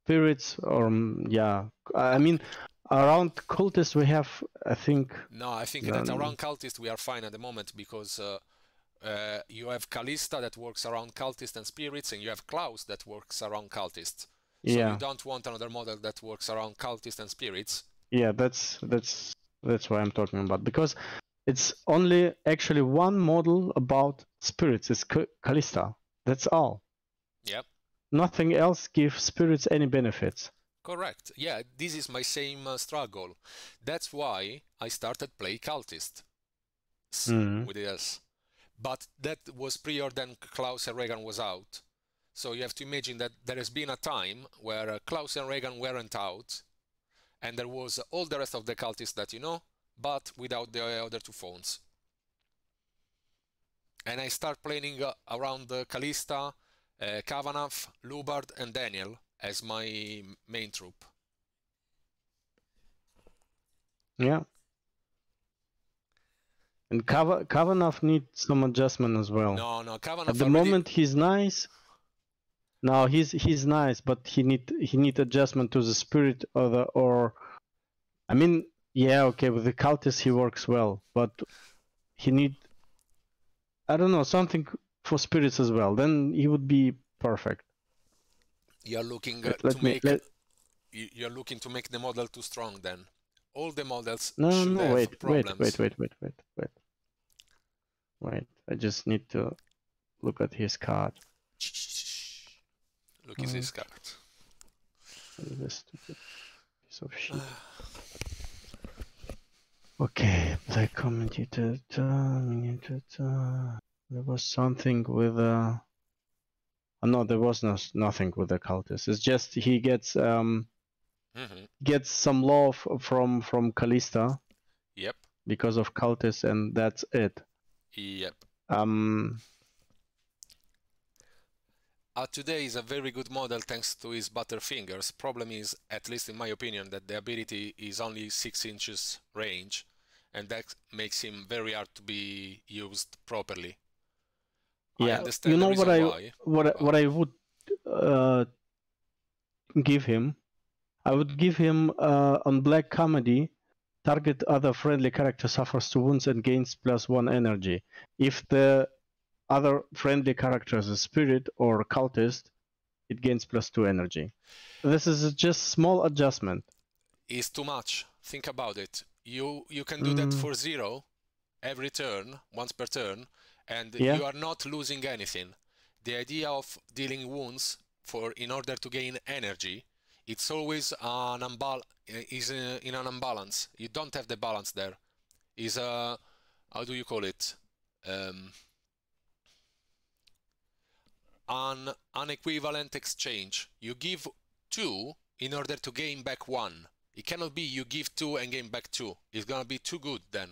Spirits, or um, yeah, I mean, around cultists we have, I think. No, I think um, that around cultists we are fine at the moment because uh, uh, you have Kalista that works around cultists and spirits, and you have Klaus that works around cultists. So yeah. you don't want another model that works around cultists and spirits yeah that's that's that's what i'm talking about because it's only actually one model about spirits it's Kalista. That's all. Yep. Nothing else gives spirits any benefits. Correct. Yeah, this is my same uh, struggle. That's why I started play cultist Mhm. with S. But that was prior than Klaus and Reagan was out. So you have to imagine that there has been a time where uh, Klaus and Reagan weren't out, and there was all the rest of the cultists that you know, but without the other two phones. And I start playing uh, around uh, Kalista, uh, Kavanagh, Loubard, and Daniel as my main troop. Yeah. And Kava- Kavanagh needs some adjustment as well. No, no, Kavanagh At the already- moment he's nice. No, he's he's nice, but he need he need adjustment to the spirit or the or I mean, yeah, okay, with the cultist he works well, but he need I don't know, something for spirits as well. Then he would be perfect. you're looking uh, Let, let to me make let, you- you're looking to make the model too strong then. All the models No, should no, have wait, wait, problems. wait, wait, wait, wait, wait. Wait, I just need to look at his card. Look at this card. This stupid piece of shit. Okay, black commentator. Commentator. There was something with uh oh, no, there was no nothing with the cultist. It's just he gets um hmm gets some love from from Kalista Yep, because of cultists, and that's it. yep. Um, Uh, today is a very good model thanks to his butterfingers. Problem is, at least in my opinion, that the ability is only 6 inches range, and that makes him very hard to be used properly. Yeah, you know what I why. what I, what I would uh give him. I would give him uh, on black comedy. Target other friendly character suffers two wounds and gains plus one energy. If the other friendly characters, a spirit or a cultist, it gains plus two energy. This is just small adjustment. is too much. Think about it. You you can do that Mm. for zero every turn, once per turn, and Yeah. you are not losing anything. The idea of dealing wounds for in order to gain energy, it's always an unbal- is uh, in an imbalance. You don't have the balance there. Is a how do you call it? Um, an unequivalent exchange. You give two in order to gain back one. It cannot be you give two and gain back two. It's gonna be too good then.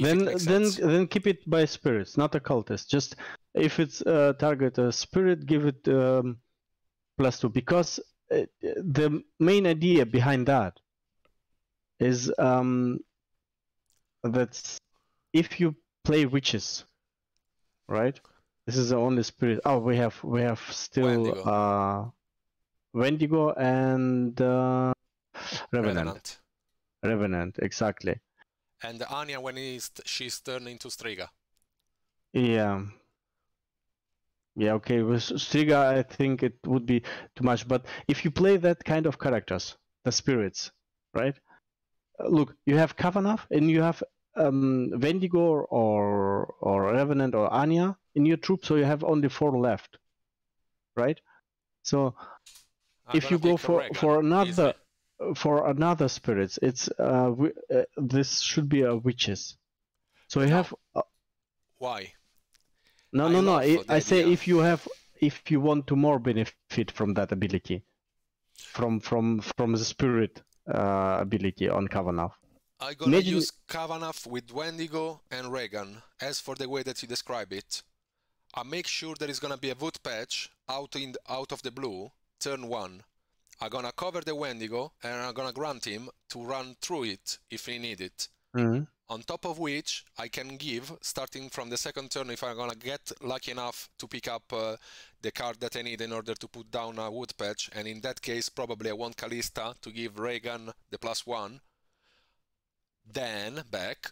Then then then keep it by spirits, not a cultist. Just if it's uh, target a spirit, give it um, plus two because uh, the main idea behind that is um, that if you play witches, right? This is the only spirit. Oh, we have we have still Wendigo. uh, Wendigo and uh, Revenant. Revenant. Revenant, exactly. And Anya when he's, she's turned into Striga. Yeah. Yeah, okay. With Striga, I think it would be too much. But if you play that kind of characters, the spirits, right? Look, you have Kavanagh and you have um, Wendigo or or Revenant or Anya in your troop, so you have only four left, right? So I'm if you go for for another easily. for another spirits, it's uh, uh this should be a witches. So you No. have uh, Why? no, I no, no. I, I say if you have, if you want to more benefit from that ability, from from from the spirit uh, ability on Kavanagh. I'm gonna Imagine- use Kavanagh with Wendigo and Regan. As for the way that you describe it, I make sure there is gonna be a wood patch out in the, out of the blue, turn one. I'm gonna cover the Wendigo and I'm gonna grant him to run through it if he need it. Mhm. On top of which, I can give, starting from the second turn, if I'm gonna get lucky enough to pick up uh, the card that I need in order to put down a wood patch, and in that case, probably I want Kalista to give Reagan the plus one. Then, back,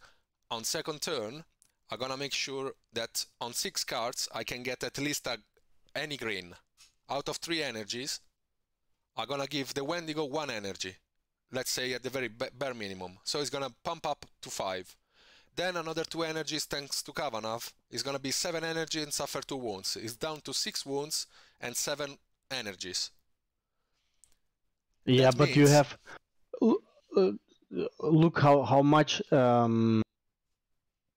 on second turn, I'm gonna make sure that on six cards, I can get at least a, any green. Out of three energies, I'm gonna give the Wendigo one energy let's say at the very bare minimum. So it's gonna pump up to five. Then another two energies thanks to Kavanagh. Is gonna be seven energy and suffer two wounds. It's down to six wounds and seven energies. Yeah, That but you have uh, look how how much um,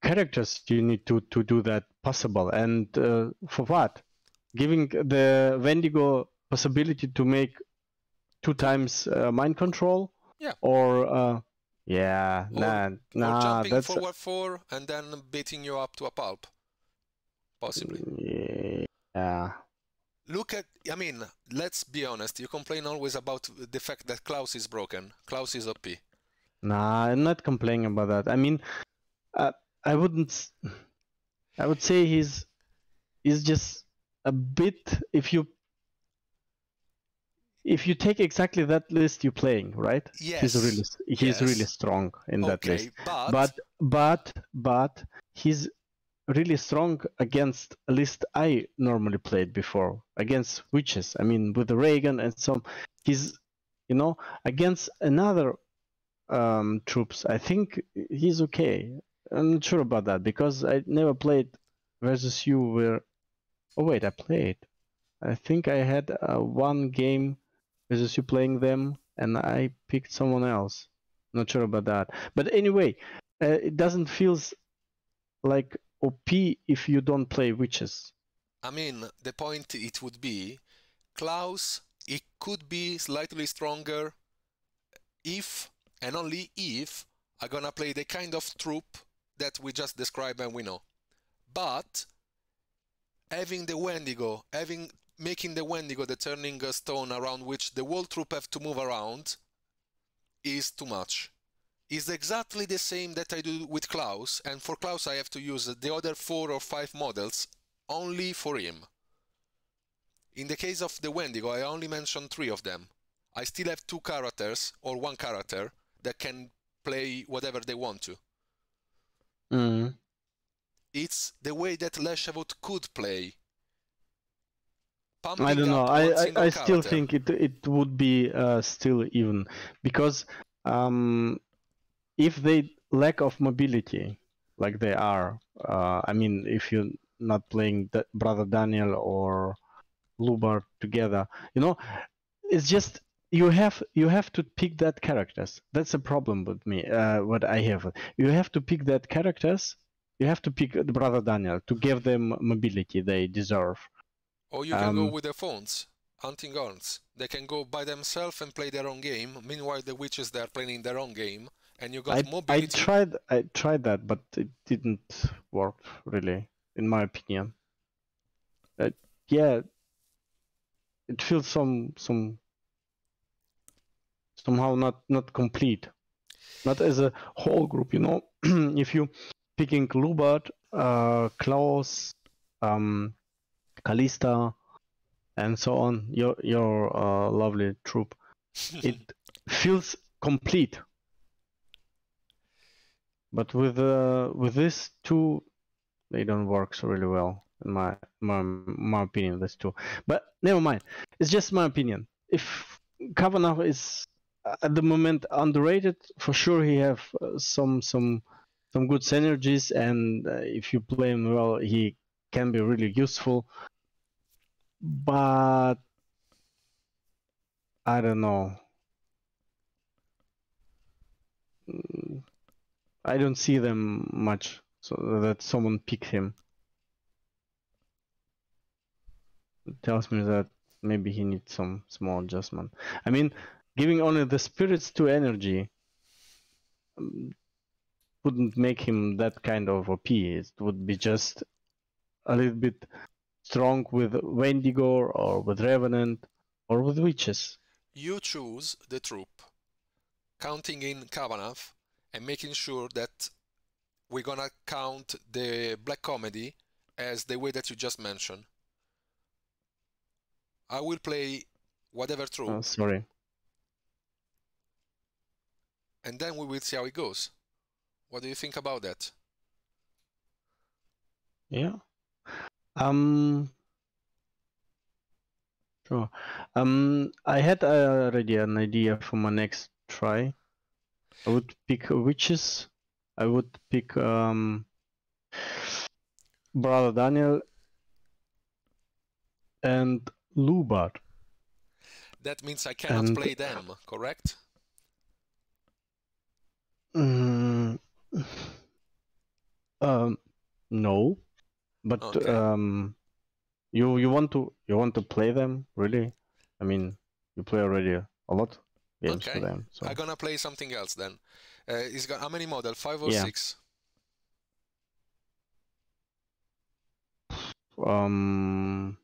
characters you need to to do that possible, and uh, for what? Giving the Wendigo possibility to make two times uh, mind control. Yeah. Or uh, yeah, Or- nah, or jumping that's forward four and then beating you up to a pulp. Possibly. yeah. Look at, I mean, let's be honest. You complain always about the fact that Klaus is broken. Klaus is OP. Nah, I'm not complaining about that. I mean, uh, I wouldn't. I would say he's he's just a bit. If you if you take exactly that list you're playing, right? Yes. He's really he's really strong in that list. but, But but but he's really strong against a list I normally played before against witches. I mean, with the Reagan and some, he's you know against another um, troops. I think he's okay. I'm not sure about that because I never played versus you. Where oh wait, I played. I think I had uh, one game versus you playing them, and I picked someone else. Not sure about that. But anyway, uh, it doesn't feel like OP if you don't play witches. I mean, the point it would be, Klaus, it could be slightly stronger if and only if I'm gonna play the kind of troop that we just described and we know. But having the Wendigo, having making the Wendigo the turning stone around which the whole troop have to move around is too much. Is exactly the same that I do with Klaus, and for Klaus I have to use the other four or five models only for him. In the case of the Wendigo, I only mentioned three of them. I still have two characters, or one character, that can play whatever they want to. Mm. It's the way that Leshevut could play. I don't know. I, I, I still character. think it it would be uh, still even because um, if they lack of mobility like they are, uh, I mean, if you're not playing the brother Daniel or Loubard together, you know, it's just you have you have to pick that characters. That's a problem with me. Uh, what I have, you have to pick that characters. You have to pick the brother Daniel to give them mobility they deserve. Or you can go Um, with the phones, hunting guns. They can go by themselves and play their own game. Meanwhile, the witches they are playing their own game, and you got I, I tried I tried that, but it didn't work really, in my opinion. Uh, yeah, it feels some some somehow not not complete, not as a whole group. You know, if you picking Loubard, uh, Klaus, um, Kalista, and so on, your your uh, lovely troop, it feels complete. But with uh, with this two they don't work so really well in my my my opinion these two. But never mind. It's just my opinion. If Kavanagh is at the moment underrated for sure he have uh, some some some good synergies and uh, if you play him well he can be really useful but I don't know Mm, I don't see them much, so that someone picked him. It tells me that maybe he needs some small adjustment. I mean, giving only the spirits to energy um, wouldn't make him that kind of OP. It would be just a little bit strong with Wendigo or with Revenant or with witches. you choose the troop, counting in Kavanagh and making sure that we're gonna count the black comedy as the way that you just mentioned. I will play whatever troop, Oh, sorry. And then we will see how it goes. What do you think about that? Yeah. Um. Sure. Um, I had already an idea for my next try. I would pick witches I would pick um, Brother Daniel and Loubard. That means I cannot And- play them, correct? Mm, um, no, but Okay. um, you you want to you want to play them really? I mean, you play already a lot games Okay. for them, so I'm gonna play something else then. Uh, is got how many model? Five or Yeah. six? um,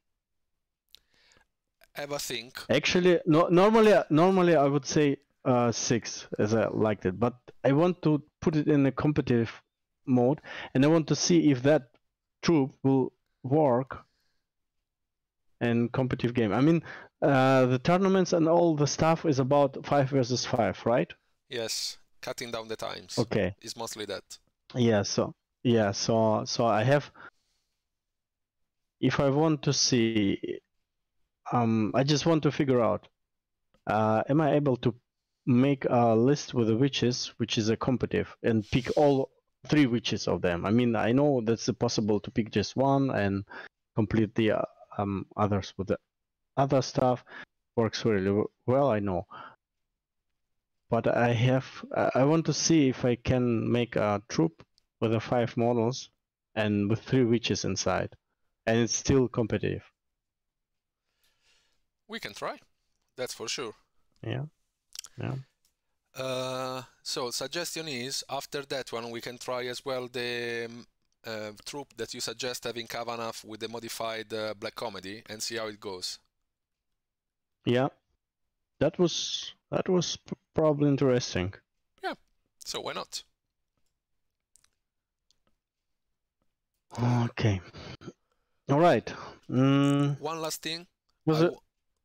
Have a think. actually, no, normally normally I would say uh six as I liked it, but I want to put it in a competitive mode, and I want to see if that troop will work in competitive game. I mean, uh, the tournaments and all the stuff is about five versus five, right? Yes, cutting down the times Okay. is mostly that. Yeah. So yeah. So so I have. If I want to see, um, I just want to figure out, uh, am I able to make a list with the witches, which is a competitive, and pick all three witches of them? I mean, I know that's possible to pick just one and complete the uh, um others with the other stuff. Works really well, I know. But I have, I want to see if I can make a troop with the five models and with three witches inside, and it's still competitive. We can try. That's for sure. Yeah, yeah. Uh, so suggestion is after that one we can try as well the um, uh, troop that you suggest having Kavanagh with the modified uh, black comedy and see how it goes. Yeah, that was that was probably interesting. Yeah, so why not? Okay. All right. Mm, One last thing. was I, it?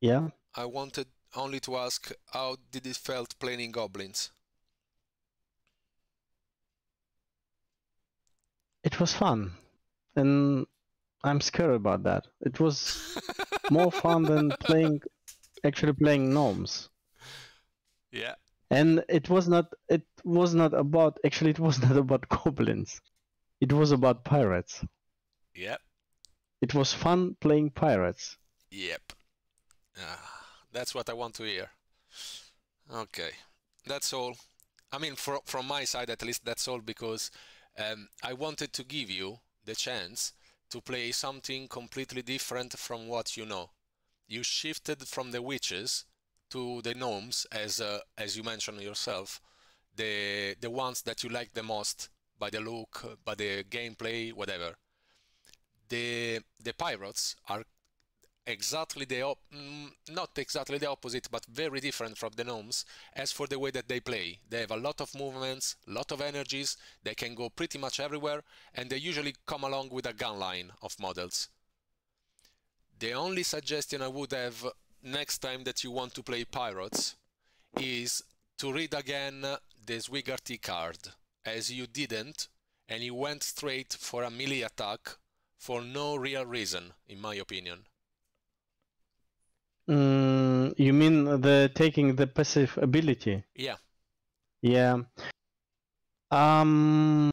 Yeah. I wanted only to ask how did it felt playing in goblins? It was fun, and I'm scared about that. It was more fun than playing, actually playing gnomes. yeah. And it was not. It was not about. Actually, it was not about goblins. It was about pirates. Yep. It was fun playing pirates. Yep. Ah, that's what I want to hear. Okay, that's all. I mean, for, from my side at least, that's all because um, I wanted to give you the chance to play something completely different from what you know. You shifted from the witches to the gnomes, as uh, as you mentioned yourself, the the ones that you like the most by the look, by the gameplay, whatever. The the pirates are exactly the op- mm, not exactly the opposite but very different from the gnomes as for the way that they play. They have a lot of movements lot of energies they can go pretty much everywhere and they usually come along with a gun line of models. The only suggestion i would have next time that you want to play pirates is to read again the Zwigarty card as you didn't and you went straight for a melee attack for no real reason in my opinion Mm, you mean the taking the passive ability? yeah Yeah. Um.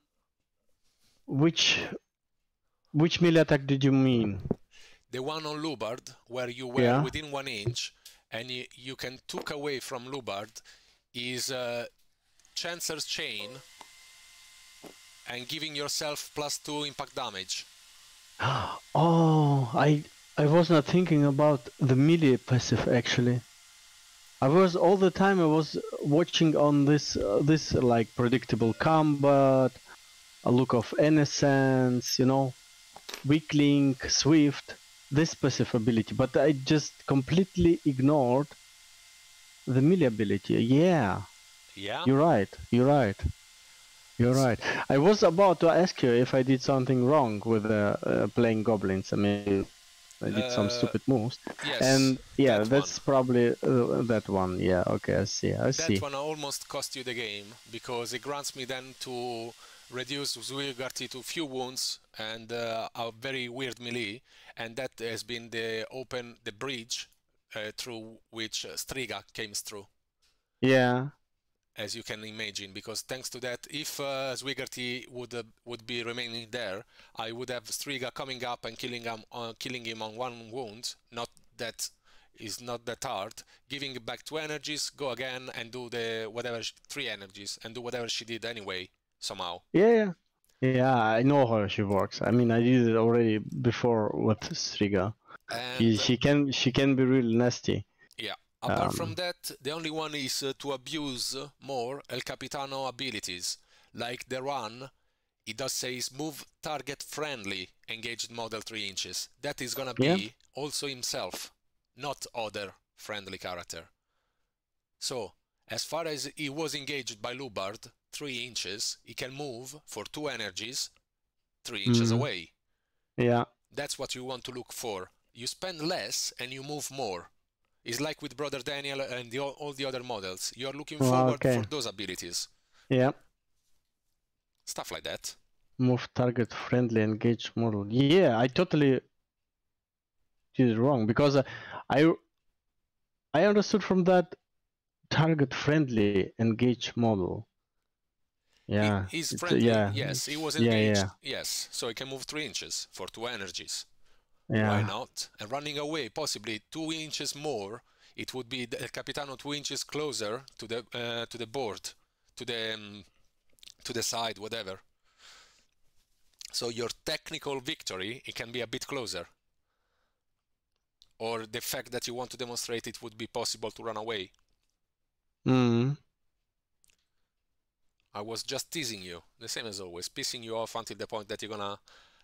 Which which melee attack did you mean? the one on Loubard where you were Yeah. within one inch and you, you can took away from Loubard is uh, Chancer's Chain and giving yourself plus two impact damage. Oh, I I was not thinking about the melee passive actually. I was all the time I was watching on this uh, this like predictable combat, a look of innocence, you know, weak link, swift, this passive ability, but I just completely ignored the melee ability. Yeah, Yeah. you're right. You're right. You're right. I was about to ask you if I did something wrong with uh, uh, playing goblins. I mean, I did some Uh, stupid moves. yes. and yeah, that that's probably uh, that one. Yeah. Okay, I see. I that see. one almost cost you the game because it grants me then to reduce Zuigarty to few wounds and uh, a very weird melee, and that has been the open the bridge uh, through which uh, Striga came through. Yeah. As you can imagine, because thanks to that, if uh, would uh, would be remaining there, I would have Striga coming up and killing him, uh, killing him on one wound. Not that is not that hard. Giving back two energies, go again and do the whatever three energies and do whatever she did anyway somehow. Yeah, yeah, yeah. I know how she works. I mean, I did it already before with Striga. And She, she can she can be really nasty. Apart from um, that, the only one is uh, to abuse more El Capitano abilities, like the run. It does says move target friendly, engaged model three inches. That is gonna be Yeah. also himself, not other friendly character. So, as far as he was engaged by Loubard, three inches, he can move for two energies, three inches Mhm. away. Yeah, That's what you want to look for. You spend less and you move more. It's like with Brother Daniel and the, all the other models. You're looking Oh, forward okay. for those abilities. yeah. Stuff like that. Move target friendly engage model. Yeah, I totally did it wrong because uh, I I understood from that target friendly engage model. Yeah, He, he's friendly. yeah, Yes, he was yeah, engaged. yeah. Yes, so he can move three inches for two energies. Yeah. Why not? And running away, possibly two inches more, it would be the Capitano two inches closer to the uh, to the board, to the um, to the side, whatever. So your technical victory, it can be a bit closer. Or the fact that you want to demonstrate it would be possible to run away. Mm. I was just teasing you, the same as always, pissing you off until the point that you're gonna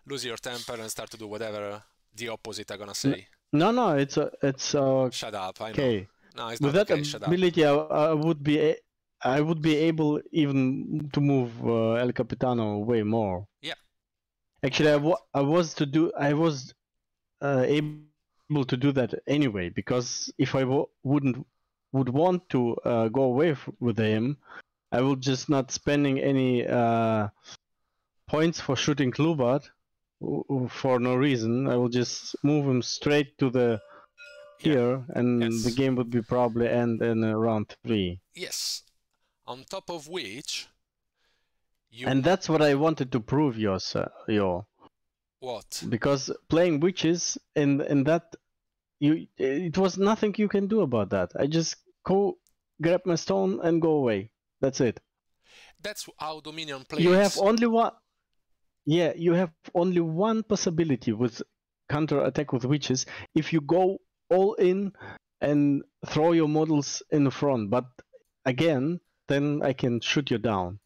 lose your temper and start to do whatever the opposite I'm gonna say. No, no, it's uh, it's uh, Shut up, I know. okay. No, it's With that okay, shut up. ability, I, I would be a- I would be able even to move uh, El Capitano way more. Yeah. Actually, I, wa- I was to do I was uh, able to do that anyway because if I w- wouldn't would want to uh, go away f- with him, I would just not spending any uh, points for shooting Klubart w- for no reason. I will just move him straight to the Yeah. here, and the game would be probably end in uh, round three. Yes. On top of which, you And that's what I wanted to prove, yo, sir, yo. what? because playing witches in in that you it was nothing you can do about that. I just go grab my stone and go away. That's it. That's how Dominion plays. You have only one. Yeah, you have only one possibility with counter attack with witches if you go all in and throw your models in the front. But again, then I can shoot you down.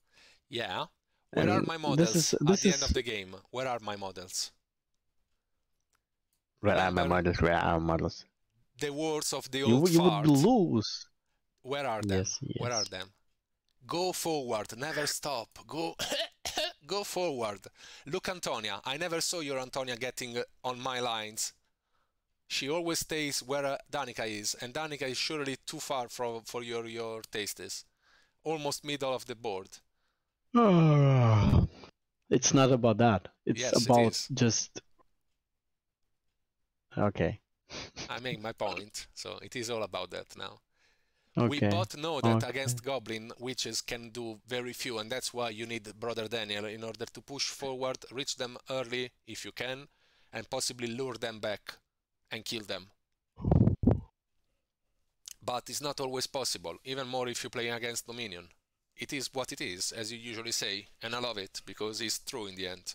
Yeah. Where are And my this models is- at this the end of the game? Where are my models? Where are my models? Where are my models? The words of the You, old you fart. would lose. Where are them? Yes, Where are yes. them? Go forward, never stop. Go go forward. Look Antonia. I never saw your Antonia getting uh, on my lines. She always stays where uh, Danica is, and Danica is surely too far from for your your tastes. Almost middle of the board. it's not about that. It's Yes, about is. just. Okay. I make my point, so it is all about that now. We both know that Okay. against Goblin, witches can do very few, and that's why you need Brother Daniel in order to push forward, reach them early if you can, and possibly lure them back and kill them. But it's not always possible, even more if you play against Dominion. It is what it is, as you usually say, and I love it because it's true in the end.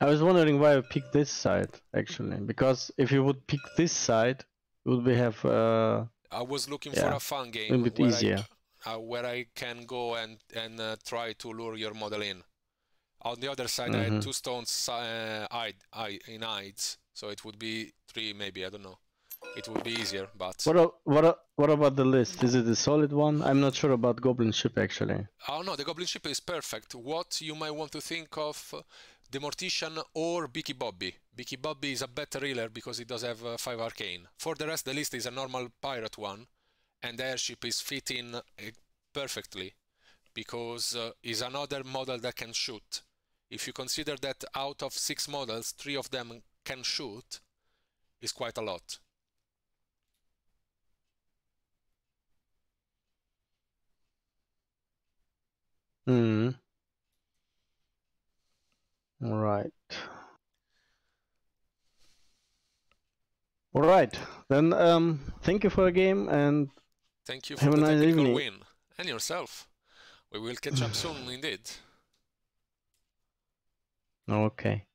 I was wondering why I picked this side actually, because if you would pick this side, would we have uh, I was looking for a fun game a little bit where easier? I, uh, where I can go and and uh, try to lure your model in. On the other side, I had Mhm. two stones uh, hide, hide, in hides, so it would be three, maybe I don't know. It would be easier, but What a, what a, what about the list? Is it a solid one? I'm not sure about Goblin Ship actually. oh no, the Goblin Ship is perfect. What you might want to think of, uh, the Mortician or Bicky Bobby. Bicky Bobby is a better healer because he does have uh, 5 Arcane. For the rest, the list is a normal pirate one, and the airship is fitting uh, perfectly because uh, is another model that can shoot. If you consider that out of 6 models, 3 of them can shoot, is quite a lot. Hmm. Right. All right. Then um, thank you for the game and Thank you for Have a the nice technical evening. win. And yourself. We will catch up soon indeed. okay.